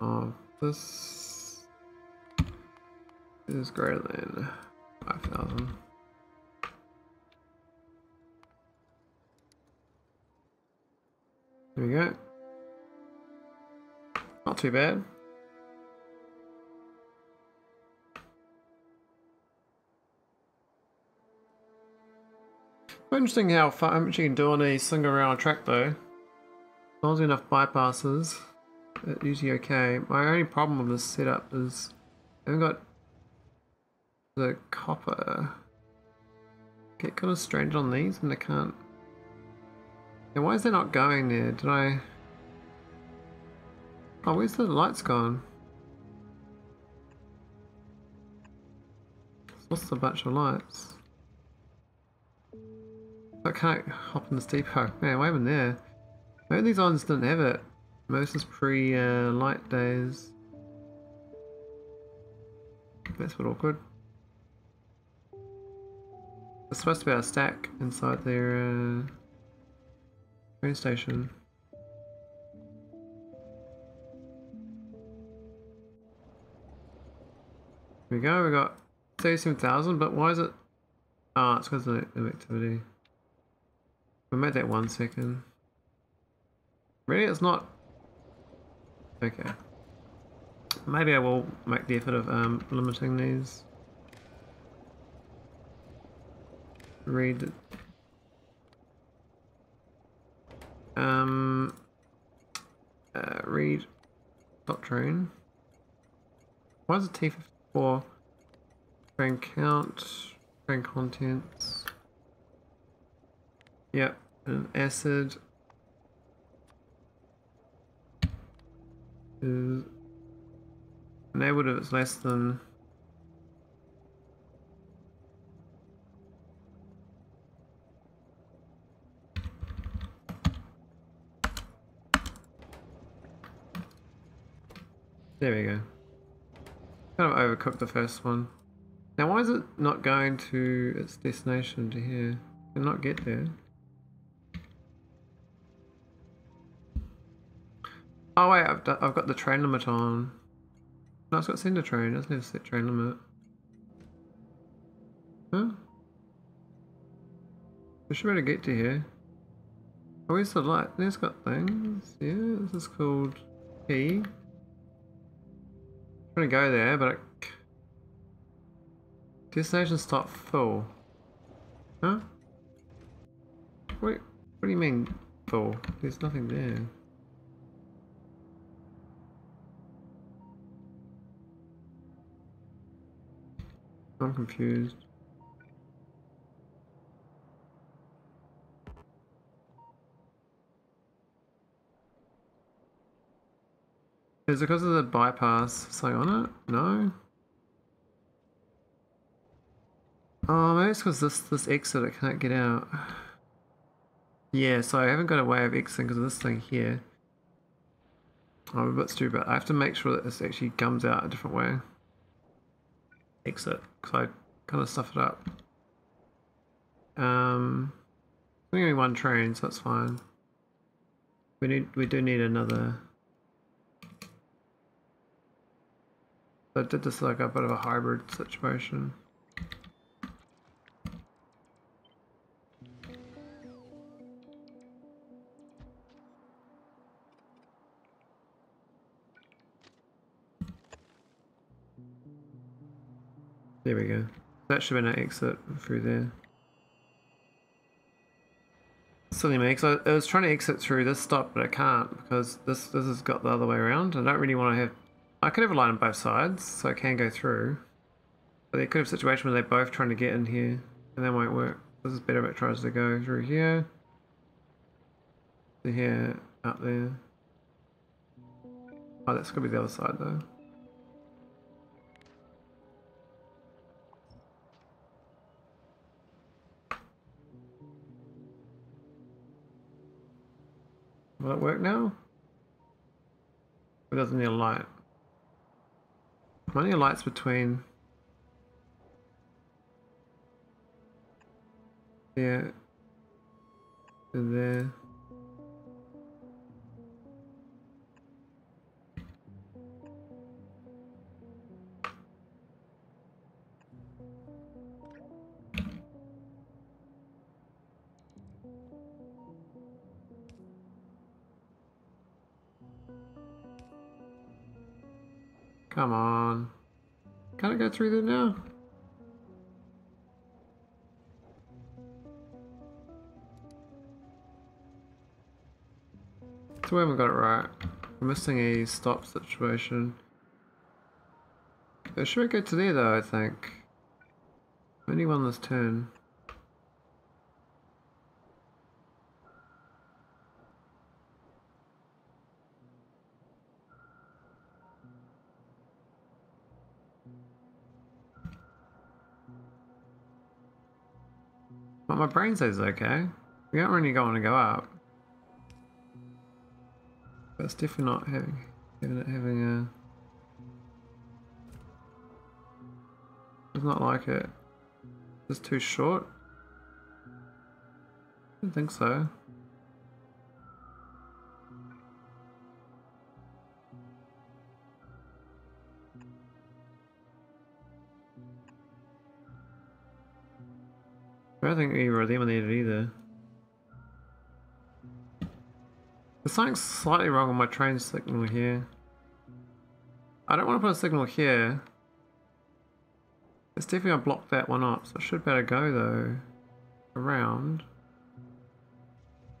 of this is greater than five thousand. There we go. Not too bad. Interesting how far much you can do on a single round track though. As long as enough bypasses, it's usually okay. My only problem with this setup is I haven't got the copper. Get kind of strange on these and I can't and why is it not going there? Did I... Oh, where's the lights gone? Lost a bunch of lights. I can't hop in this depot. Man, why even there? Maybe these ones didn't have it. Most is pre-light uh, days. That's a bit awkward. There's supposed to be a stack inside there. Uh Train station. Here we go, we got 37,000, but why is it? Oh, it's because of the activity. We made that one second. Really? It's not? Okay. Maybe I will make the effort of um, limiting these. Read Um, uh, read dot train. Why is it T54? Train count, train contents. Yep, and acid is enabled if it's less than There we go. Kind of overcooked the first one. Now why is it not going to its destination to here? Can not get there. Oh wait, I've, I've got the train limit on. No, it's got send a train, it doesn't have set train limit. Huh? We should be able to get to here. Oh, where's the light? There's got things. Yeah, this is called key. Gonna go there, but it... Destination stop full. Huh? Wait, What do you mean, full? There's nothing there. I'm confused. Is it because of the bypass something on it? No? Oh, maybe it's because this, this exit I can't get out. Yeah, so I haven't got a way of exiting because of this thing here. I'm a bit stupid. I have to make sure that this actually comes out a different way. Exit, because I kind of stuff it up. Um, there's only one train, so that's fine. We need, we do need another. I did this like a bit of a hybrid situation. There we go. That should have been an exit through there. Silly me, because I, I was trying to exit through this stop, but I can't because this this has got the other way around. I don't really want to have. I could have a line on both sides, so I can go through. But they could have a situation where they're both trying to get in here, and that won't work. This is better if it tries to go through here. To here, up there. Oh, that's gonna be the other side though. Will it work now? It doesn't need a light. Only a light's between there and there. Come on. Can I go through there now? So we haven't got it right. We're missing a stop situation. It should go to there though, I think. Only one this turn. But my brain says okay. We don't really want to go up. But it's definitely not having having it having a It's not like it. It's too short. I don't think so. Don't think of them needed either. There's something slightly wrong with my train signal here. I don't want to put a signal here. It's definitely gonna block that one up, so I should better go though. Around.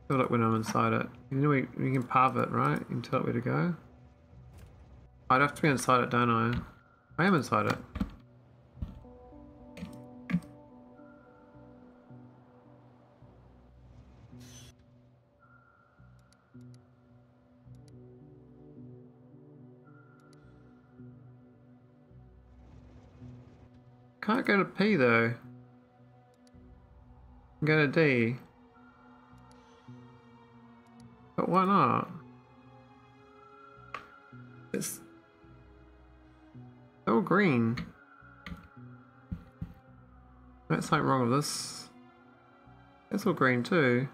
Feel it when I'm inside it. You know we, we can parve it, right? You can tell it where to go. I'd have to be inside it, don't I? I am inside it. Can't go to P though. Go to D. But why not? It's all green. That's something wrong with this. It's all green too.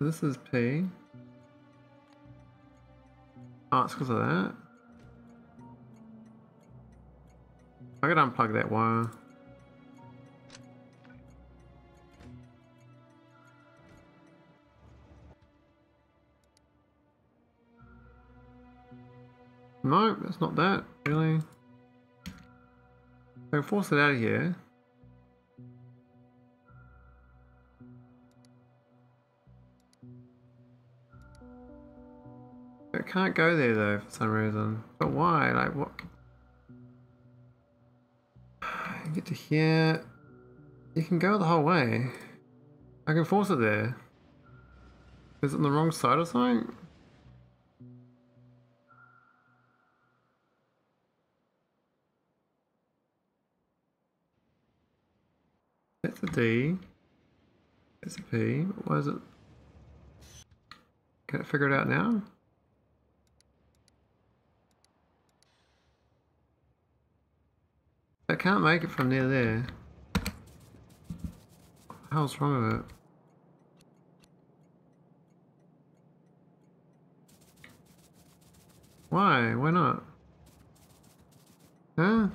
This is P. Oh, it's because of that. I could unplug that wire. No, that's not that, really. So force it out of here. It can't go there though for some reason. But why? Like what? You get to here. You can go the whole way. I can force it there. Is it on the wrong side or something? That's a D. That's a P. Why is it? Can I figure it out now? I can't make it from near there. How's wrong with it? Why? Why not? Huh?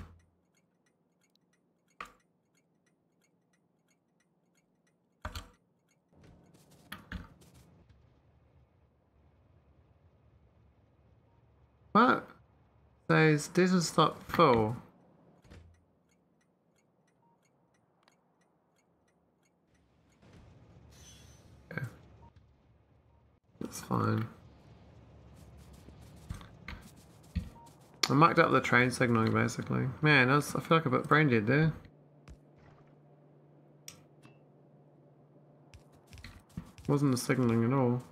What? This is not full. That's fine. I marked up the train signaling basically. Man, I, was, I feel like a bit brain dead there. Wasn't the signaling at all.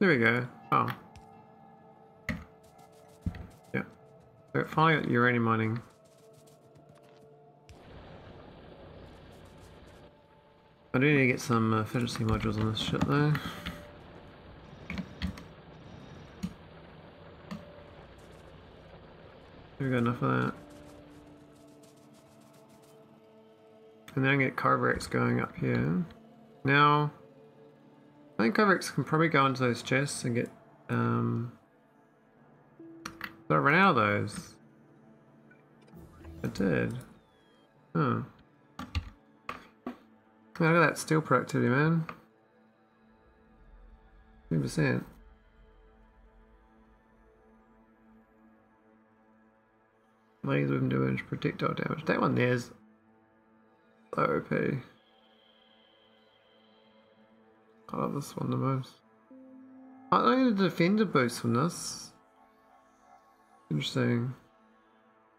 There we go. Oh. Yeah. So finally uranium mining. I do need to get some uh, efficiency modules on this shit though. We got enough of that. And then I get Kovarex going up here. Now, I think Kovarex can probably go into those chests and get, um... Did I run out of those? I did. Huh. Look at that steel productivity, man. 2%. Laser weapon damage, projectile damage. That one there's OP. I love this one the most. I don't need a defender boost from this. Interesting.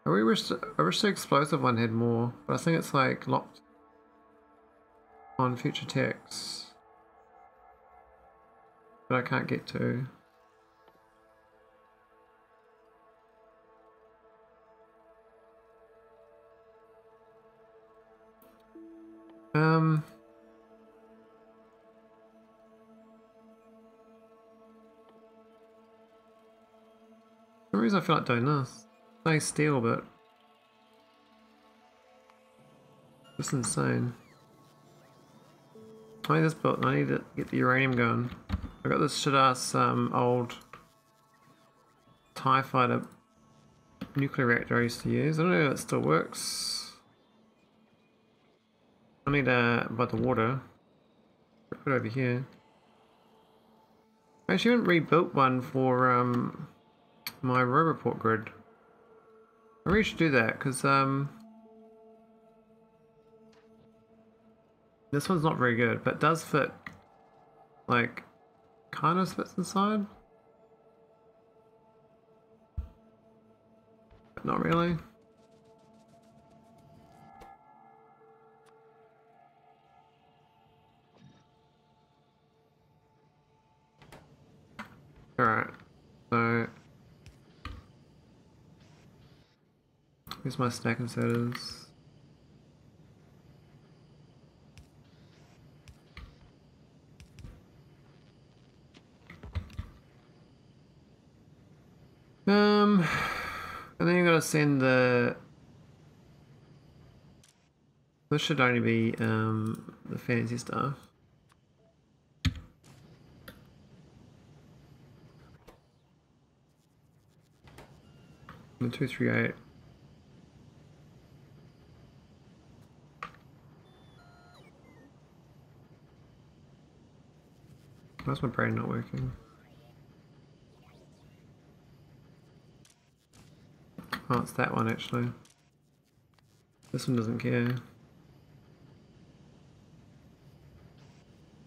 I really wish the, I wish the explosive one had more, but I think it's like locked on future techs. But I can't get to. Um Some reason I feel like doing this. Nice steel, but it's insane. I need this built. I need to get the uranium going. I got this shit ass um, old Tie Fighter nuclear reactor I used to use. I don't know if it still works. I need uh, about the water. Put it over here. I actually haven't rebuilt one for um, my Roboport grid. I really should do that because um, this one's not very good, but does fit. Like, kind of fits inside. But not really. Alright, so here's my stack inserters. Um, and then you're gonna send the. This should only be um the fancy stuff. The two three eight. Why's my brain not working? Oh, it's that one actually. This one doesn't care.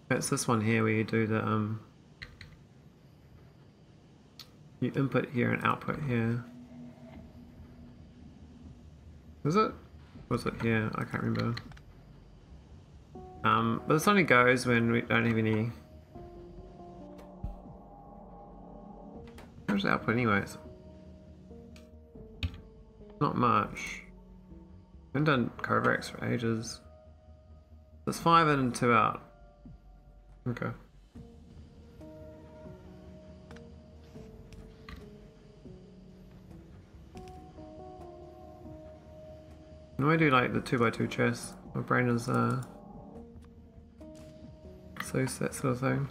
It's this one here where you do the um you input here and output here. Is it? Was it here? I can't remember. Um, but this only goes when we don't have any. The output anyways? Not much. I haven't done Kovarex for ages. There's five in and two out. Okay. No, I do like the 2x2 chess. My brain is uh so that sort of thing.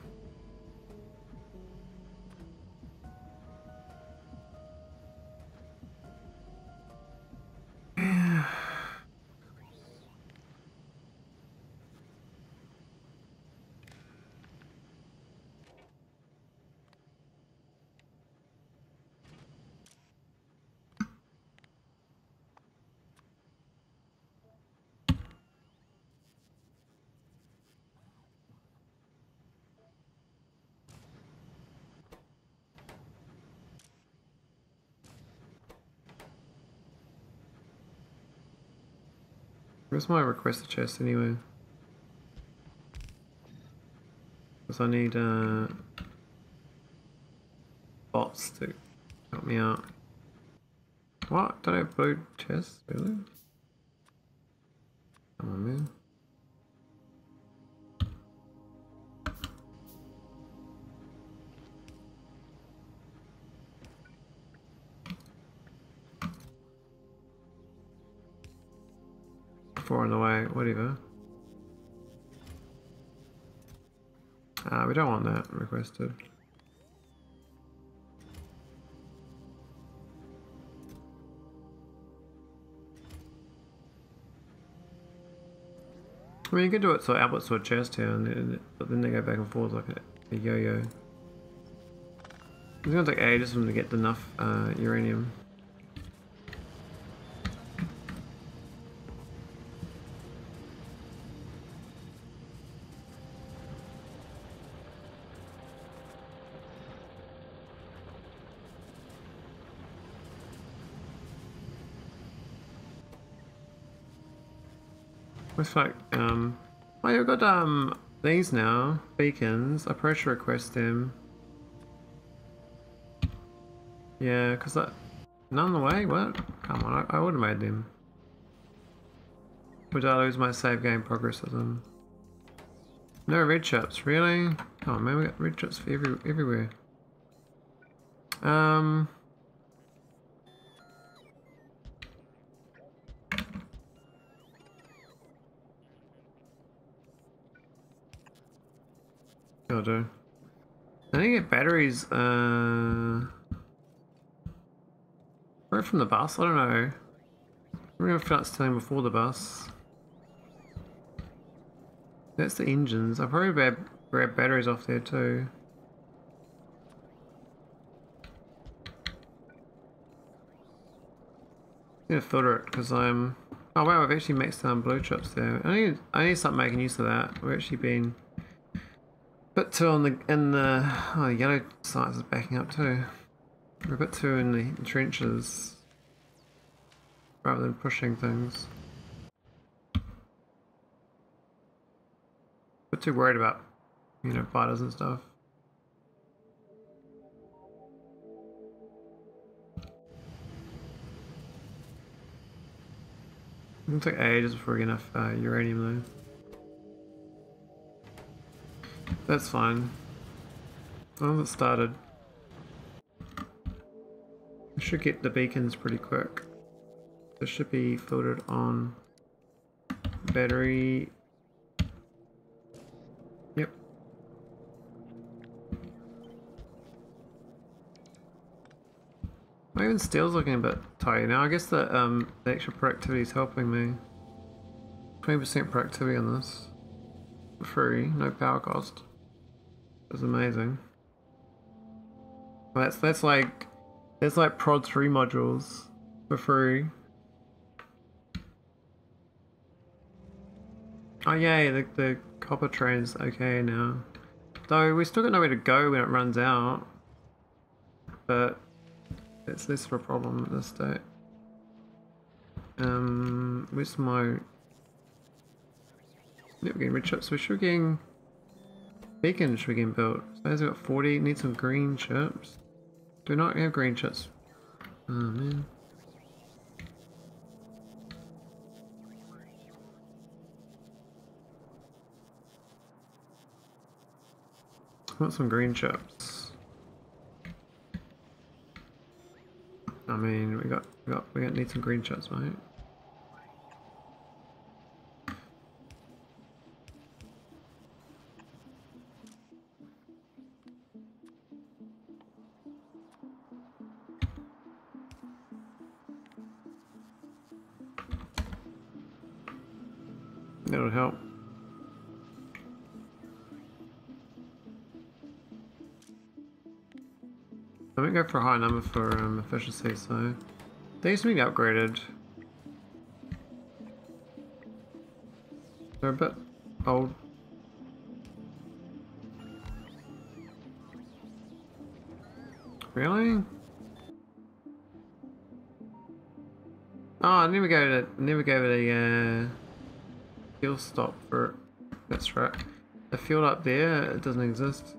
Where's my request chest anyway? Because I need uh, bots to help me out. What? Don't I have blue chests? Really? We don't want that requested. I mean, you can do it so outputs to a chest here, and then, but then they go back and forth like a, a yo-yo. It's gonna take ages for them to get enough uh, uranium. Looks like, um, oh, you've got, um, these now, beacons. I pressure request them. Yeah, because that, none the way, what? Come on, I, I would have made them. Would I lose my save game progress of them? No red chips, really? Oh man, we got red chips every, everywhere. Um... Do. I think get batteries, uh... Right from the bus? I don't know. I don't know if stealing before the bus. That's the engines. I'll probably grab, grab batteries off there too. I'm gonna filter it because I'm... Oh wow, I've actually maxed out blue chips there. I need, I need to start making use of that. We've actually been bit too on the in the oh the yellow sides is backing up too. We're a bit too in the trenches rather than pushing things. Bit too worried about you know fighters and stuff. It'll take ages before we get enough uh, uranium though. That's fine. Well, it started. I should get the beacons pretty quick. This should be filtered on battery. Yep. My even steel's looking a bit tight now. I guess the um the extra productivity is helping me. 20% productivity on this. Free, no power cost. Is amazing. That's that's like that's like prod three modules for free. Oh yay, the the copper train's okay now. Though we still got nowhere to go when it runs out. But it's less of a problem at this state. Um where's my Yep, we're getting red chips. We should be getting beacon should be getting built. So has got 40, need some green chips. Do we not have green chips? Oh man. I want some green chips. I mean, we got, we got, we got need some green chips, mate. Me go for a high number for um, efficiency, so they used to be upgraded. They're a bit old. Really? Oh, I never gave it. A, never gave it a uh, fuel stop for. it. That's right. The fuel up there it doesn't exist.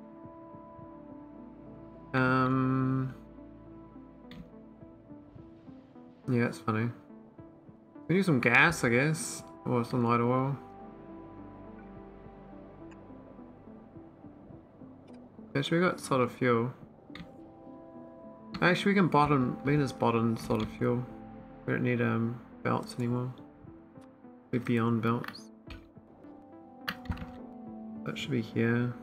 Um. Yeah, that's funny. We need some gas, I guess, or some light oil. Actually, we got solid fuel. Actually, we can bottom. Just bottom solid fuel. We don't need um belts anymore. We're beyond belts. That should be here.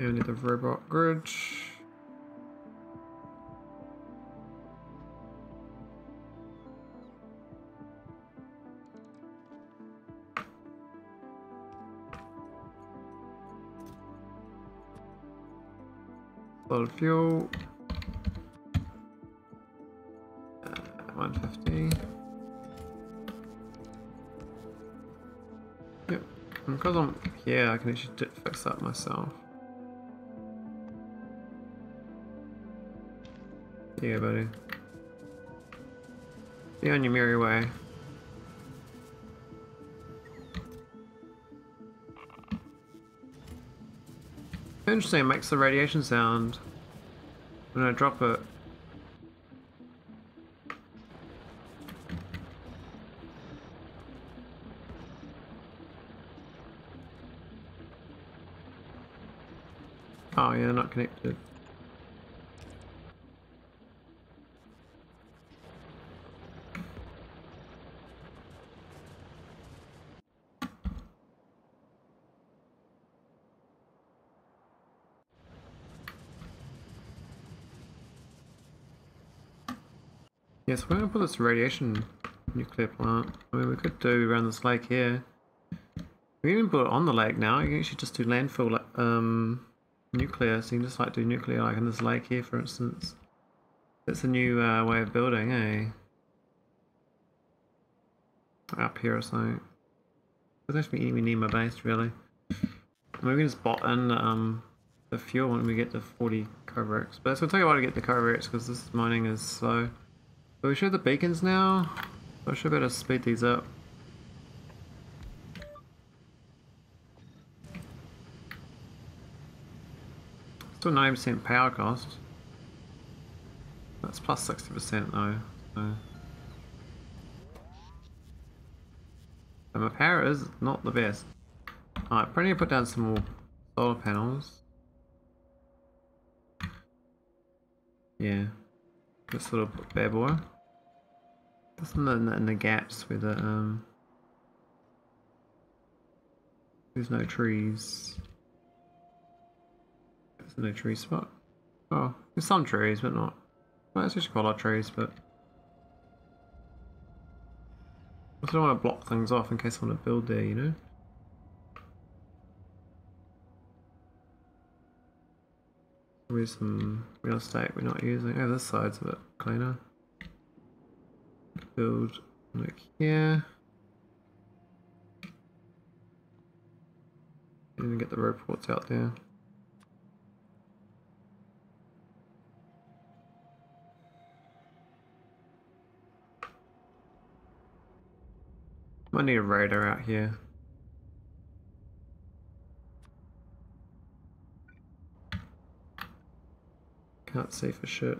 And we need the robot grid. Fuel. Uh, 150. Yep. And because I'm here, I can actually fix that myself. Yeah, buddy. Be on your merry way. Interesting, it makes the radiation sound when I drop it. Oh yeah, not connected. Yes, we're gonna put this radiation nuclear plant. I mean, we could do around this lake here. We can even put it on the lake now. You can actually just do landfill um, nuclear. So you can just like do nuclear like in this lake here, for instance. That's a new uh, way of building, eh? Up here or something. To be anywhere near my base, really. Mean, we can just bot in um, the fuel when we get to 40 Kovarex. But it's gonna take a while to get the Kovarex because this mining is slow. But we have the beacons now. I should better speed these up. Still 9% power cost. That's plus 60% though. So. And my power is not the best. Alright, probably put down some more solar panels. Yeah. This little bad boy. Just in the, in the gaps where the, um... There's no trees. There's no tree spot. Oh, there's some trees, but not. Well, it's just quite a lot of trees, but... I don't want to block things off in case I want to build there, you know? Probably some real estate we're not using. Oh, this side's a bit cleaner. Build like here. And get the roboports out there. Might need a radar out here. Can't see for shit.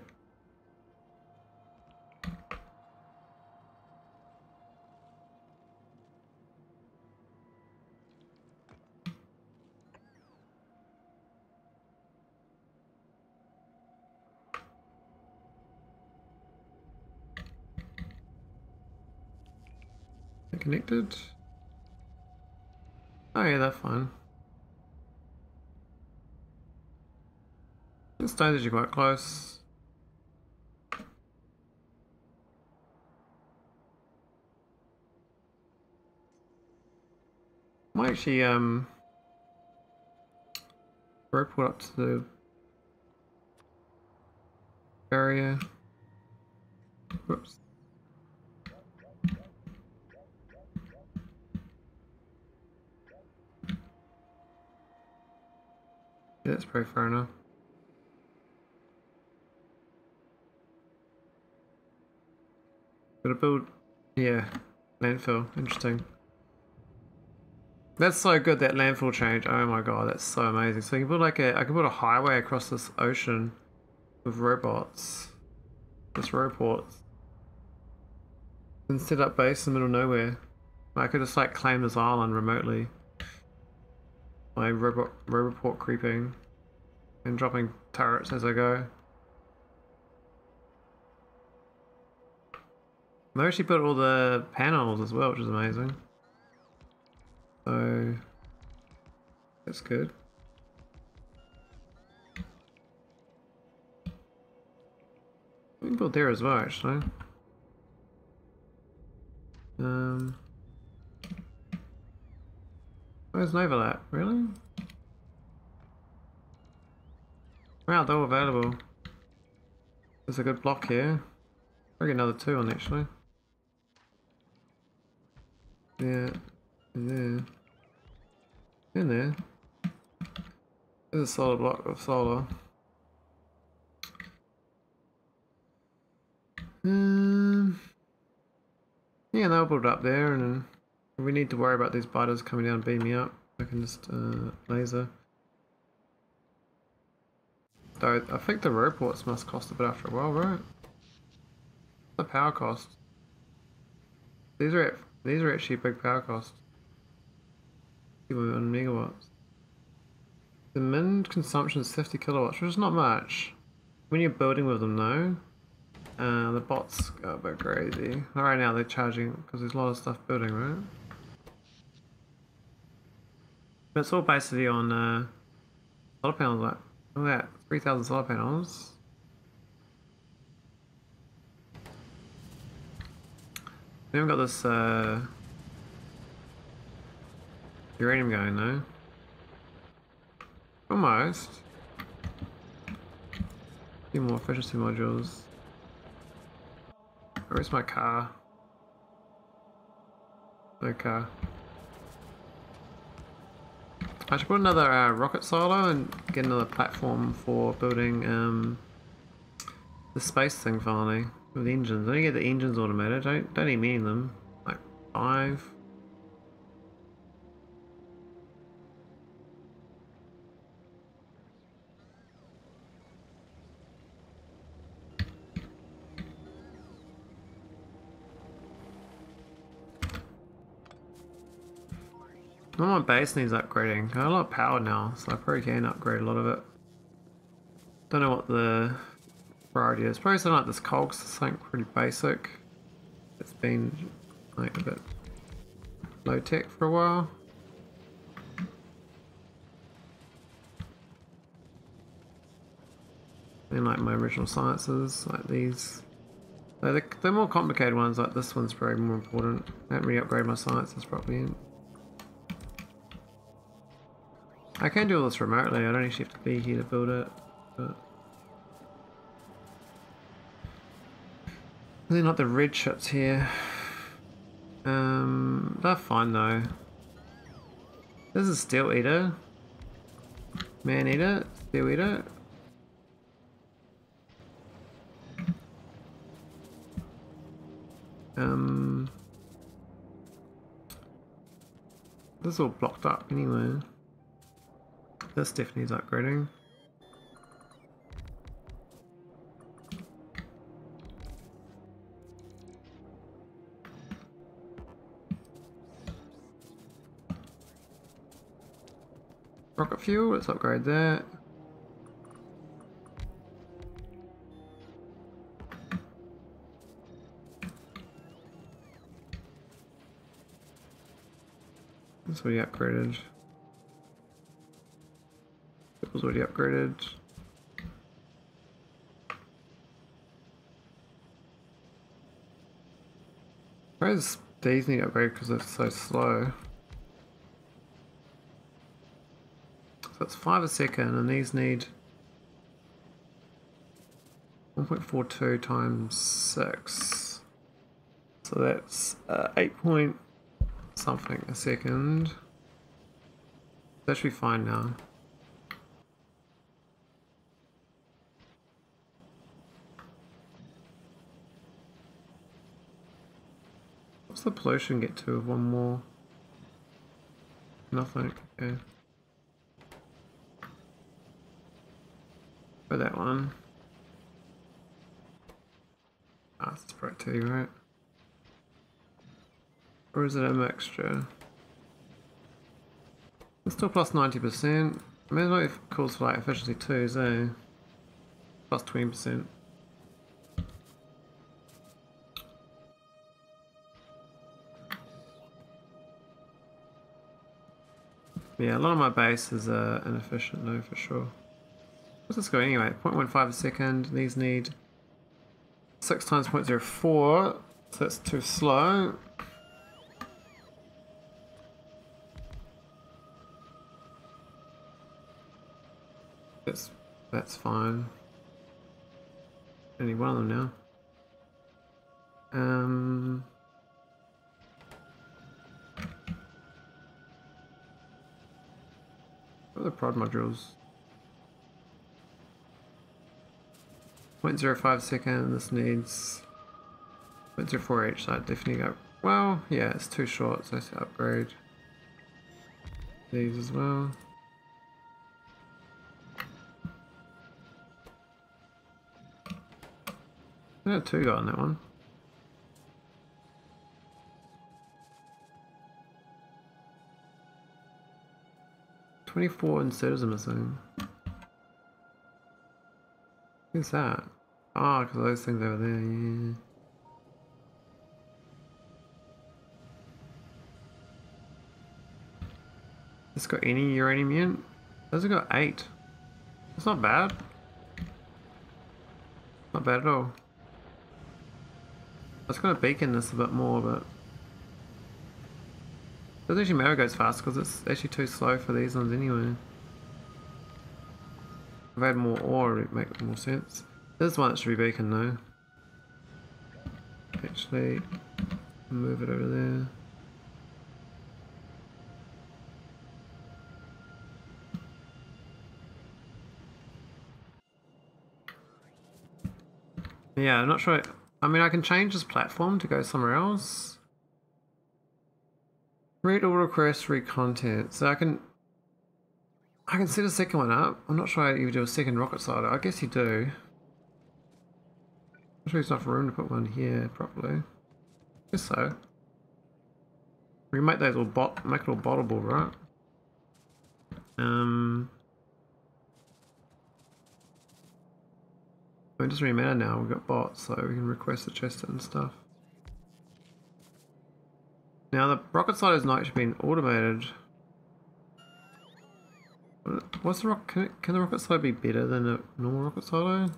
Connected. Oh yeah, that's fine. The stones are quite close. Might actually um rope it up to the area. Whoops. Yeah, that's pretty fair enough. Gotta build, yeah, landfill. Interesting. That's so good that landfill change. Oh my god, that's so amazing. So you can build like a, I can build a highway across this ocean with robots, just robots, and set up base in the middle of nowhere. I could just like claim this island remotely My robot roboport creeping and dropping turrets as I go. They actually put all the panels as well, which is amazing. So that's good. We can build there as well, actually. Um, where's an overlap? Really? Wow, they're all available. There's a good block here. I'll get another two on actually. Yeah, in there. In there. There's a solid block of solar. Um, yeah, they'll build up there, and if we need to worry about these biters coming down and beam me up, I can just uh, laser. Though I think the robots must cost a bit after a while, right? The power cost. These are at these are actually big power costs. 1 megawatts. The min consumption is 50 kilowatts, which is not much. When you're building with them though, uh, the bots go a bit crazy. Right now they're charging, because there's a lot of stuff building, right? But it's all basically on uh, solar panels, like, look at that, 3,000 solar panels. We haven't got this uh, uranium going though. Almost. A few more efficiency modules. Where's my car? No car. I should put another uh, rocket silo and get another platform for building um, the space thing finally. With engines. I don't get the engines automated. Don't don't even mean them. Like five. my base needs upgrading. I got a lot of power now, so I probably can upgrade a lot of it. Don't know what the priority is. Probably something like this cog, something pretty basic. It's been like a bit low tech for a while. And like my original sciences, like these. the, the more complicated ones, like this one's probably more important. I haven't really upgraded my sciences properly. I can do all this remotely, I don't actually have to be here to build it. But... They're not the red ships here. Um, they're fine though. This is Steel Eater. Man Eater. Steel Eater. Um, this is all blocked up anyway. This definitely needs upgrading. Rocket fuel, let's upgrade that. That's already upgraded. It was already upgraded. Why does these need upgrade because they're so slow? It's 5 a second and these need 1.42 times 6. So that's uh, 8 point something a second. That should be fine now. What's the pollution get to one more? Nothing, okay. For that one. Ah, it's 2, right? Or is it a mixture? It's still plus 90%. I mean, it calls for like efficiency 2, so plus 20%. Yeah, a lot of my base is uh, inefficient though, for sure. What's this go anyway? 0.15 a second. These need 6 times 0.04, so that's too slow. That's, that's fine. Only one of them now. Um... What are the prod modules? 0.05 second, this needs 0.04 each, so I definitely go, well, yeah, it's too short, so I have to upgrade these as well. I have two got on that one. Twenty-four inserters are missing. Who's that? Ah, oh, because those things over there, yeah. It's got any uranium in? Those have got eight. That's not bad. Not bad at all. I was going to beacon this a bit more, but... It doesn't actually matter it goes fast because it's actually too slow for these ones anyway. If I had more ore, it'd make more sense. This one should be beacon though. Actually, move it over there. Yeah, I'm not sure. I mean, I can change this platform to go somewhere else. Read all requests, read content. So I can I can set a second one up. I'm not sure how you do a second rocket silo. I guess you do. I'm sure there's enough room to put one here properly. I guess so. We make those all bot make it all bottable, right? Um It doesn't really matter now, we've got bots, so we can request the chest and stuff. Now the rocket silo has not actually been automated. What's the rock? Can, it, can the rocket silo be better than a normal rocket silo?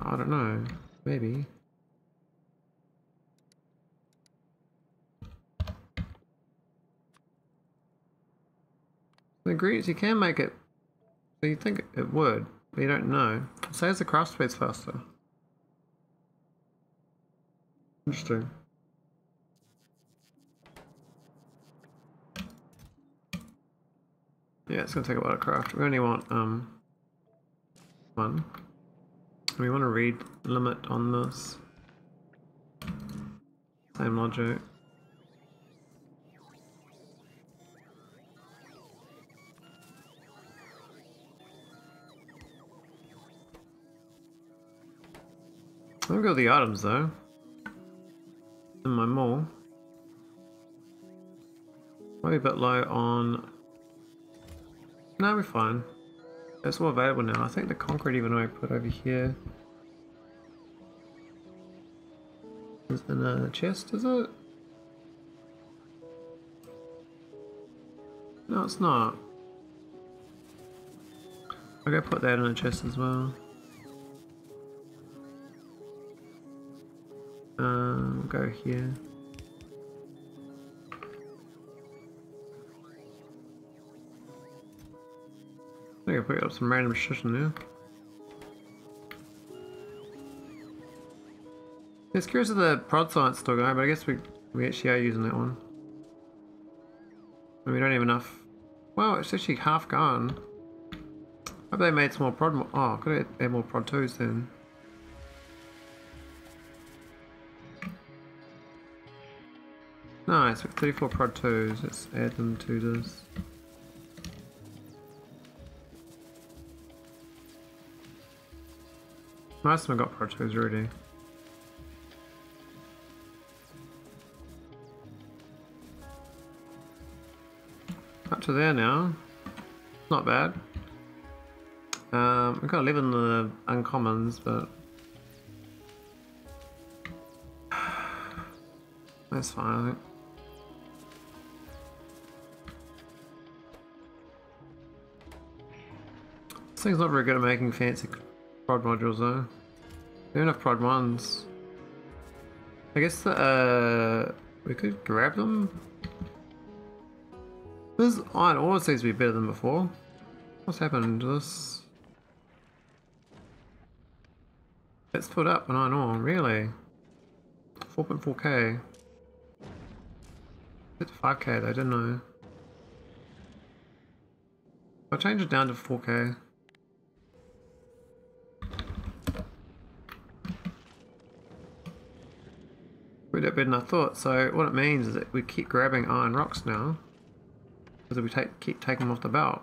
I don't know. Maybe. The ingredients, you can make it, so you think it would, but you don't know. Say as the craft speed's faster. Interesting. Yeah, it's gonna take a while to craft. We only want um one. We want to read limit on this. Same logic. I've got the items though. In my mall. Might be a bit low on... No, we're fine. It's all available now. I think the concrete even I put over here is in a chest, is it? No, it's not. I'll go put that in a chest as well. Um, go here. I think I put up some random shit in there. It's curious if the prod science still going, but I guess we we actually are using that one. And we don't have enough. Well, it's actually half gone. Hope they made some more prod. Mo oh, could add more prod twos then. Nice, with 34 prod twos. Let's add them to this. Most of them got Tools already. Up to there now. Not bad. Um, we've got 11 the uncommons, but... [sighs] That's fine, I think. This thing's not very good at making fancy prod modules though. We don't have prod ones. I guess uh, we could grab them. This iron ore seems to be better than before. What's happened to this? Let's put up an iron ore, really? 4.4k. It's 5k though, didn't I? I'll change it down to 4k. We did better than I thought. So what it means is that we keep grabbing iron rocks now. Because we take keep taking them off the belt.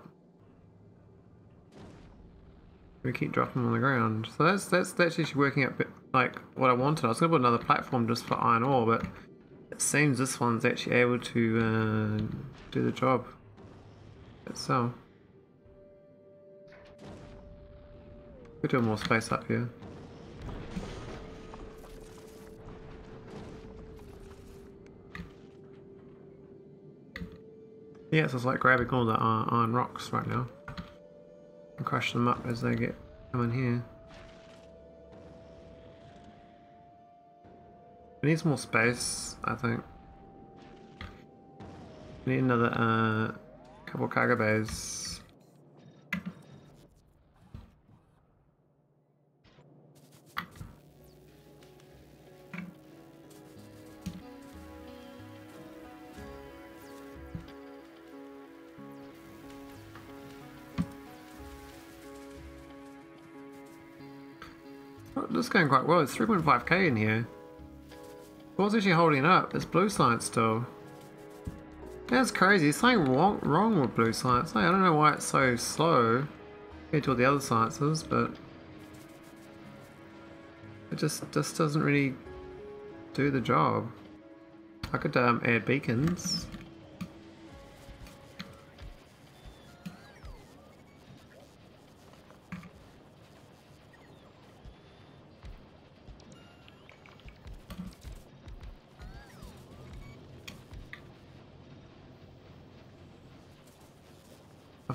We keep dropping them on the ground. So that's that's that's actually working out bit like what I wanted. I was gonna put another platform just for iron ore, but it seems this one's actually able to uh, do the job itself. We do more space up here. Yeah, so it's like grabbing all the uh, iron rocks right now and crushing them up as they get come in here. We need some more space, I think. We need another uh, couple cargo bays. Going quite well. It's 3.5k in here. What's actually holding up? It's blue science still. That's crazy. There's something wrong, wrong with blue science. I don't know why it's so slow compared to all the other sciences, but it just just doesn't really do the job. I could um, add beacons.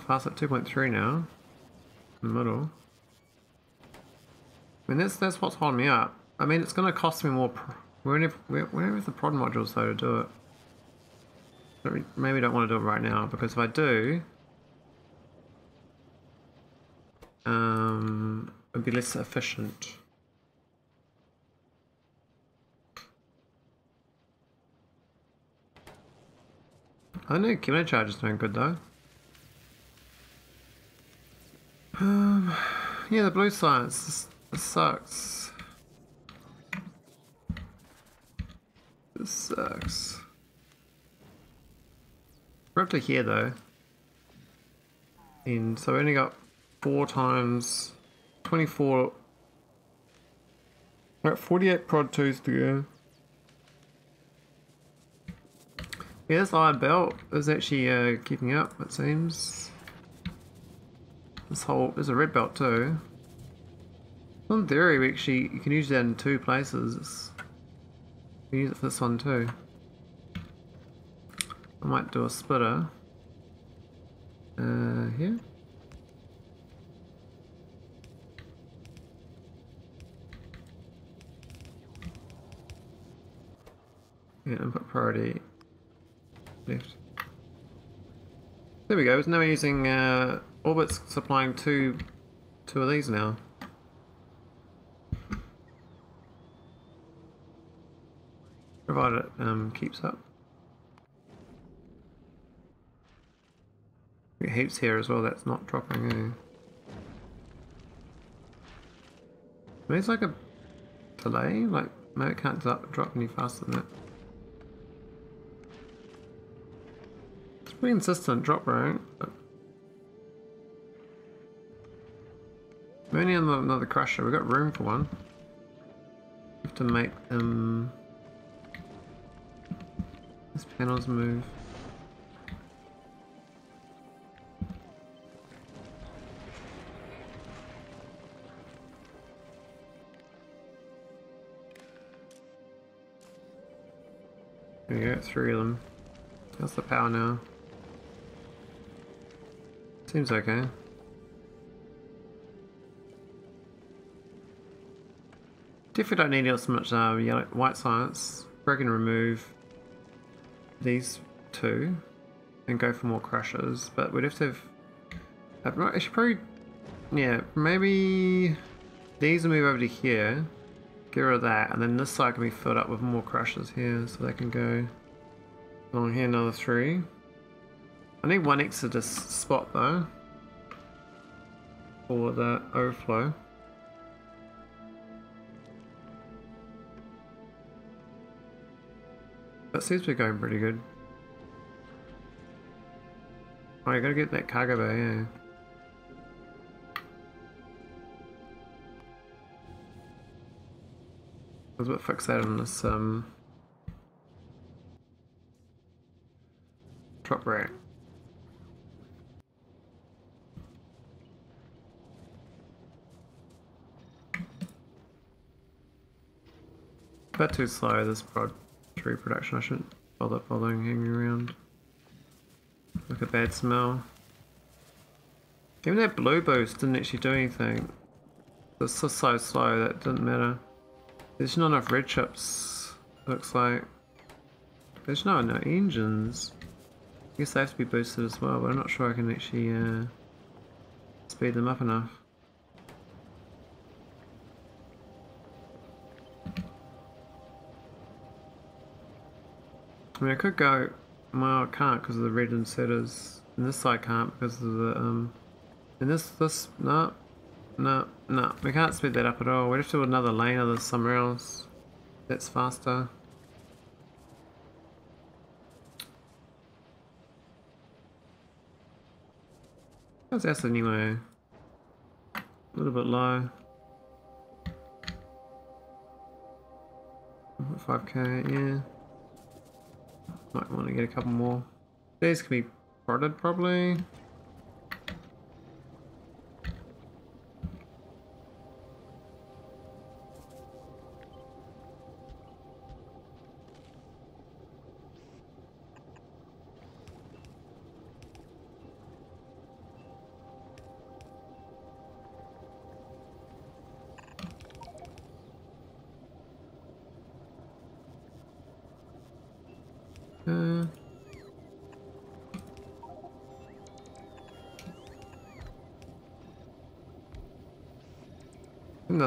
Pass that 2.3 now. In the middle. I mean, that's, that's what's holding me up. I mean, it's going to cost me more... Where, where, where is the prod modules, though, to do it? Maybe don't want to do it right now, because if I do... Um, it'd be less efficient. I know Kimono Charge is doing good though. Um, yeah, the blue science this, this sucks. This sucks. We're up to here though. And so we only got four times 24. We're at 48 prod 2s to go. Yeah, this iron belt is actually uh, keeping up, it seems. This whole, there's a red belt too. In theory, we actually, you can use that in two places. Can use it for this one too. I might do a splitter. Uh, here. Yeah, input priority left. There we go. Now we're using uh, Orbit's supplying two, two of these now. Provided it um, keeps up. Got heaps here as well. That's not dropping. Maybe it's like a delay. Like maybe it can't drop any faster than that. It's Pretty insistent drop rate. We only have another crusher. We've got room for one. We have to make them... This panels move. There you go, three of them. That's the power now. Seems okay. Definitely don't need as much uh, yellow, white science. We can remove these two and go for more crushes, but we'd have to have... I should probably... Yeah, maybe these will move over to here. Get rid of that, and then this side can be filled up with more crushes here, so they can go along here another three. I need one exodus spot though for the overflow. That seems to be going pretty good. Oh, I gotta get that cargo bay, yeah. I was a bit fixated on this um, drop rack. bit too slow, this prod tree production. I shouldn't bother following hanging around. Like a bad smell. Even that blue boost didn't actually do anything. It's just so slow that didn't matter. There's not enough red chips, looks like. There's no, no engines. I guess they have to be boosted as well, but I'm not sure I can actually uh, speed them up enough. I mean, I could go. Well, I can't because of the red inserters. And this side can't because of the um. And this this no, no no. We can't speed that up at all. We have to do another lane of this somewhere else. That's faster. How's that anyway? A little bit low. 5k, yeah. Might want to get a couple more. These can be prodded probably.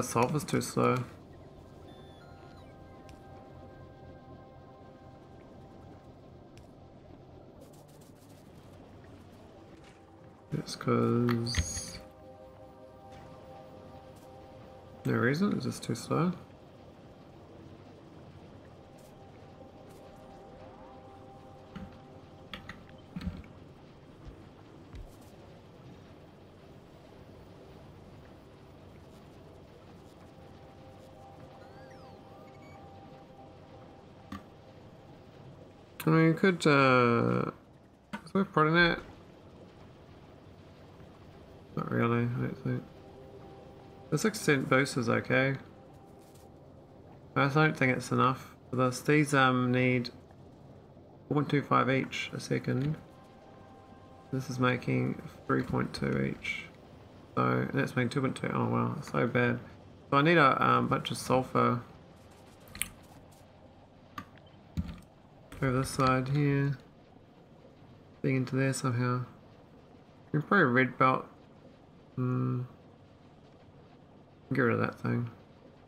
that solve is too slow. It's because... No reason, it's just too slow. Could, uh... Is there prodding it? Not really, I don't think. The 6% boost is okay. I don't think it's enough for this. These um need 1.25 each a second. This is making 3.2 each. So that's making 2.2. Oh wow, so bad. So I need a um, bunch of sulfur over this side here. Being into there somehow. You can probably red belt. Hmm. Get rid of that thing.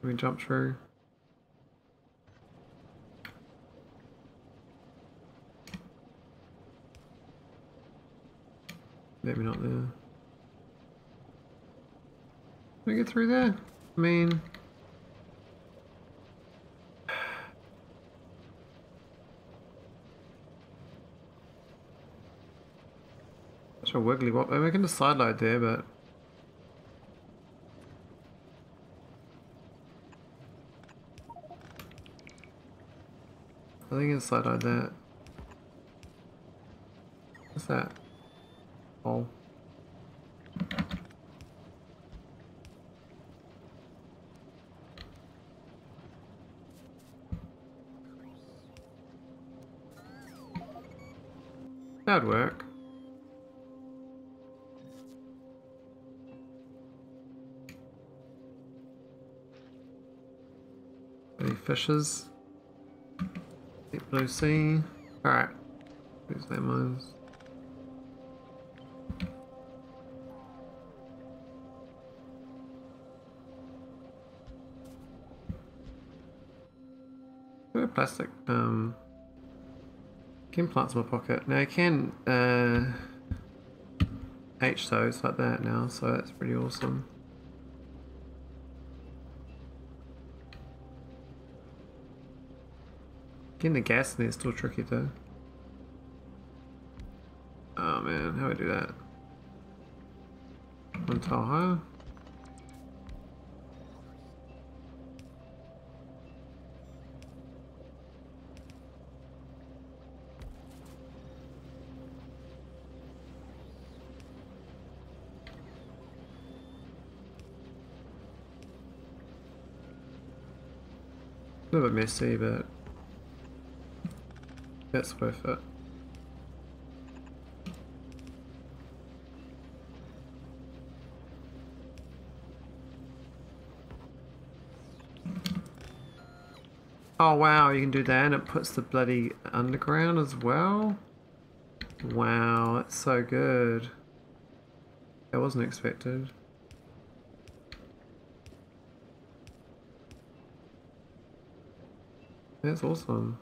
Let me jump through. Maybe not there. Can we get through there? I mean... A wiggly wop. I'm making a side load there, but... I think it's side load that. What's that? Oh. That'd work. Fishes? Deep blue sea. Alright. Ones? Got a plastic um can plants in my pocket. Now I can uh H those like that now, so that's pretty awesome. Getting the gas in there is still tricky though. Oh man, how do I do that? One tile higher. A little bit messy, eh, but that's worth it. Oh wow, you can do that and it puts the bloody underground as well? Wow, that's so good. That wasn't expected. That's awesome.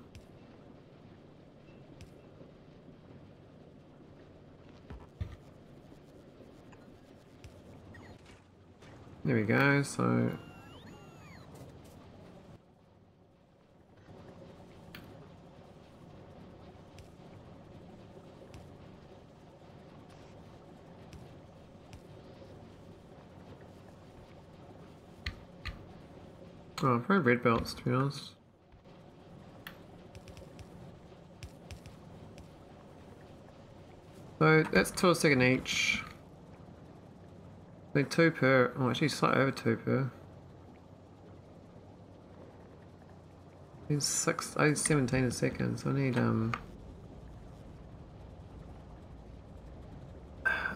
There we go, so... Oh, probably red belts to be honest. So that's two a second each. Need two per. Oh, actually, slightly over two per. Need six. I need seventeen a second. So I need um.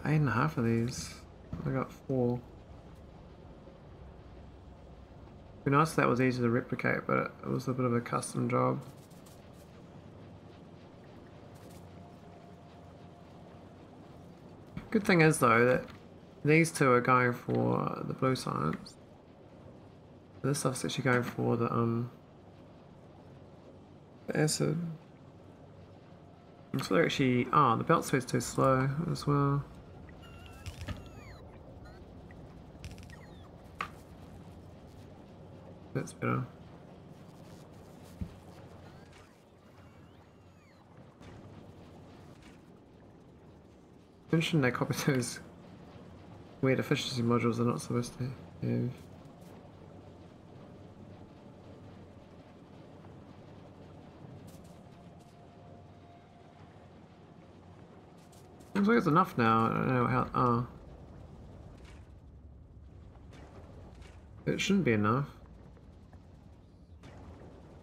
Eight and a half of these. I got four. Be nice if that was easy to replicate, but it was a bit of a custom job. Good thing is though that these two are going for the blue science. This stuff's actually going for the um the acid. So they're actually ah oh, the belt speed's too slow as well. That's better. Mentioned they copy [laughs] those weird efficiency modules they're not supposed to have. Looks like it's enough now. I don't know how. Oh. It shouldn't be enough.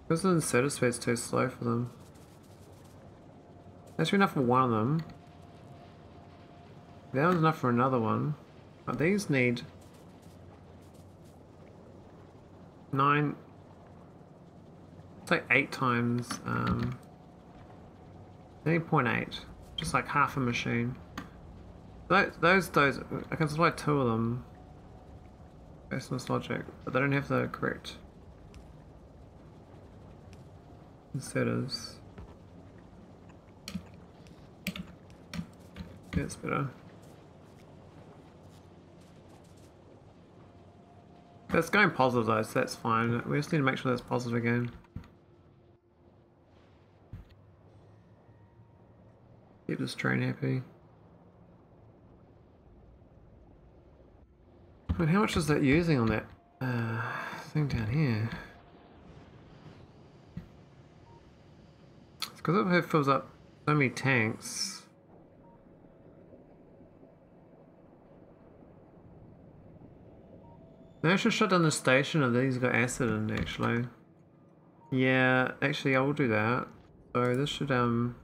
Because the inserter too slow for them. That's enough for one of them. That one's enough for another one. But these need nine. Like eight times. Um, 8.8. Just like half a machine. Those, those, those, I can supply two of them. Based logic, but they don't have the correct inserters. That's better. It's going positive though, so that's fine. We just need to make sure that's positive again. Keep this train happy. But how much is that using on that uh, thing down here? It's because it fills up so many tanks. I should shut down the station and these got acid in actually. Yeah, actually I will do that. So this should um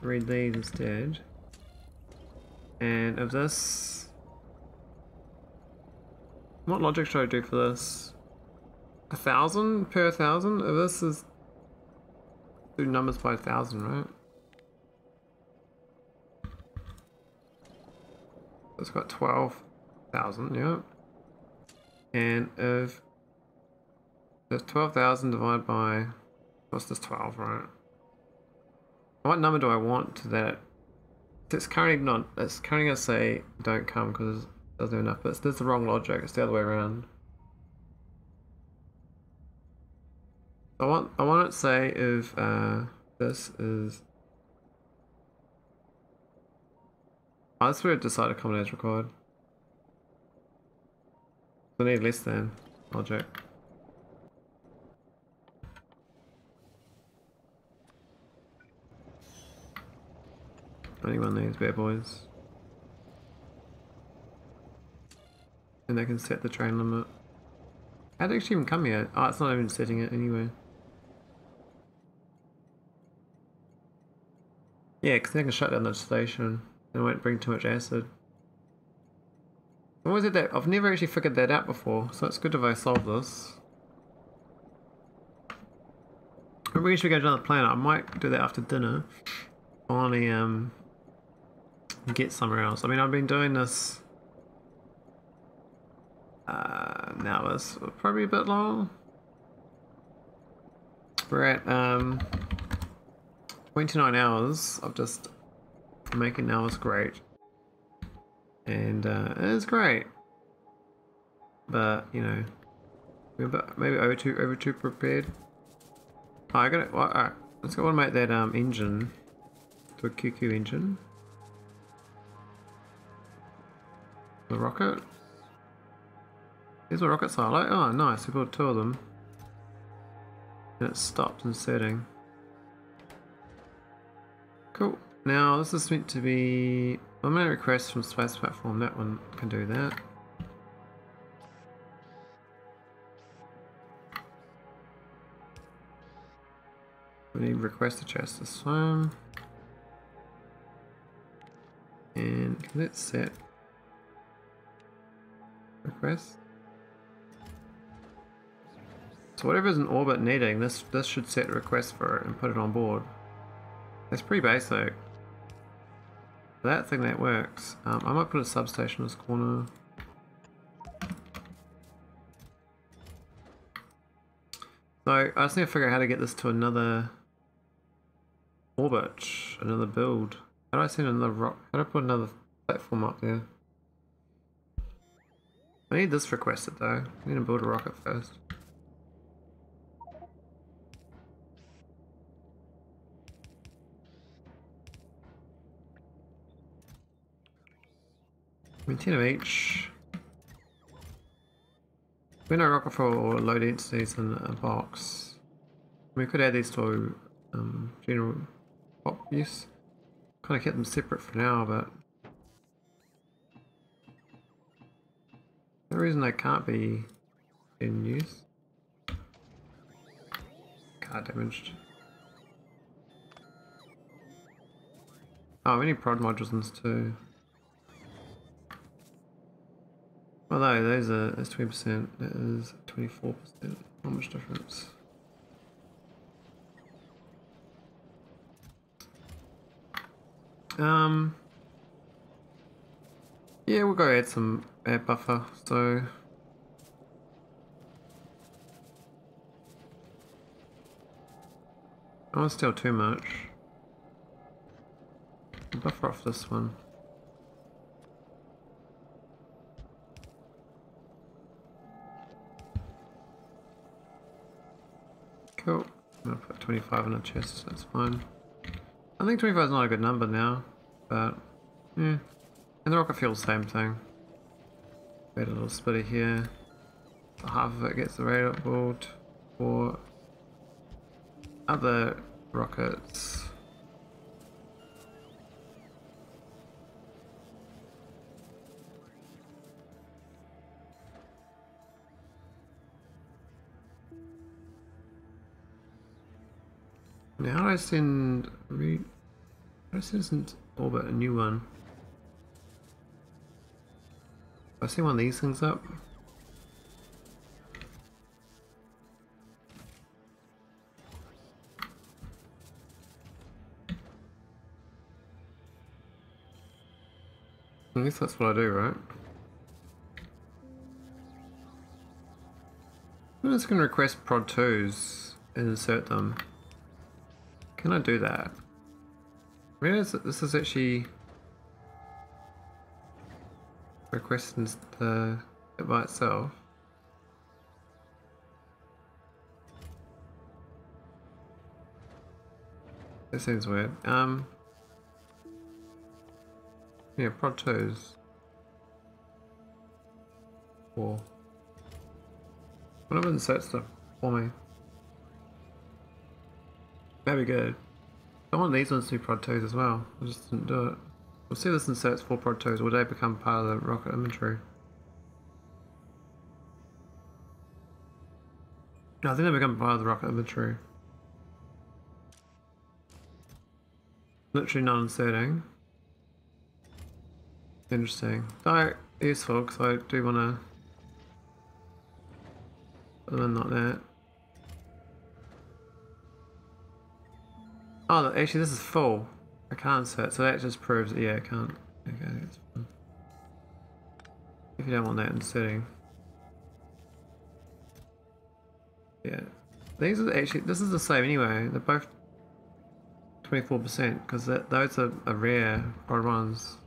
read these instead. And if this what logic should I do for this? A thousand per thousand? If this is do numbers by a thousand, right? It's got twelve thousand, yeah. And if there's 12,000 divided by, what's this 12, right? What number do I want to that? It's currently not, it's currently going to say don't come because it doesn't have enough, but it's, the wrong logic, it's the other way around. I want, I want it to say if uh, this is Oh, that's where it decided common as required. We need less than logic. Only one these bad boys. And they can set the train limit. How'd it actually even come here? Oh, ah, it's not even setting it anyway. Yeah, because they can shut down the station. It won't bring too much acid. What was it that I've never actually figured that out before, so it's good if I solve this. Maybe we should go to another planet. I might do that after dinner. Finally, um, get somewhere else. I mean, I've been doing this. Uh, now it's probably a bit long. We're at um, 29 hours of just making now is great and uh, it's great. But you know, maybe over too over too prepared. Oh, I got it. Well, all right, let's go automate that um engine to a QQ engine. The rocket. Here's a rocket silo. Oh, nice. We built two of them. And it stopped inserting. Cool. Now, this is meant to be I'm going to request from Space Platform, that one can do that. We need request a chest this time. And let's set request. So whatever's in orbit needing, this this should set request for it and put it on board. That's pretty basic that thing that works. Um, I might put a substation in this corner. So I just need to figure out how to get this to another orbit, another build. How do I send another rock? How do I put another platform up there? I need this requested though. I need to build a rocket first. 10 of each. We know rocket for low densities in a box. We could add these to um, general pop use. Kind of kept them separate for now, but the reason they can't be in use. Car damaged. Oh, we need prod modules in this too. Well, no, those are that's twenty percent. That is twenty four percent. Not much difference. Um. Yeah, we'll go add some air buffer. So. I don't steal too much. Buffer off this one. Cool. I'm gonna put 25 in a chest, that's fine. I think 25 is not a good number now, but yeah. And the rocket fuel, same thing. Add a little splitter here. Half of it gets the radar board for other rockets. Now how do I send read how do I send orbit a new one? I see one of these things up. I guess that's what I do, right? I'm just going to request prod 2s and insert them. Can I do that? Realize that this is actually requesting the it by itself. That seems weird. Um. Yeah, prod twos. Four. One of them set stuff for me. Very good. I want these ones to prod twos as well. I just didn't do it. We'll see this inserts four prod twos. Will they become part of the rocket inventory? No, I think they become part of the rocket inventory. Literally non-inserting. Interesting. Alright, useful because I do want to. But then not that. Oh, actually, this is full. I can't set, so that just proves that, yeah, I can't. Okay, that's fine. If you don't want that inserting. Yeah. These are actually, this is the same anyway. They're both 24% because those are, are rare odd ones.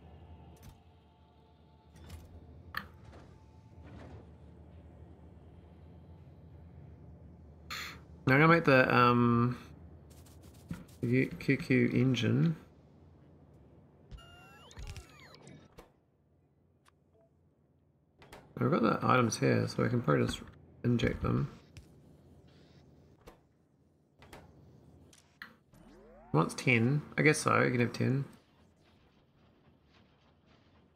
Now I'm gonna make the um QQ engine. I've got the items here, so I can probably just inject them. Wants 10. I guess so, you can have 10.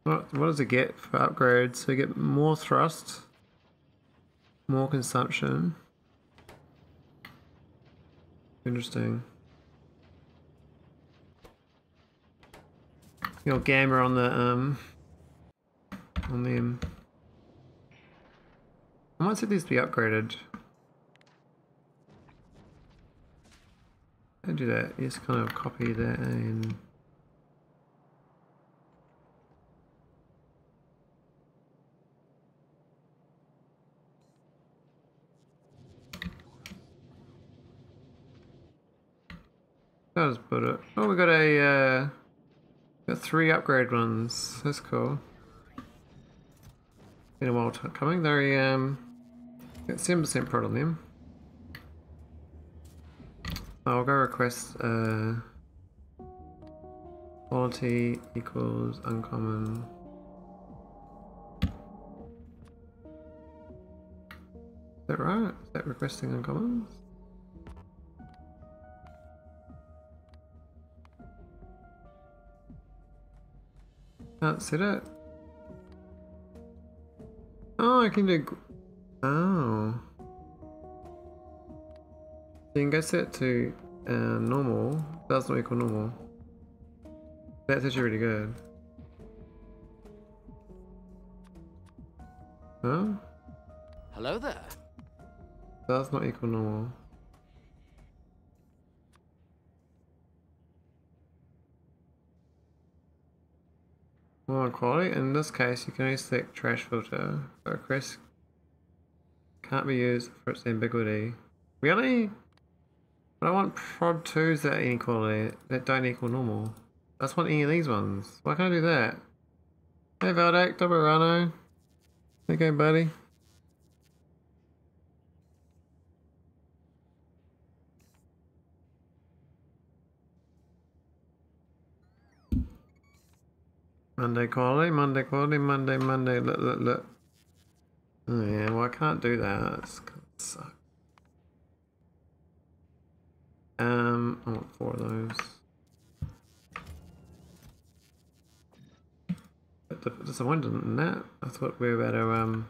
What, what does it get for upgrades? So you get more thrust, more consumption. Interesting. Your gamer on the um on the um, I might see these be upgraded. I do that, just kind of copy that and That put it. Oh, we got a uh, got three upgrade ones. That's cool. Been a while coming. They um got seven percent prod on them. I'll go request uh quality equals uncommon. Is that right? Is that requesting uncommons? Can't set it. Oh, I can do. Oh. So you can go set to um, normal. That's not equal normal. That's actually really good. Huh? Hello there. That's not equal normal. More quality. In this case, you can only select trash filter. But request can't be used for its ambiguity. Really? But I want prod 2s that inequality that don't equal normal. I just want any of these ones. Why can't I do that? Hey Valdak, double. How going, buddy? Monday quality, Monday quality, Monday, Monday, look, look, look. Oh yeah, well I can't do that. That's gonna suck. Um, I want four of those. But disappointed in that. I thought we were to um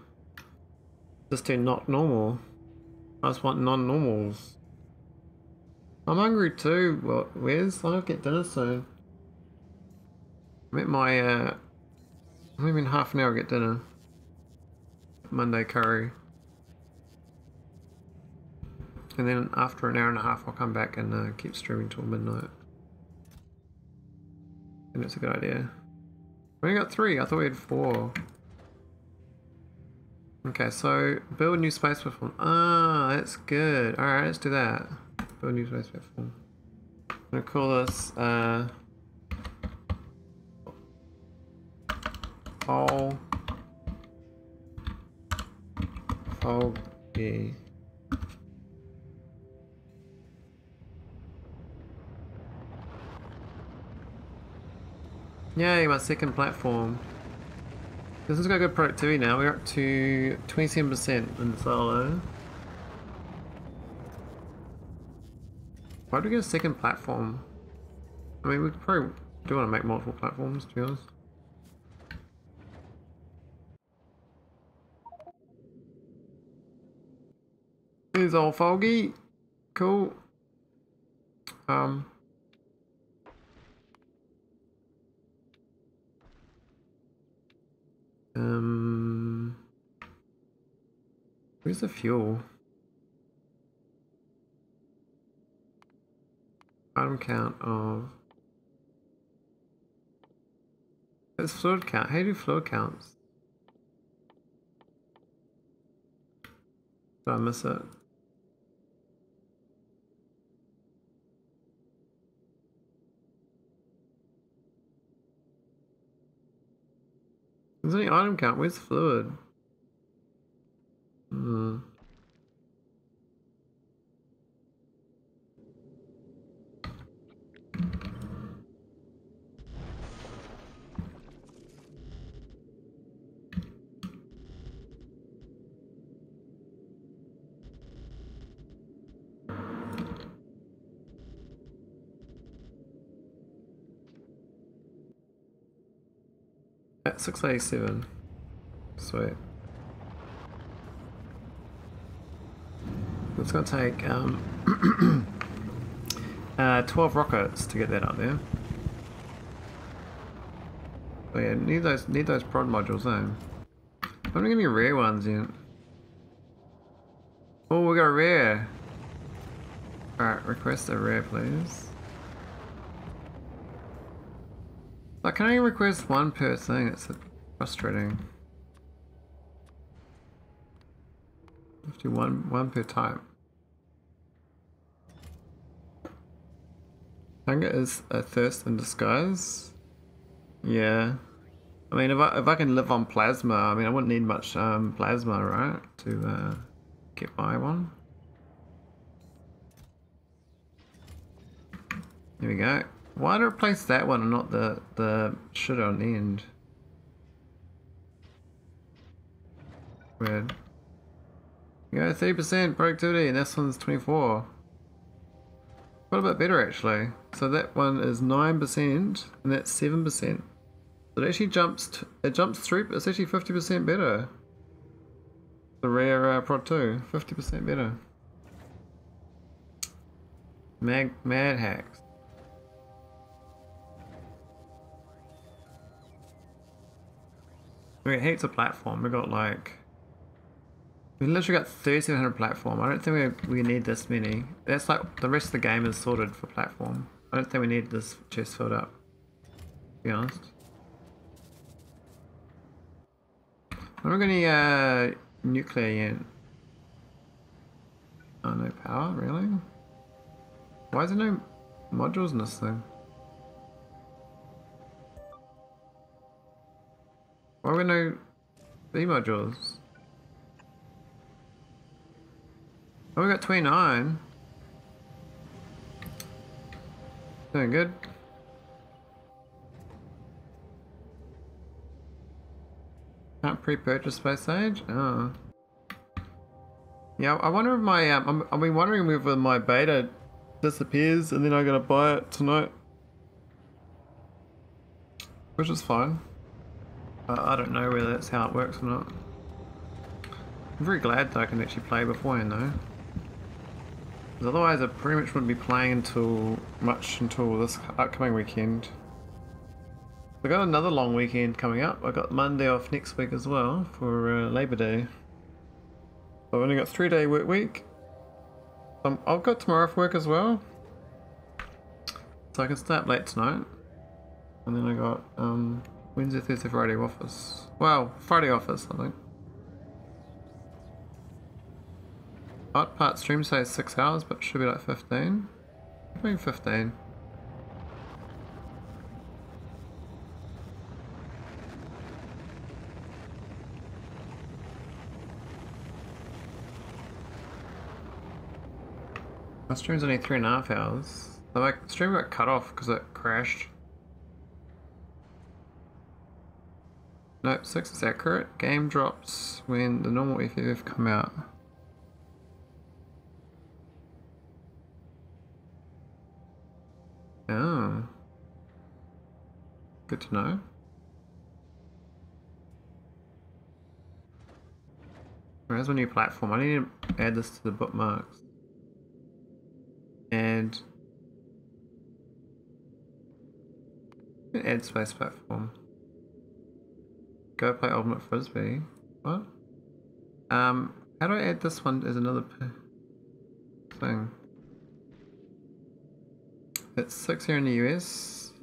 just do not normal. I just want non-normals. I'm hungry too. Well, where's I'll get dinner soon. I'm at my uh maybe in half an hour I get dinner. Monday curry. And then after an hour and a half I'll come back and uh, keep streaming till midnight. And it's a good idea. We only got three, I thought we had four. Okay, so build new space platform. Ah, that's good. Alright, let's do that. Build new space platform. I'm gonna call this uh Fall Foggy. Yay, my second platform. This has got good productivity now. We're up to 27% in solo. Why do we get a second platform? I mean, we probably do want to make multiple platforms, to be honest. It's all foggy. Cool. Um. Um. Where's the fuel? Item count of. It's fluid count. How do fluid counts? Did I miss it? There's any item count. Where's fluid? Hmm. 687. Sweet. It's gonna take um, [clears throat] uh, 12 rockets to get that up there. Oh yeah, need those need those prod modules though. I don't get any rare ones yet. Oh, we got a rare. Alright, request a rare, please. I can only request one per thing, it's frustrating. To do one, one per type. Hunger is a thirst in disguise. Yeah. I mean, if I, if I can live on plasma, I mean, I wouldn't need much um, plasma, right, to uh, get my one. Here we go. Why did I replace that one and not the, the shit on the end? Weird. You go 30% productivity and this one's 24. Quite a bit better actually. So that one is 9% and that's 7%. So It actually jumps, t it jumps through, it's actually 50% better. The rare uh, Prod 2, 50% better. Mag, mad hacks. We hates a platform, we got like we literally got 1300 platform. I don't think we, we need this many. That's like the rest of the game is sorted for platform. I don't think we need this chest filled up. To be honest. I'm not any uh, nuclear yet. Oh, no power? Really? Why is there no modules in this thing? Why we no B modules? Oh, we got 29. Doing good. Can't pre-purchase by Age? Oh. Yeah, I wonder if my, um, I'm, I've been wondering if my beta disappears and then I gotta buy it tonight. Which is fine. Uh, I don't know whether that's how it works or not. I'm very glad that I can actually play beforehand though. Because otherwise I pretty much wouldn't be playing until much until this upcoming weekend. I've got another long weekend coming up. I've got Monday off next week as well for uh, Labor Day. I've only got three day work week. Um, I've got tomorrow off work as well. So I can start late tonight. And then I got um, Wednesday, Thursday, Friday office. Well, Friday office I think. Hot part stream says 6 hours, but should be like 15. Maybe 15. My stream's only three and a half hours. My stream got cut off because it crashed. Nope, 6 is accurate. Game drops when the normal FFF come out. Oh. Good to know. Where's my new platform? I need to add this to the bookmarks. And add space platform. Go play Ultimate Frisbee. What? Um, how do I add this one as another thing? It's 6 here in the US.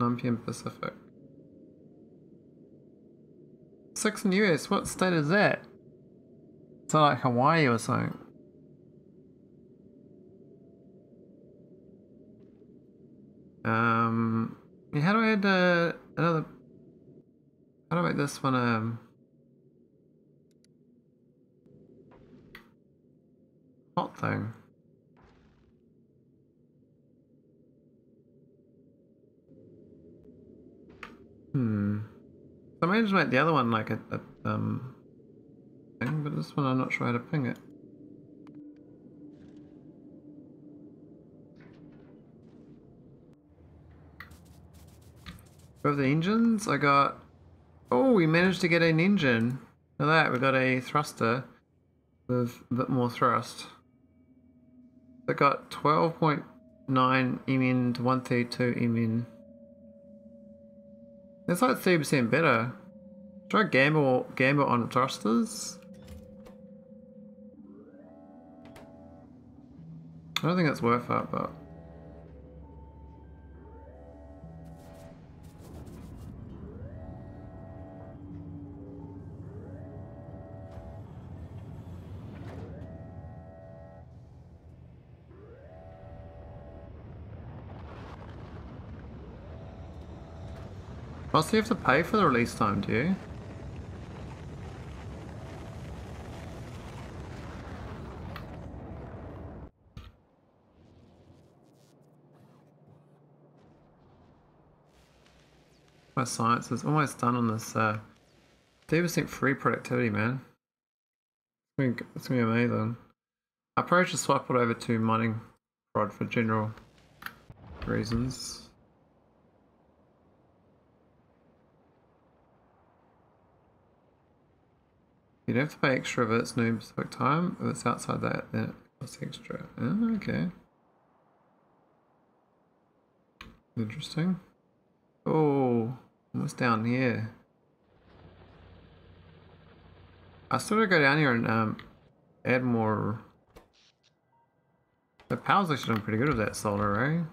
9 p.m. Pacific. 6 in the US? What state is that? It's like Hawaii or something. Um, how do I add uh, another... How do I make this one um... Hot thing? Hmm. I may just make the other one like a, a um thing, but this one I'm not sure how to ping it. With the engines, I got. Oh, we managed to get an engine. Look at that, we got a thruster with a bit more thrust. It got 12.9 MN to 132 MN. That's like 30% better. Try gamble gamble on thrusters. I don't think it's worth it, but Oh, so you have to pay for the release time, do you? My science is almost done on this uh, 30% free productivity, man. It's gonna, be- amazing. I probably should swap it over to mining prod for general reasons. You don't have to pay extra if it's new specific time. If it's outside that, then it costs extra. Oh, okay. Interesting. Oh, what's down here? I still gotta go down here and um, add more. The power's actually doing pretty good with that solar array. Is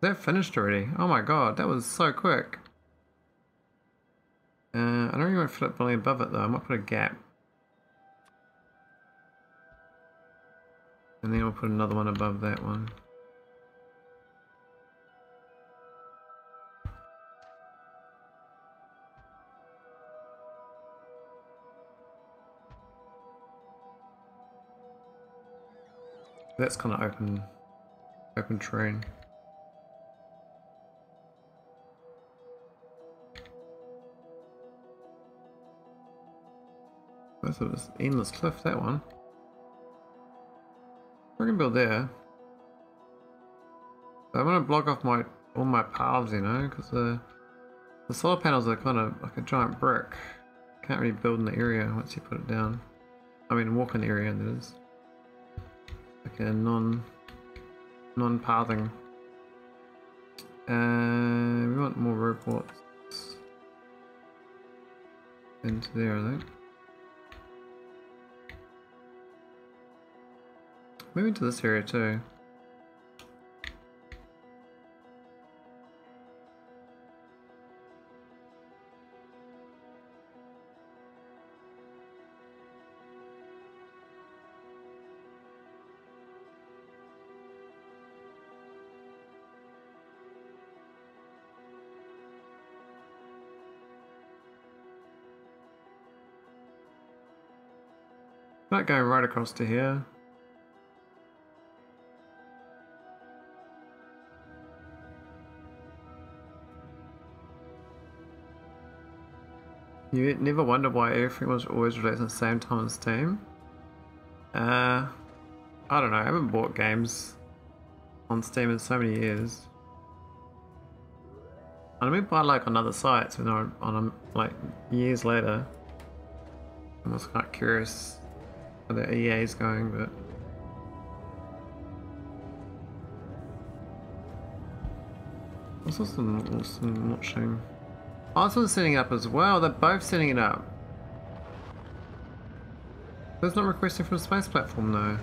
that finished already? Oh my god, that was so quick. Uh, I don't even want to flip really above it though. I might put a gap. And then we'll put another one above that one. That's kind of open, open terrain. That's a endless cliff, that one. We can build there. I want to block off my all my paths, you know, because the the solar panels are kind of like a giant brick. Can't really build in the area once you put it down. I mean, walk in the area, that is. Like a non non pathing. Uh, we want more robots into there, I think. Moving to this area too. That going right across to here. You never wonder why everything was always released at the same time on Steam? Uh, I don't know. I haven't bought games on Steam in so many years. I mean, buy like on other sites when they're on like years later. I was quite curious how the EA is going, but what's this one also Oh, setting up as well. They're both setting it up. It's not requesting from space platform though.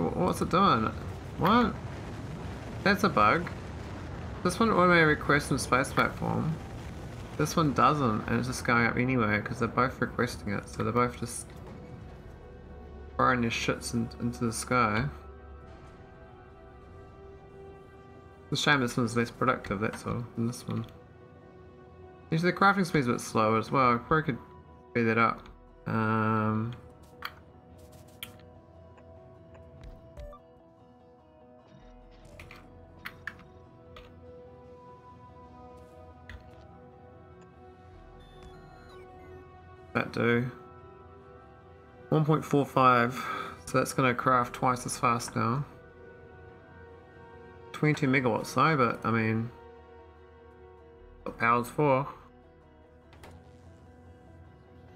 What's it doing? What? That's a bug. This one automatically requests from space platform. This one doesn't, and it's just going up anyway because they're both requesting it. So they're both just throwing their shits in, into the sky. It's a shame this one's less productive, that's all, than this one. Actually, the crafting speed's a bit slow as well. I probably could speed that up. Um, that do. 1.45, so that's going to craft twice as fast now. 22 megawatts though, but I mean, what power's for?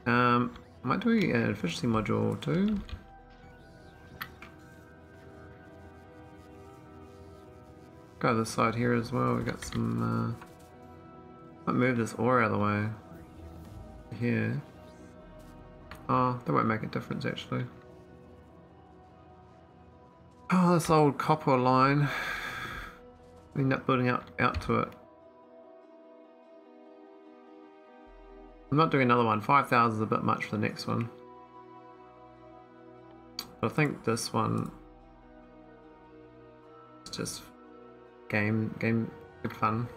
Um, might do an efficiency module too. Go this side here as well. We got some. Uh, might move this ore out of the way. Here. Oh, that won't make a difference actually. Oh, this old copper line. We end up building out out to it. I'm not doing another one. 5,000 is a bit much for the next one. But I think this one is just game, game, good fun.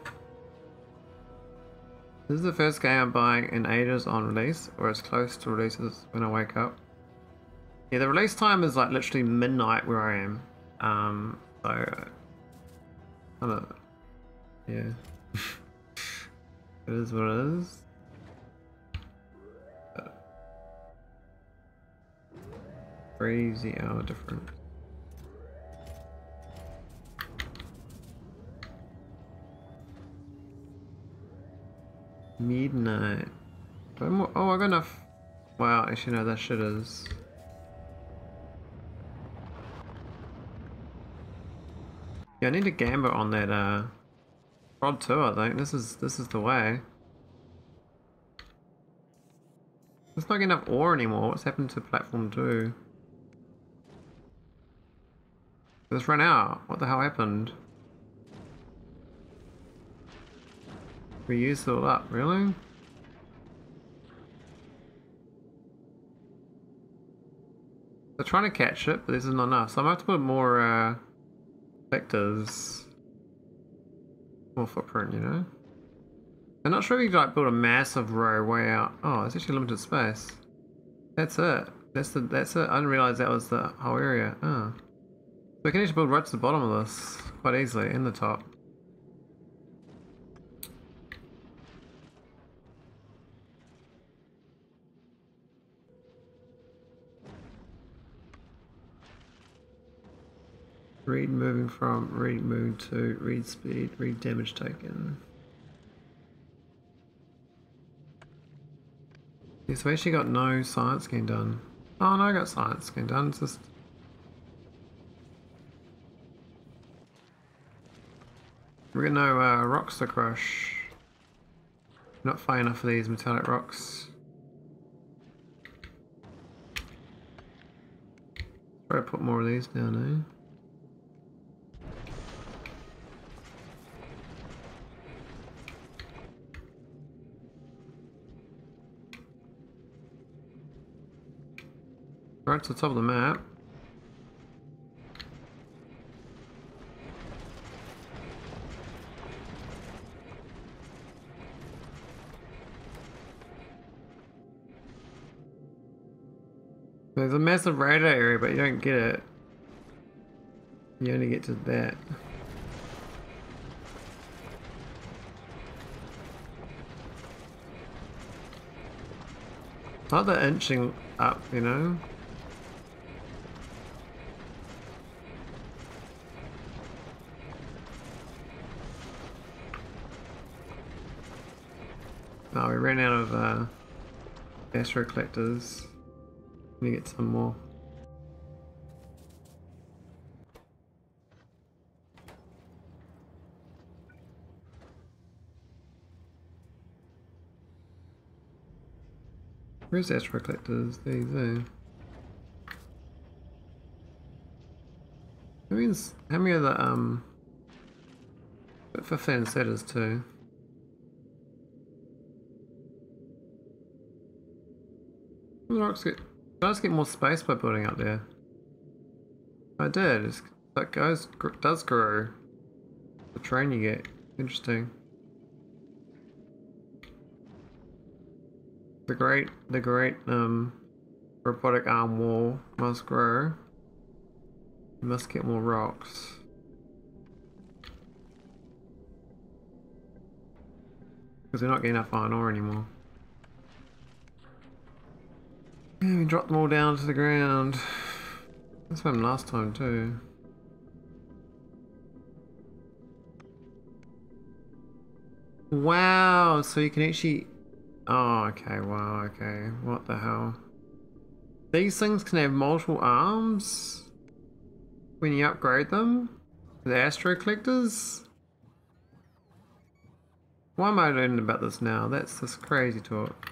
This is the first game I'm buying in ages on release, or as close to releases when I wake up. Yeah, the release time is like literally midnight where I am. Um, so, uh, kind of, yeah. [laughs] it is what it is. crazy how different. Midnight. oh, I got enough. Wow, actually, no, that shit is. Yeah, I need to gamble on that, uh, Rod 2, I think. This is, this is the way. It's not enough ore anymore. What's happened to platform 2? This ran out. What the hell happened? We used all up, really? They're trying to catch it, but this is not enough. So I'm have to put more uh, vectors. More footprint, you know? I'm not sure if you could like build a massive row way out. Oh, it's actually limited space. That's it. That's the that's it. I didn't realize that was the whole area. Oh. We can actually build right to the bottom of this quite easily in the top. Read moving from, read moving to, read speed, read damage taken. Yeah, so we actually got no science getting done. Oh no, I got science getting done. It's just we got no uh, rocks to crush. Not far enough for these metallic rocks. Try to put more of these down, eh? Right to the top of the map. There's a massive radar area, but you don't get it. You only get to that. Not the inching up, you know? Oh, we ran out of uh, astro collectors. Let me get some more. Where's the astro collectors? These there. That means how many of the um 15 setters too. The rocks get. I just get more space by building up there? I did. It's, that goes does grow. The train you get. Interesting. The great, the great um, robotic arm wall must grow. You must get more rocks. Because we're not getting enough iron ore anymore. Yeah, we dropped them all down to the ground. That's happened last time too. Wow, so you can actually... Oh, okay, wow, okay. What the hell? These things can have multiple arms? When you upgrade them? The Astro Collectors? Why am I learning about this now? That's just crazy talk.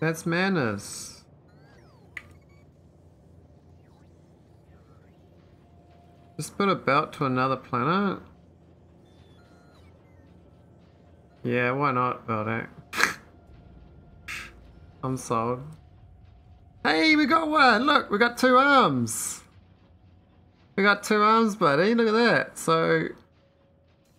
That's madness. Just put a belt to another planet? Yeah, why not, Beldak? [laughs] I'm sold. Hey, we got one! Look, we got two arms! We got two arms, buddy. Look at that. So,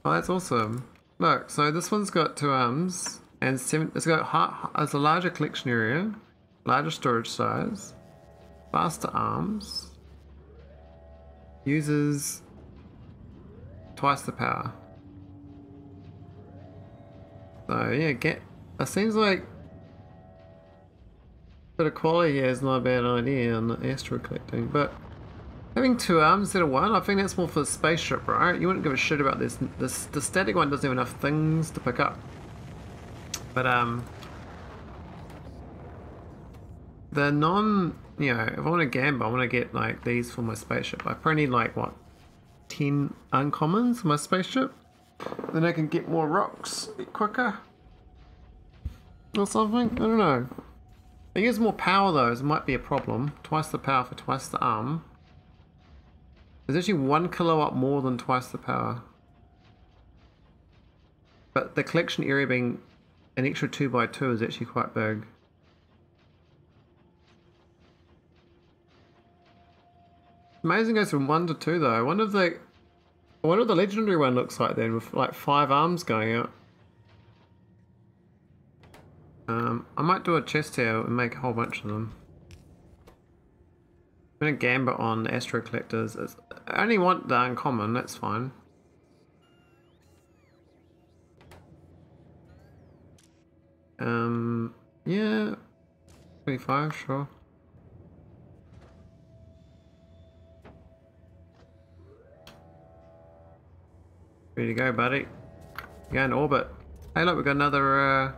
Oh, that's awesome. Look, so this one's got two arms and seven. It's got it's a larger collection area, larger storage size, faster arms. Uses twice the power. So yeah, get. It seems like bit of quality here is not a bad idea on the asteroid collecting, but having two arms instead of one, I think that's more for the spaceship, right? You wouldn't give a shit about this. This the static one doesn't have enough things to pick up. But um, the non, you know, if I want to gamble, I want to get like these for my spaceship. I probably need like what, ten uncommons for my spaceship. Then I can get more rocks quicker. Or something. I don't know. It gives more power though, it might be a problem. Twice the power for twice the arm. There's actually one kilowatt more than twice the power. But the collection area being an extra 2x2 is actually quite big. Amazing goes from 1 to 2 though. Wonder if the wonder what the legendary one looks like then with like five arms going out. Um, I might do a chest here and make a whole bunch of them. I'm gonna gambit on Astro Collectors. It's, I only want the uncommon, that's fine. Um, yeah, 25, sure. Ready to go, buddy. Go in orbit. Hey, look, we got another uh,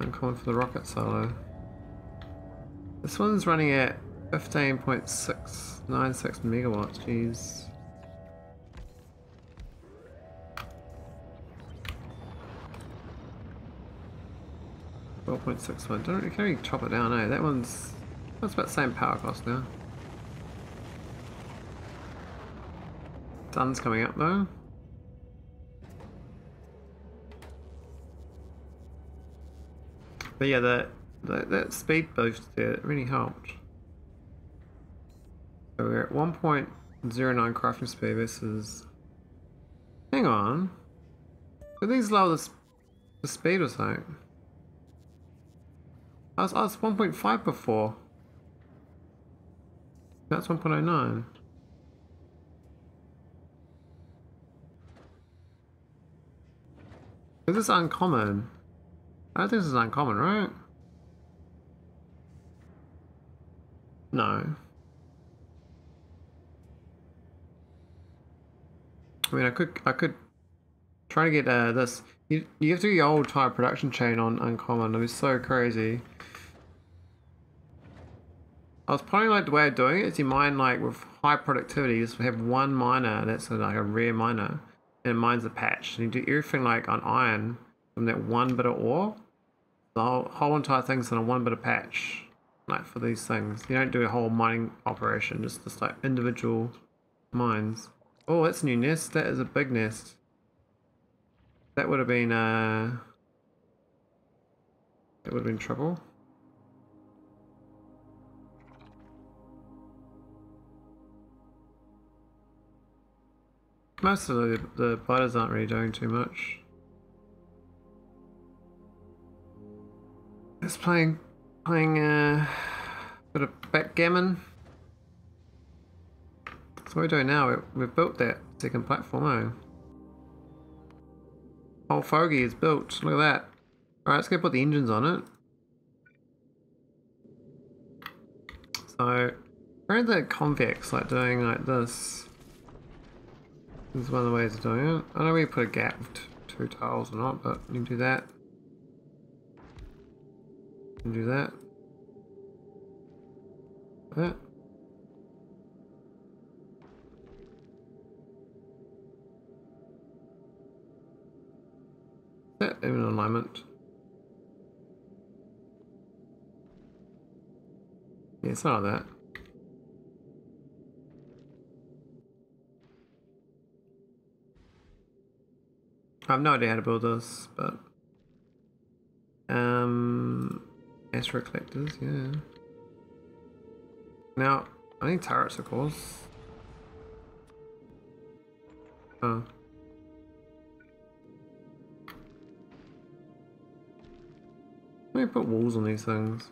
uncommon for the rocket silo. This one's running at 15.696 megawatts. Jeez. Twelve point six one. Don't you can only chop it down, eh? That one's that's about the same power cost now. Sun's coming up though. But yeah, that that, that speed boost there really helped. So we're at 1.09 crafting speed versus. Hang on. But these lower the, the speed or something. I was, I was 1.5 before. That's 1.09. Is this uncommon? I don't think this is uncommon, right? No. I mean, I could, I could try to get uh, this. You, you have to do your old tire production chain on uncommon. It was so crazy. I was planning like the way of doing it is you mine like with high productivity. You just have one miner that's like a rare miner, and it mines a patch. And you do everything like on iron from that one bit of ore. The whole, whole entire thing's on a one bit of patch. Like for these things. You don't do a whole mining operation, just, just like individual mines. Oh, that's a new nest. That is a big nest. That would have been, uh... That would have been trouble. Most of the, the biters aren't really doing too much. Just playing, playing uh, a bit of backgammon. So what we're doing now, we've built that second platform, oh. Whole fogey is built, look at that. Alright, let's go put the engines on it. So, around the convex, like doing like this. This is one of the ways of doing it. I don't know you put a gap two tiles or not, but you can do that. You can do that. That. That even alignment. Yeah, it's not like that. I have no idea how to build this, but... Um... Astro collectors, yeah. Now, I need turrets, of course. Oh. Let me put walls on these things.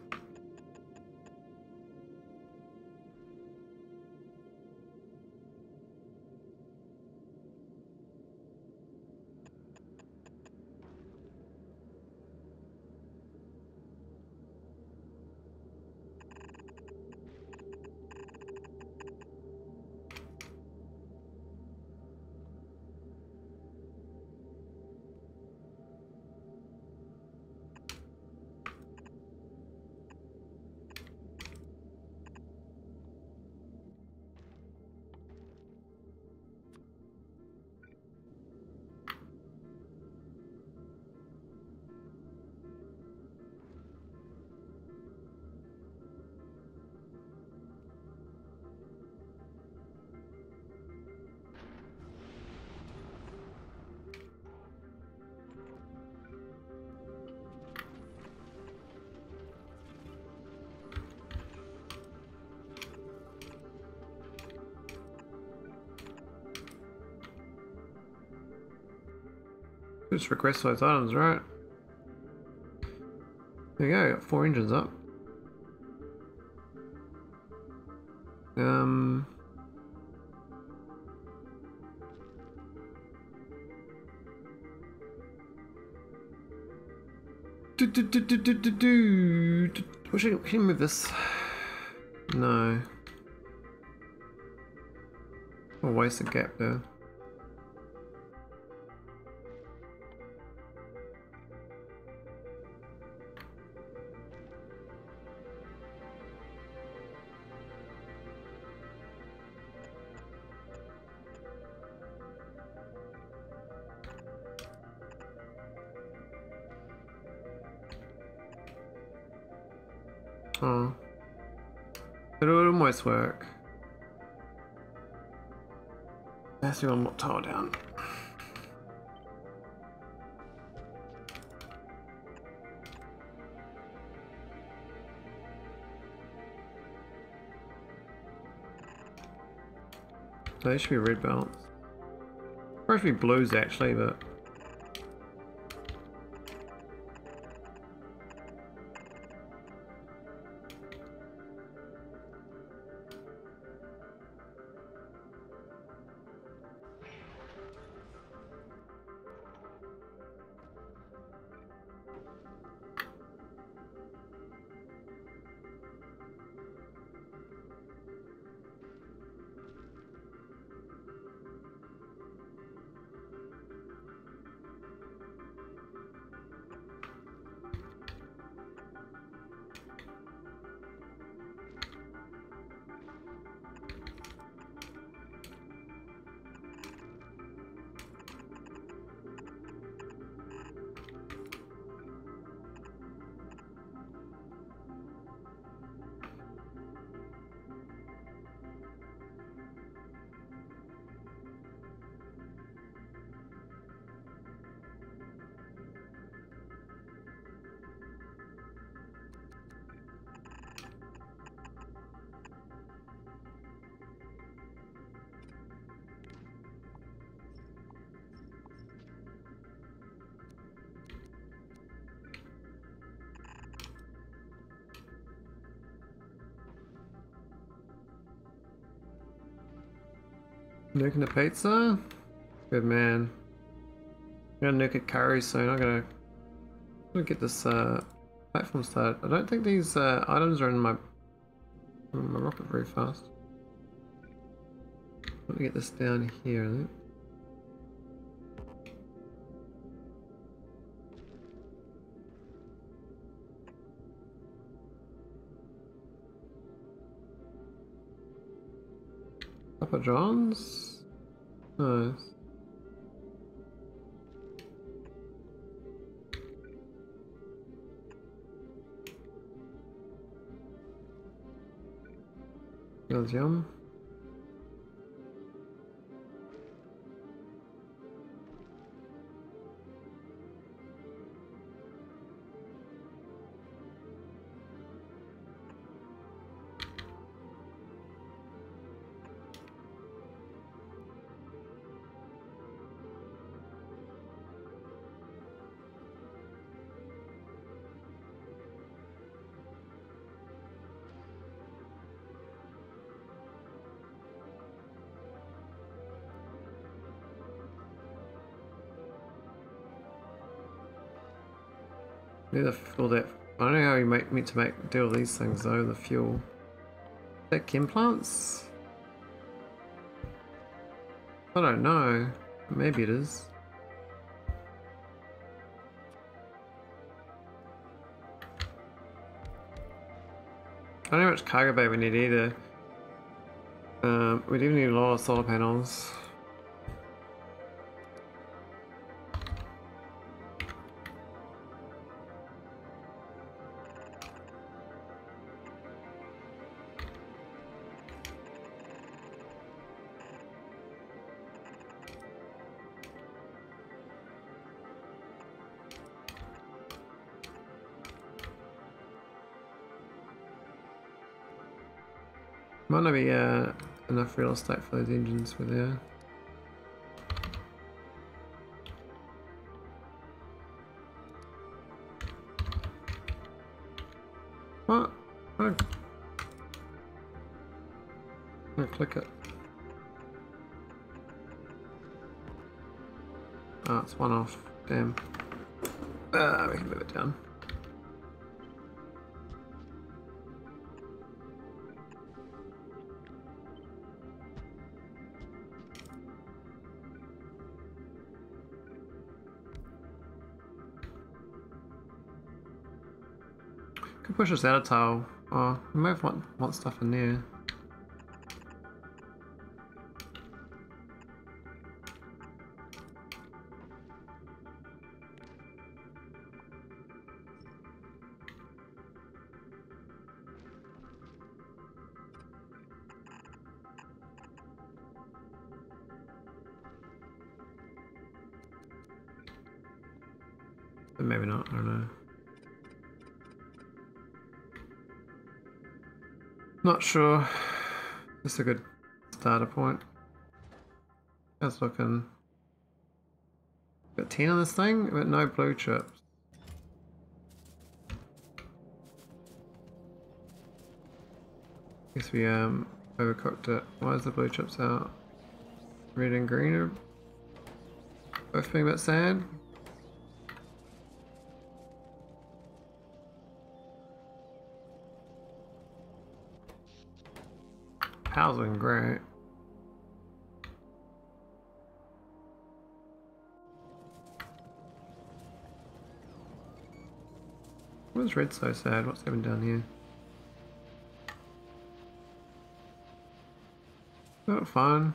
Just request those items, right? There you go, got four engines up. Um. Do, do, do, do, do, do, do. Wish I could move this. No. I'll waste a gap there. It'll almost work. Let's see one more tile down. So they should be red belts. Should be blues actually, but Nuking the pizza? Good man. I'm gonna nuke a curry soon. I'm gonna, I'm gonna get this uh, platform started. I don't think these uh, items are in my, in my rocket very fast. Let me get this down here. Papa John's? Nice. That's Need the, all that. I don't know how you make meant to make deal with these things though. The fuel. Is that chem plants? I don't know. Maybe it is. I don't know how much cargo bay we need either. Um, we do need a lot of solar panels. Enough real estate for those engines for there. Push out tile. Oh, we might want, want stuff in there. [sighs] Just a good starter point. That's looking. Got 10 on this thing, but no blue chips. Guess we um overcooked it. Why is the blue chips out? Red and green are both being a bit sad. Housing, great. Why is red so sad? What's happened down here? Not fun.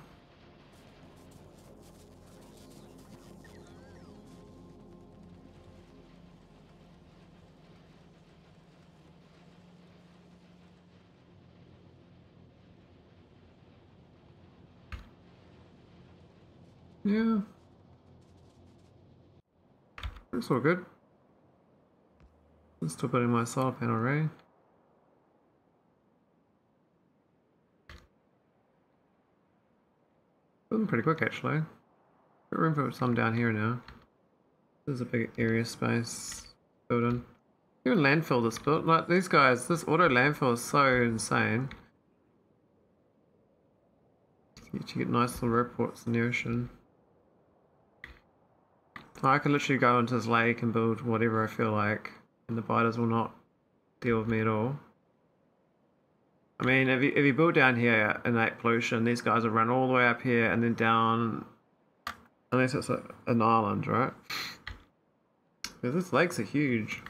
Yeah. Looks all good. I'm still putting my solar panel array. Building pretty quick actually. Got room for some down here now. There's a big area space building. Even landfill this built. Like these guys, this auto landfill is so insane. You get nice little reports in the ocean. I can literally go into this lake and build whatever I feel like, and the biters will not deal with me at all. I mean, if you, if you build down here in lake pollution, these guys will run all the way up here and then down, unless it's a, an island, right? Because these lakes are huge.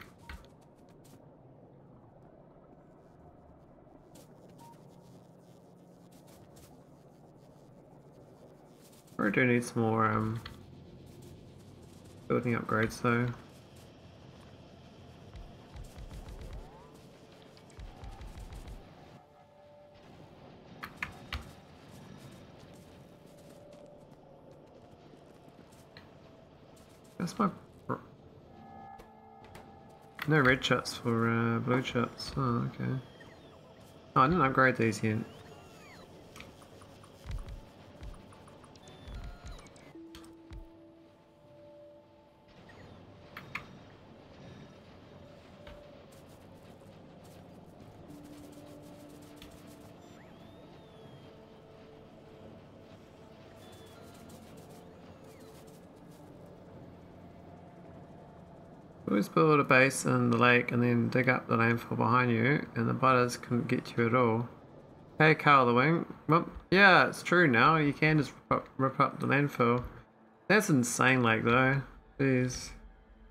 I do need some more um, building upgrades though. That's my... No red chips for uh, blue chips. Oh, okay. Oh, I didn't upgrade these yet. A base and the lake and then dig up the landfill behind you, and the biters couldn't get you at all. Hey, Carl the Wing. Well, yeah, it's true now. You can just rip up, rip up the landfill. That's insane, like though. Jeez.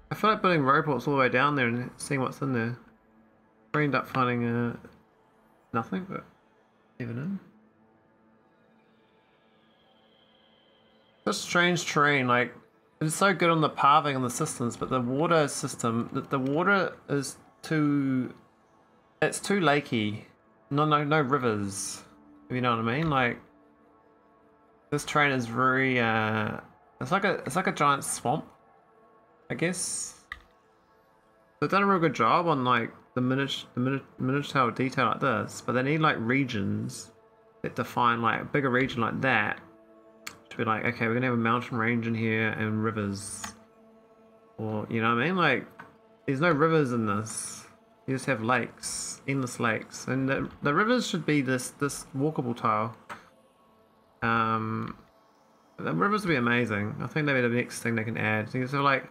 I feel like building robots all the way down there and seeing what's in there. We end up finding uh, nothing, but even in. Such strange terrain, like it's so good on the pathing and the systems, but the water system, the, the water is too, it's too lakey. No, no, no rivers. You know what I mean, like this train is very, uh, it's like a, it's like a giant swamp, I guess. They've done a real good job on like the miniature, the miniature, miniature detail like this, but they need like regions that define like a bigger region like that to be like, okay, we're gonna have a mountain range in here and rivers, or you know what I mean? Like, there's no rivers in this. You just have lakes, endless lakes, and the, the rivers should be this this walkable tile. Um, the rivers would be amazing. I think that'd be the next thing they can add. So like,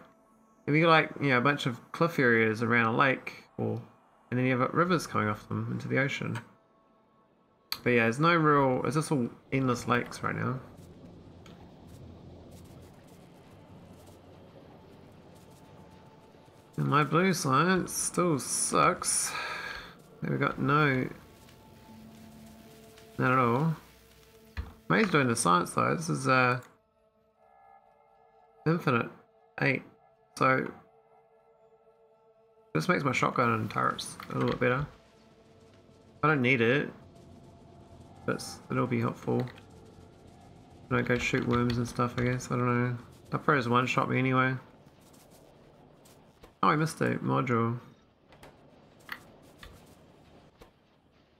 if you got like you know a bunch of cliff areas around a lake, or and then you have rivers coming off them into the ocean. But yeah, there's no real. It's just all endless lakes right now. And my blue science still sucks. We got no... Not at all. May's doing the science though. This is uh infinite eight. So this makes my shotgun and turrets a little bit better. I don't need it, but it'll be helpful. I go shoot worms and stuff, I guess. I don't know. That probably just one shot me anyway. Oh, I missed a module.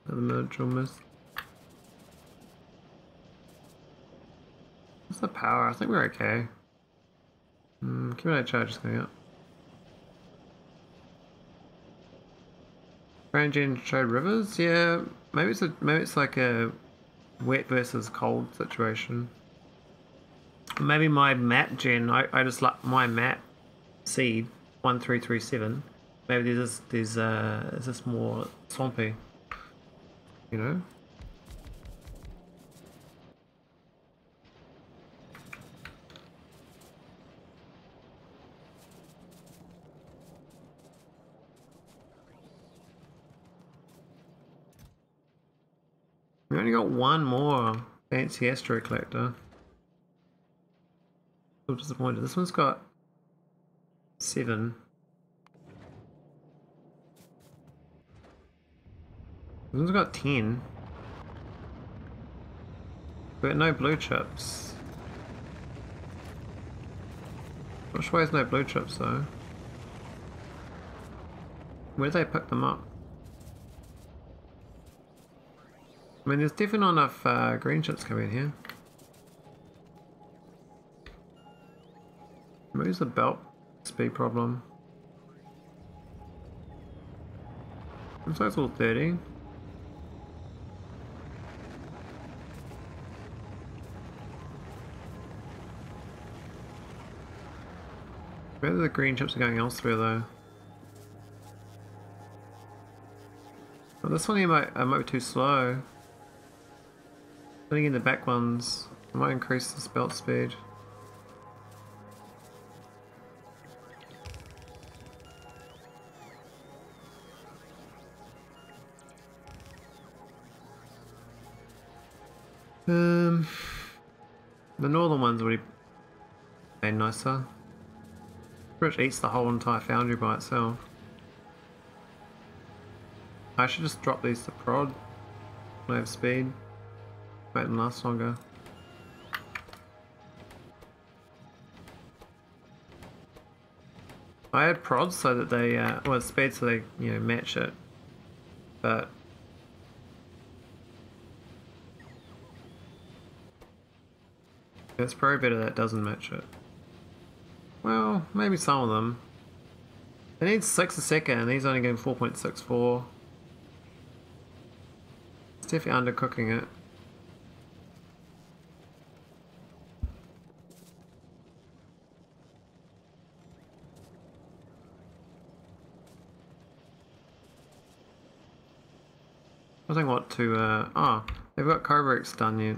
Another module missed. What's the power? I think we're okay. Mm, cumulative charge is going up. Grand showed rivers? Yeah, maybe it's a maybe it's like a wet versus cold situation. Maybe my map gen, I, I just like my map seed 1337. Maybe there's there's uh is this more swampy? You know? We only got one more fancy asteroid collector. I'm disappointed. This one's got Seven. This one's got ten. But no blue chips. Which way is no blue chips though? Where did they pick them up? I mean, there's definitely not enough uh, green chips coming in here. Where's the belt Speed problem. Looks like it's all 30. Where the green chips are going elsewhere though. Well, this one here might, I might be too slow. Putting in the back ones, I might increase the belt speed. The northern ones would be nicer. Pretty much eats the whole entire foundry by itself. I should just drop these to prod. I have speed. Make them last longer. I had prods so that they, uh, well speed so they, you know, match it. But It's probably better that doesn't match it. Well, maybe some of them. They need 6 a second and he's only getting 4.64. It's definitely undercooking it. I think what to, uh, oh, they've got Kovarex done yet.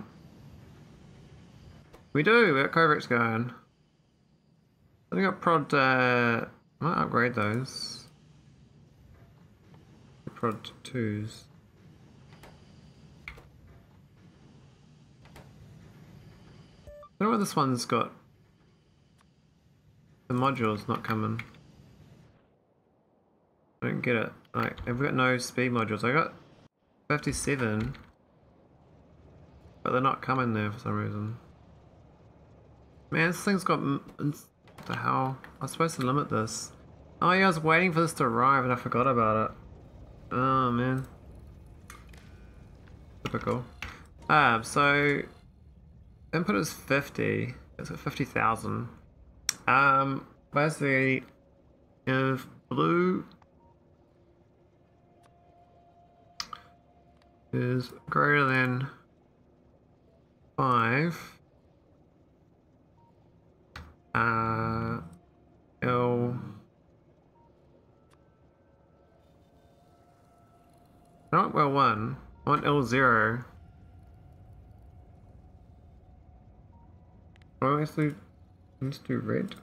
We do, we got Kovarex going. I think I prod, uh, might upgrade those. Prod twos. I don't know why this one's got the module's not coming. I don't get it. Like, I've got no speed modules. I got 57, but they're not coming there for some reason. Man, this thing's got. What the hell? I was supposed to limit this. Oh yeah, I was waiting for this to arrive and I forgot about it. Oh man. Typical. Ah, so input is 50. It's at 50,000. Um, basically, if blue is greater than 5, uh, L. Not well one. I want L zero. Oh, let's do. Let's do red.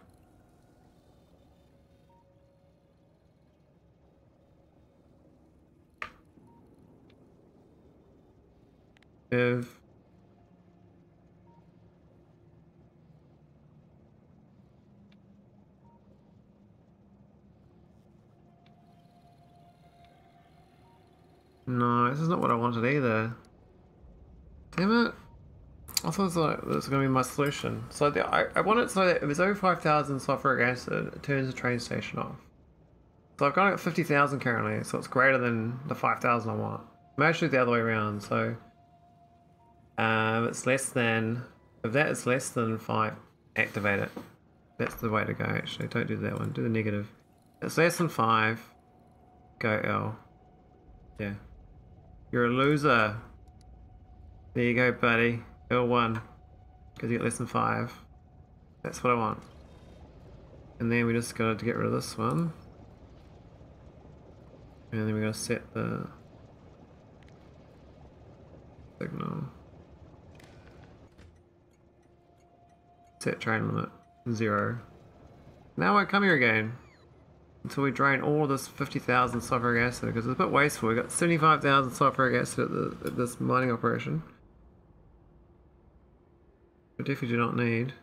If No, this is not what I wanted either. Damn it. I thought this was, going to be my solution. So the, I, I want it so that if it's over 5,000 sulfuric acid, it turns the train station off. So I've got it at 50,000 currently, so it's greater than the 5,000 I want. I'm actually the other way around, so... Um, it's less than... If that is less than 5, activate it. That's the way to go, actually. Don't do that one. Do the negative. It's less than 5, go L. Yeah. You're a loser. There you go, buddy. L1. Because you get less than 5. That's what I want. And then we just got to get rid of this one. And then we're to set the signal. Set train limit. Zero. Now I come here again. Until we drain all this 50,000 sulfuric acid because it's a bit wasteful. We've got 75,000 sulfuric acid at, the, at this mining operation. We definitely do not need.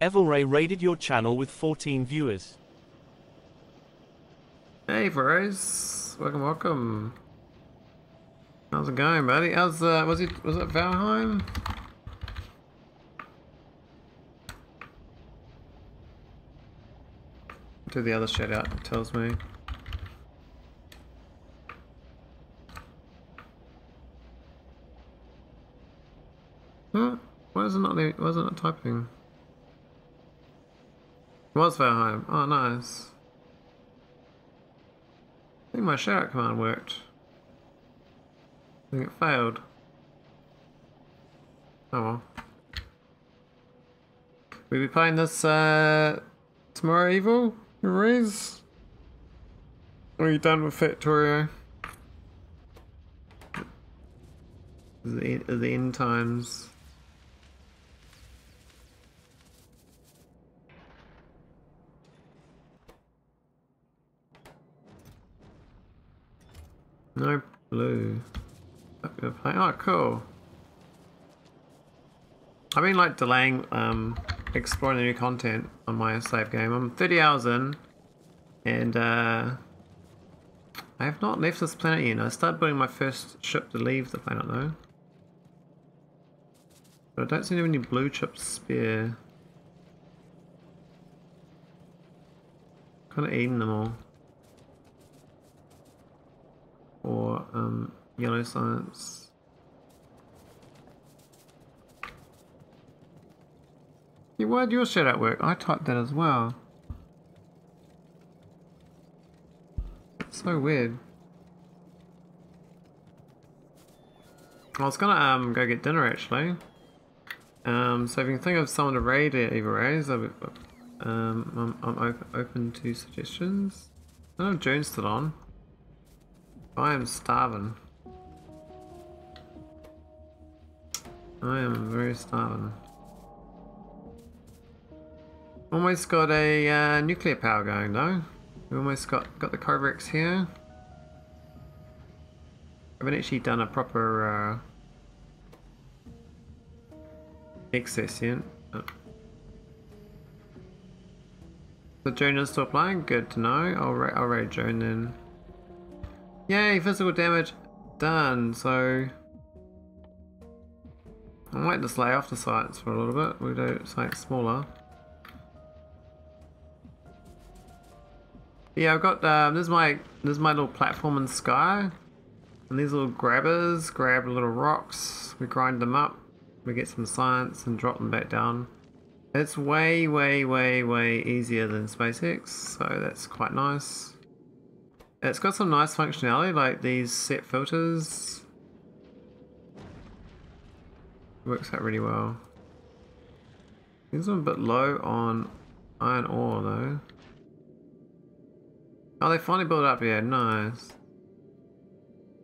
Evilray raided your channel with 14 viewers. Hey, Bros. Welcome, welcome. How's it going, buddy? How's uh, was it was it Valheim? Do the other shit out. It tells me. Huh? Why is it not? Why is it not typing? It was Valheim. Oh, nice. I think my shoutout command worked. I think it failed. Oh well. We'll be playing this uh, tomorrow, Evil? Riz? Are you done with Factorio? The, the end times. No blue. Oh, cool. I've been like delaying um, exploring the new content on my slave game. I'm 30 hours in, and uh, I have not left this planet yet. I started building my first ship to leave the planet though. But I don't seem to have any blue chips spare. Kind of eating them all. Or um, yellow science. Yeah, why did your shoutout work? I typed that as well. So weird. I was gonna um go get dinner actually. Um, so if you can think of someone to raid Eva Rays, that'd Um, I'm, I'm open, open to suggestions. I don't know if Jones still on. I am starving. I am very starving. Almost got a uh, nuclear power going though. We almost got got the Kovarex here. I haven't actually done a proper uh, access yet. Oh. So Joan is still playing? Good to know. I'll, ra I'll raid Joan then. Yay, physical damage done. So I might just lay off the sights for a little bit. We'll do something smaller. Yeah, I've got um, this is my this is my little platform in sky, and these little grabbers grab little rocks. We grind them up, we get some science and drop them back down. It's way, way, way, way easier than SpaceX, so that's quite nice. It's got some nice functionality like these set filters. Works out really well. These are a bit low on iron ore though. Oh, they finally built up, yeah, nice.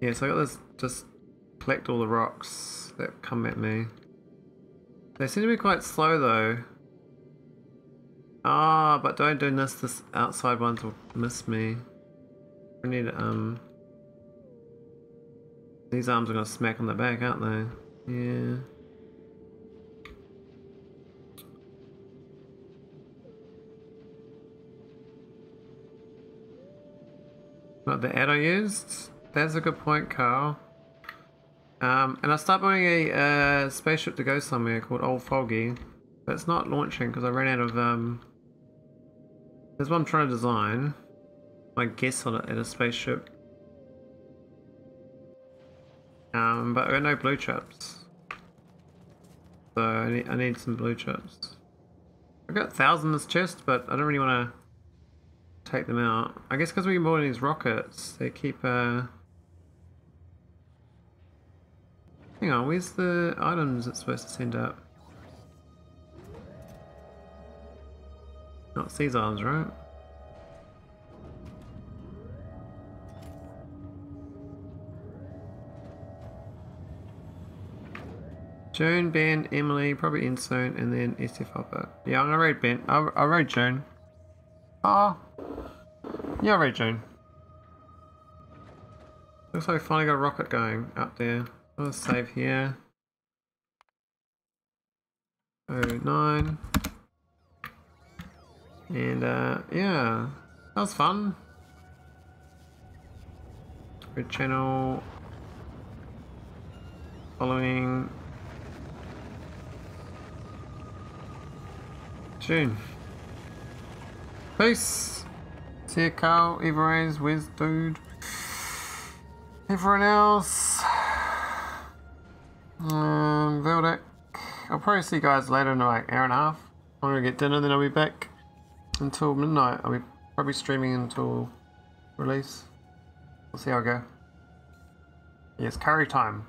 Yeah, so I got this, just collect all the rocks that come at me. They seem to be quite slow though. Ah, oh, but don't do this, this outside ones will miss me. I need, um... These arms are gonna smack on the back, aren't they? Yeah. Not the ad I used? That's a good point, Carl. Um, and I start building a uh, spaceship to go somewhere called Old Foggy. But it's not launching because I ran out of... Um, there's one I'm trying to design. I guess on it at a spaceship. Um, but got no blue chips. So I need, I need some blue chips. I've got a thousand in this chest, but I don't really want to take them out. I guess because we can build these rockets, they keep uh Hang on, where's the items it's supposed to send up? Not these items, right? Joan, Ben, Emily, probably Instone, and then SF Hopper. Yeah, I'm gonna raid Ben. I'll, I'll raid Joan. Ah, yeah, right, June. Looks like we finally got a rocket going up there. I'll save here. Oh nine. And uh, yeah, that was fun. Red channel. Following. June. Peace. See you, Carl, Everrays, Wiz, Dude. Everyone else. Um, Veldak. I'll probably see you guys later in like hour and a half. I'm gonna get dinner, then I'll be back until midnight. I'll be probably streaming until release. We'll see how I go. Yes, curry time.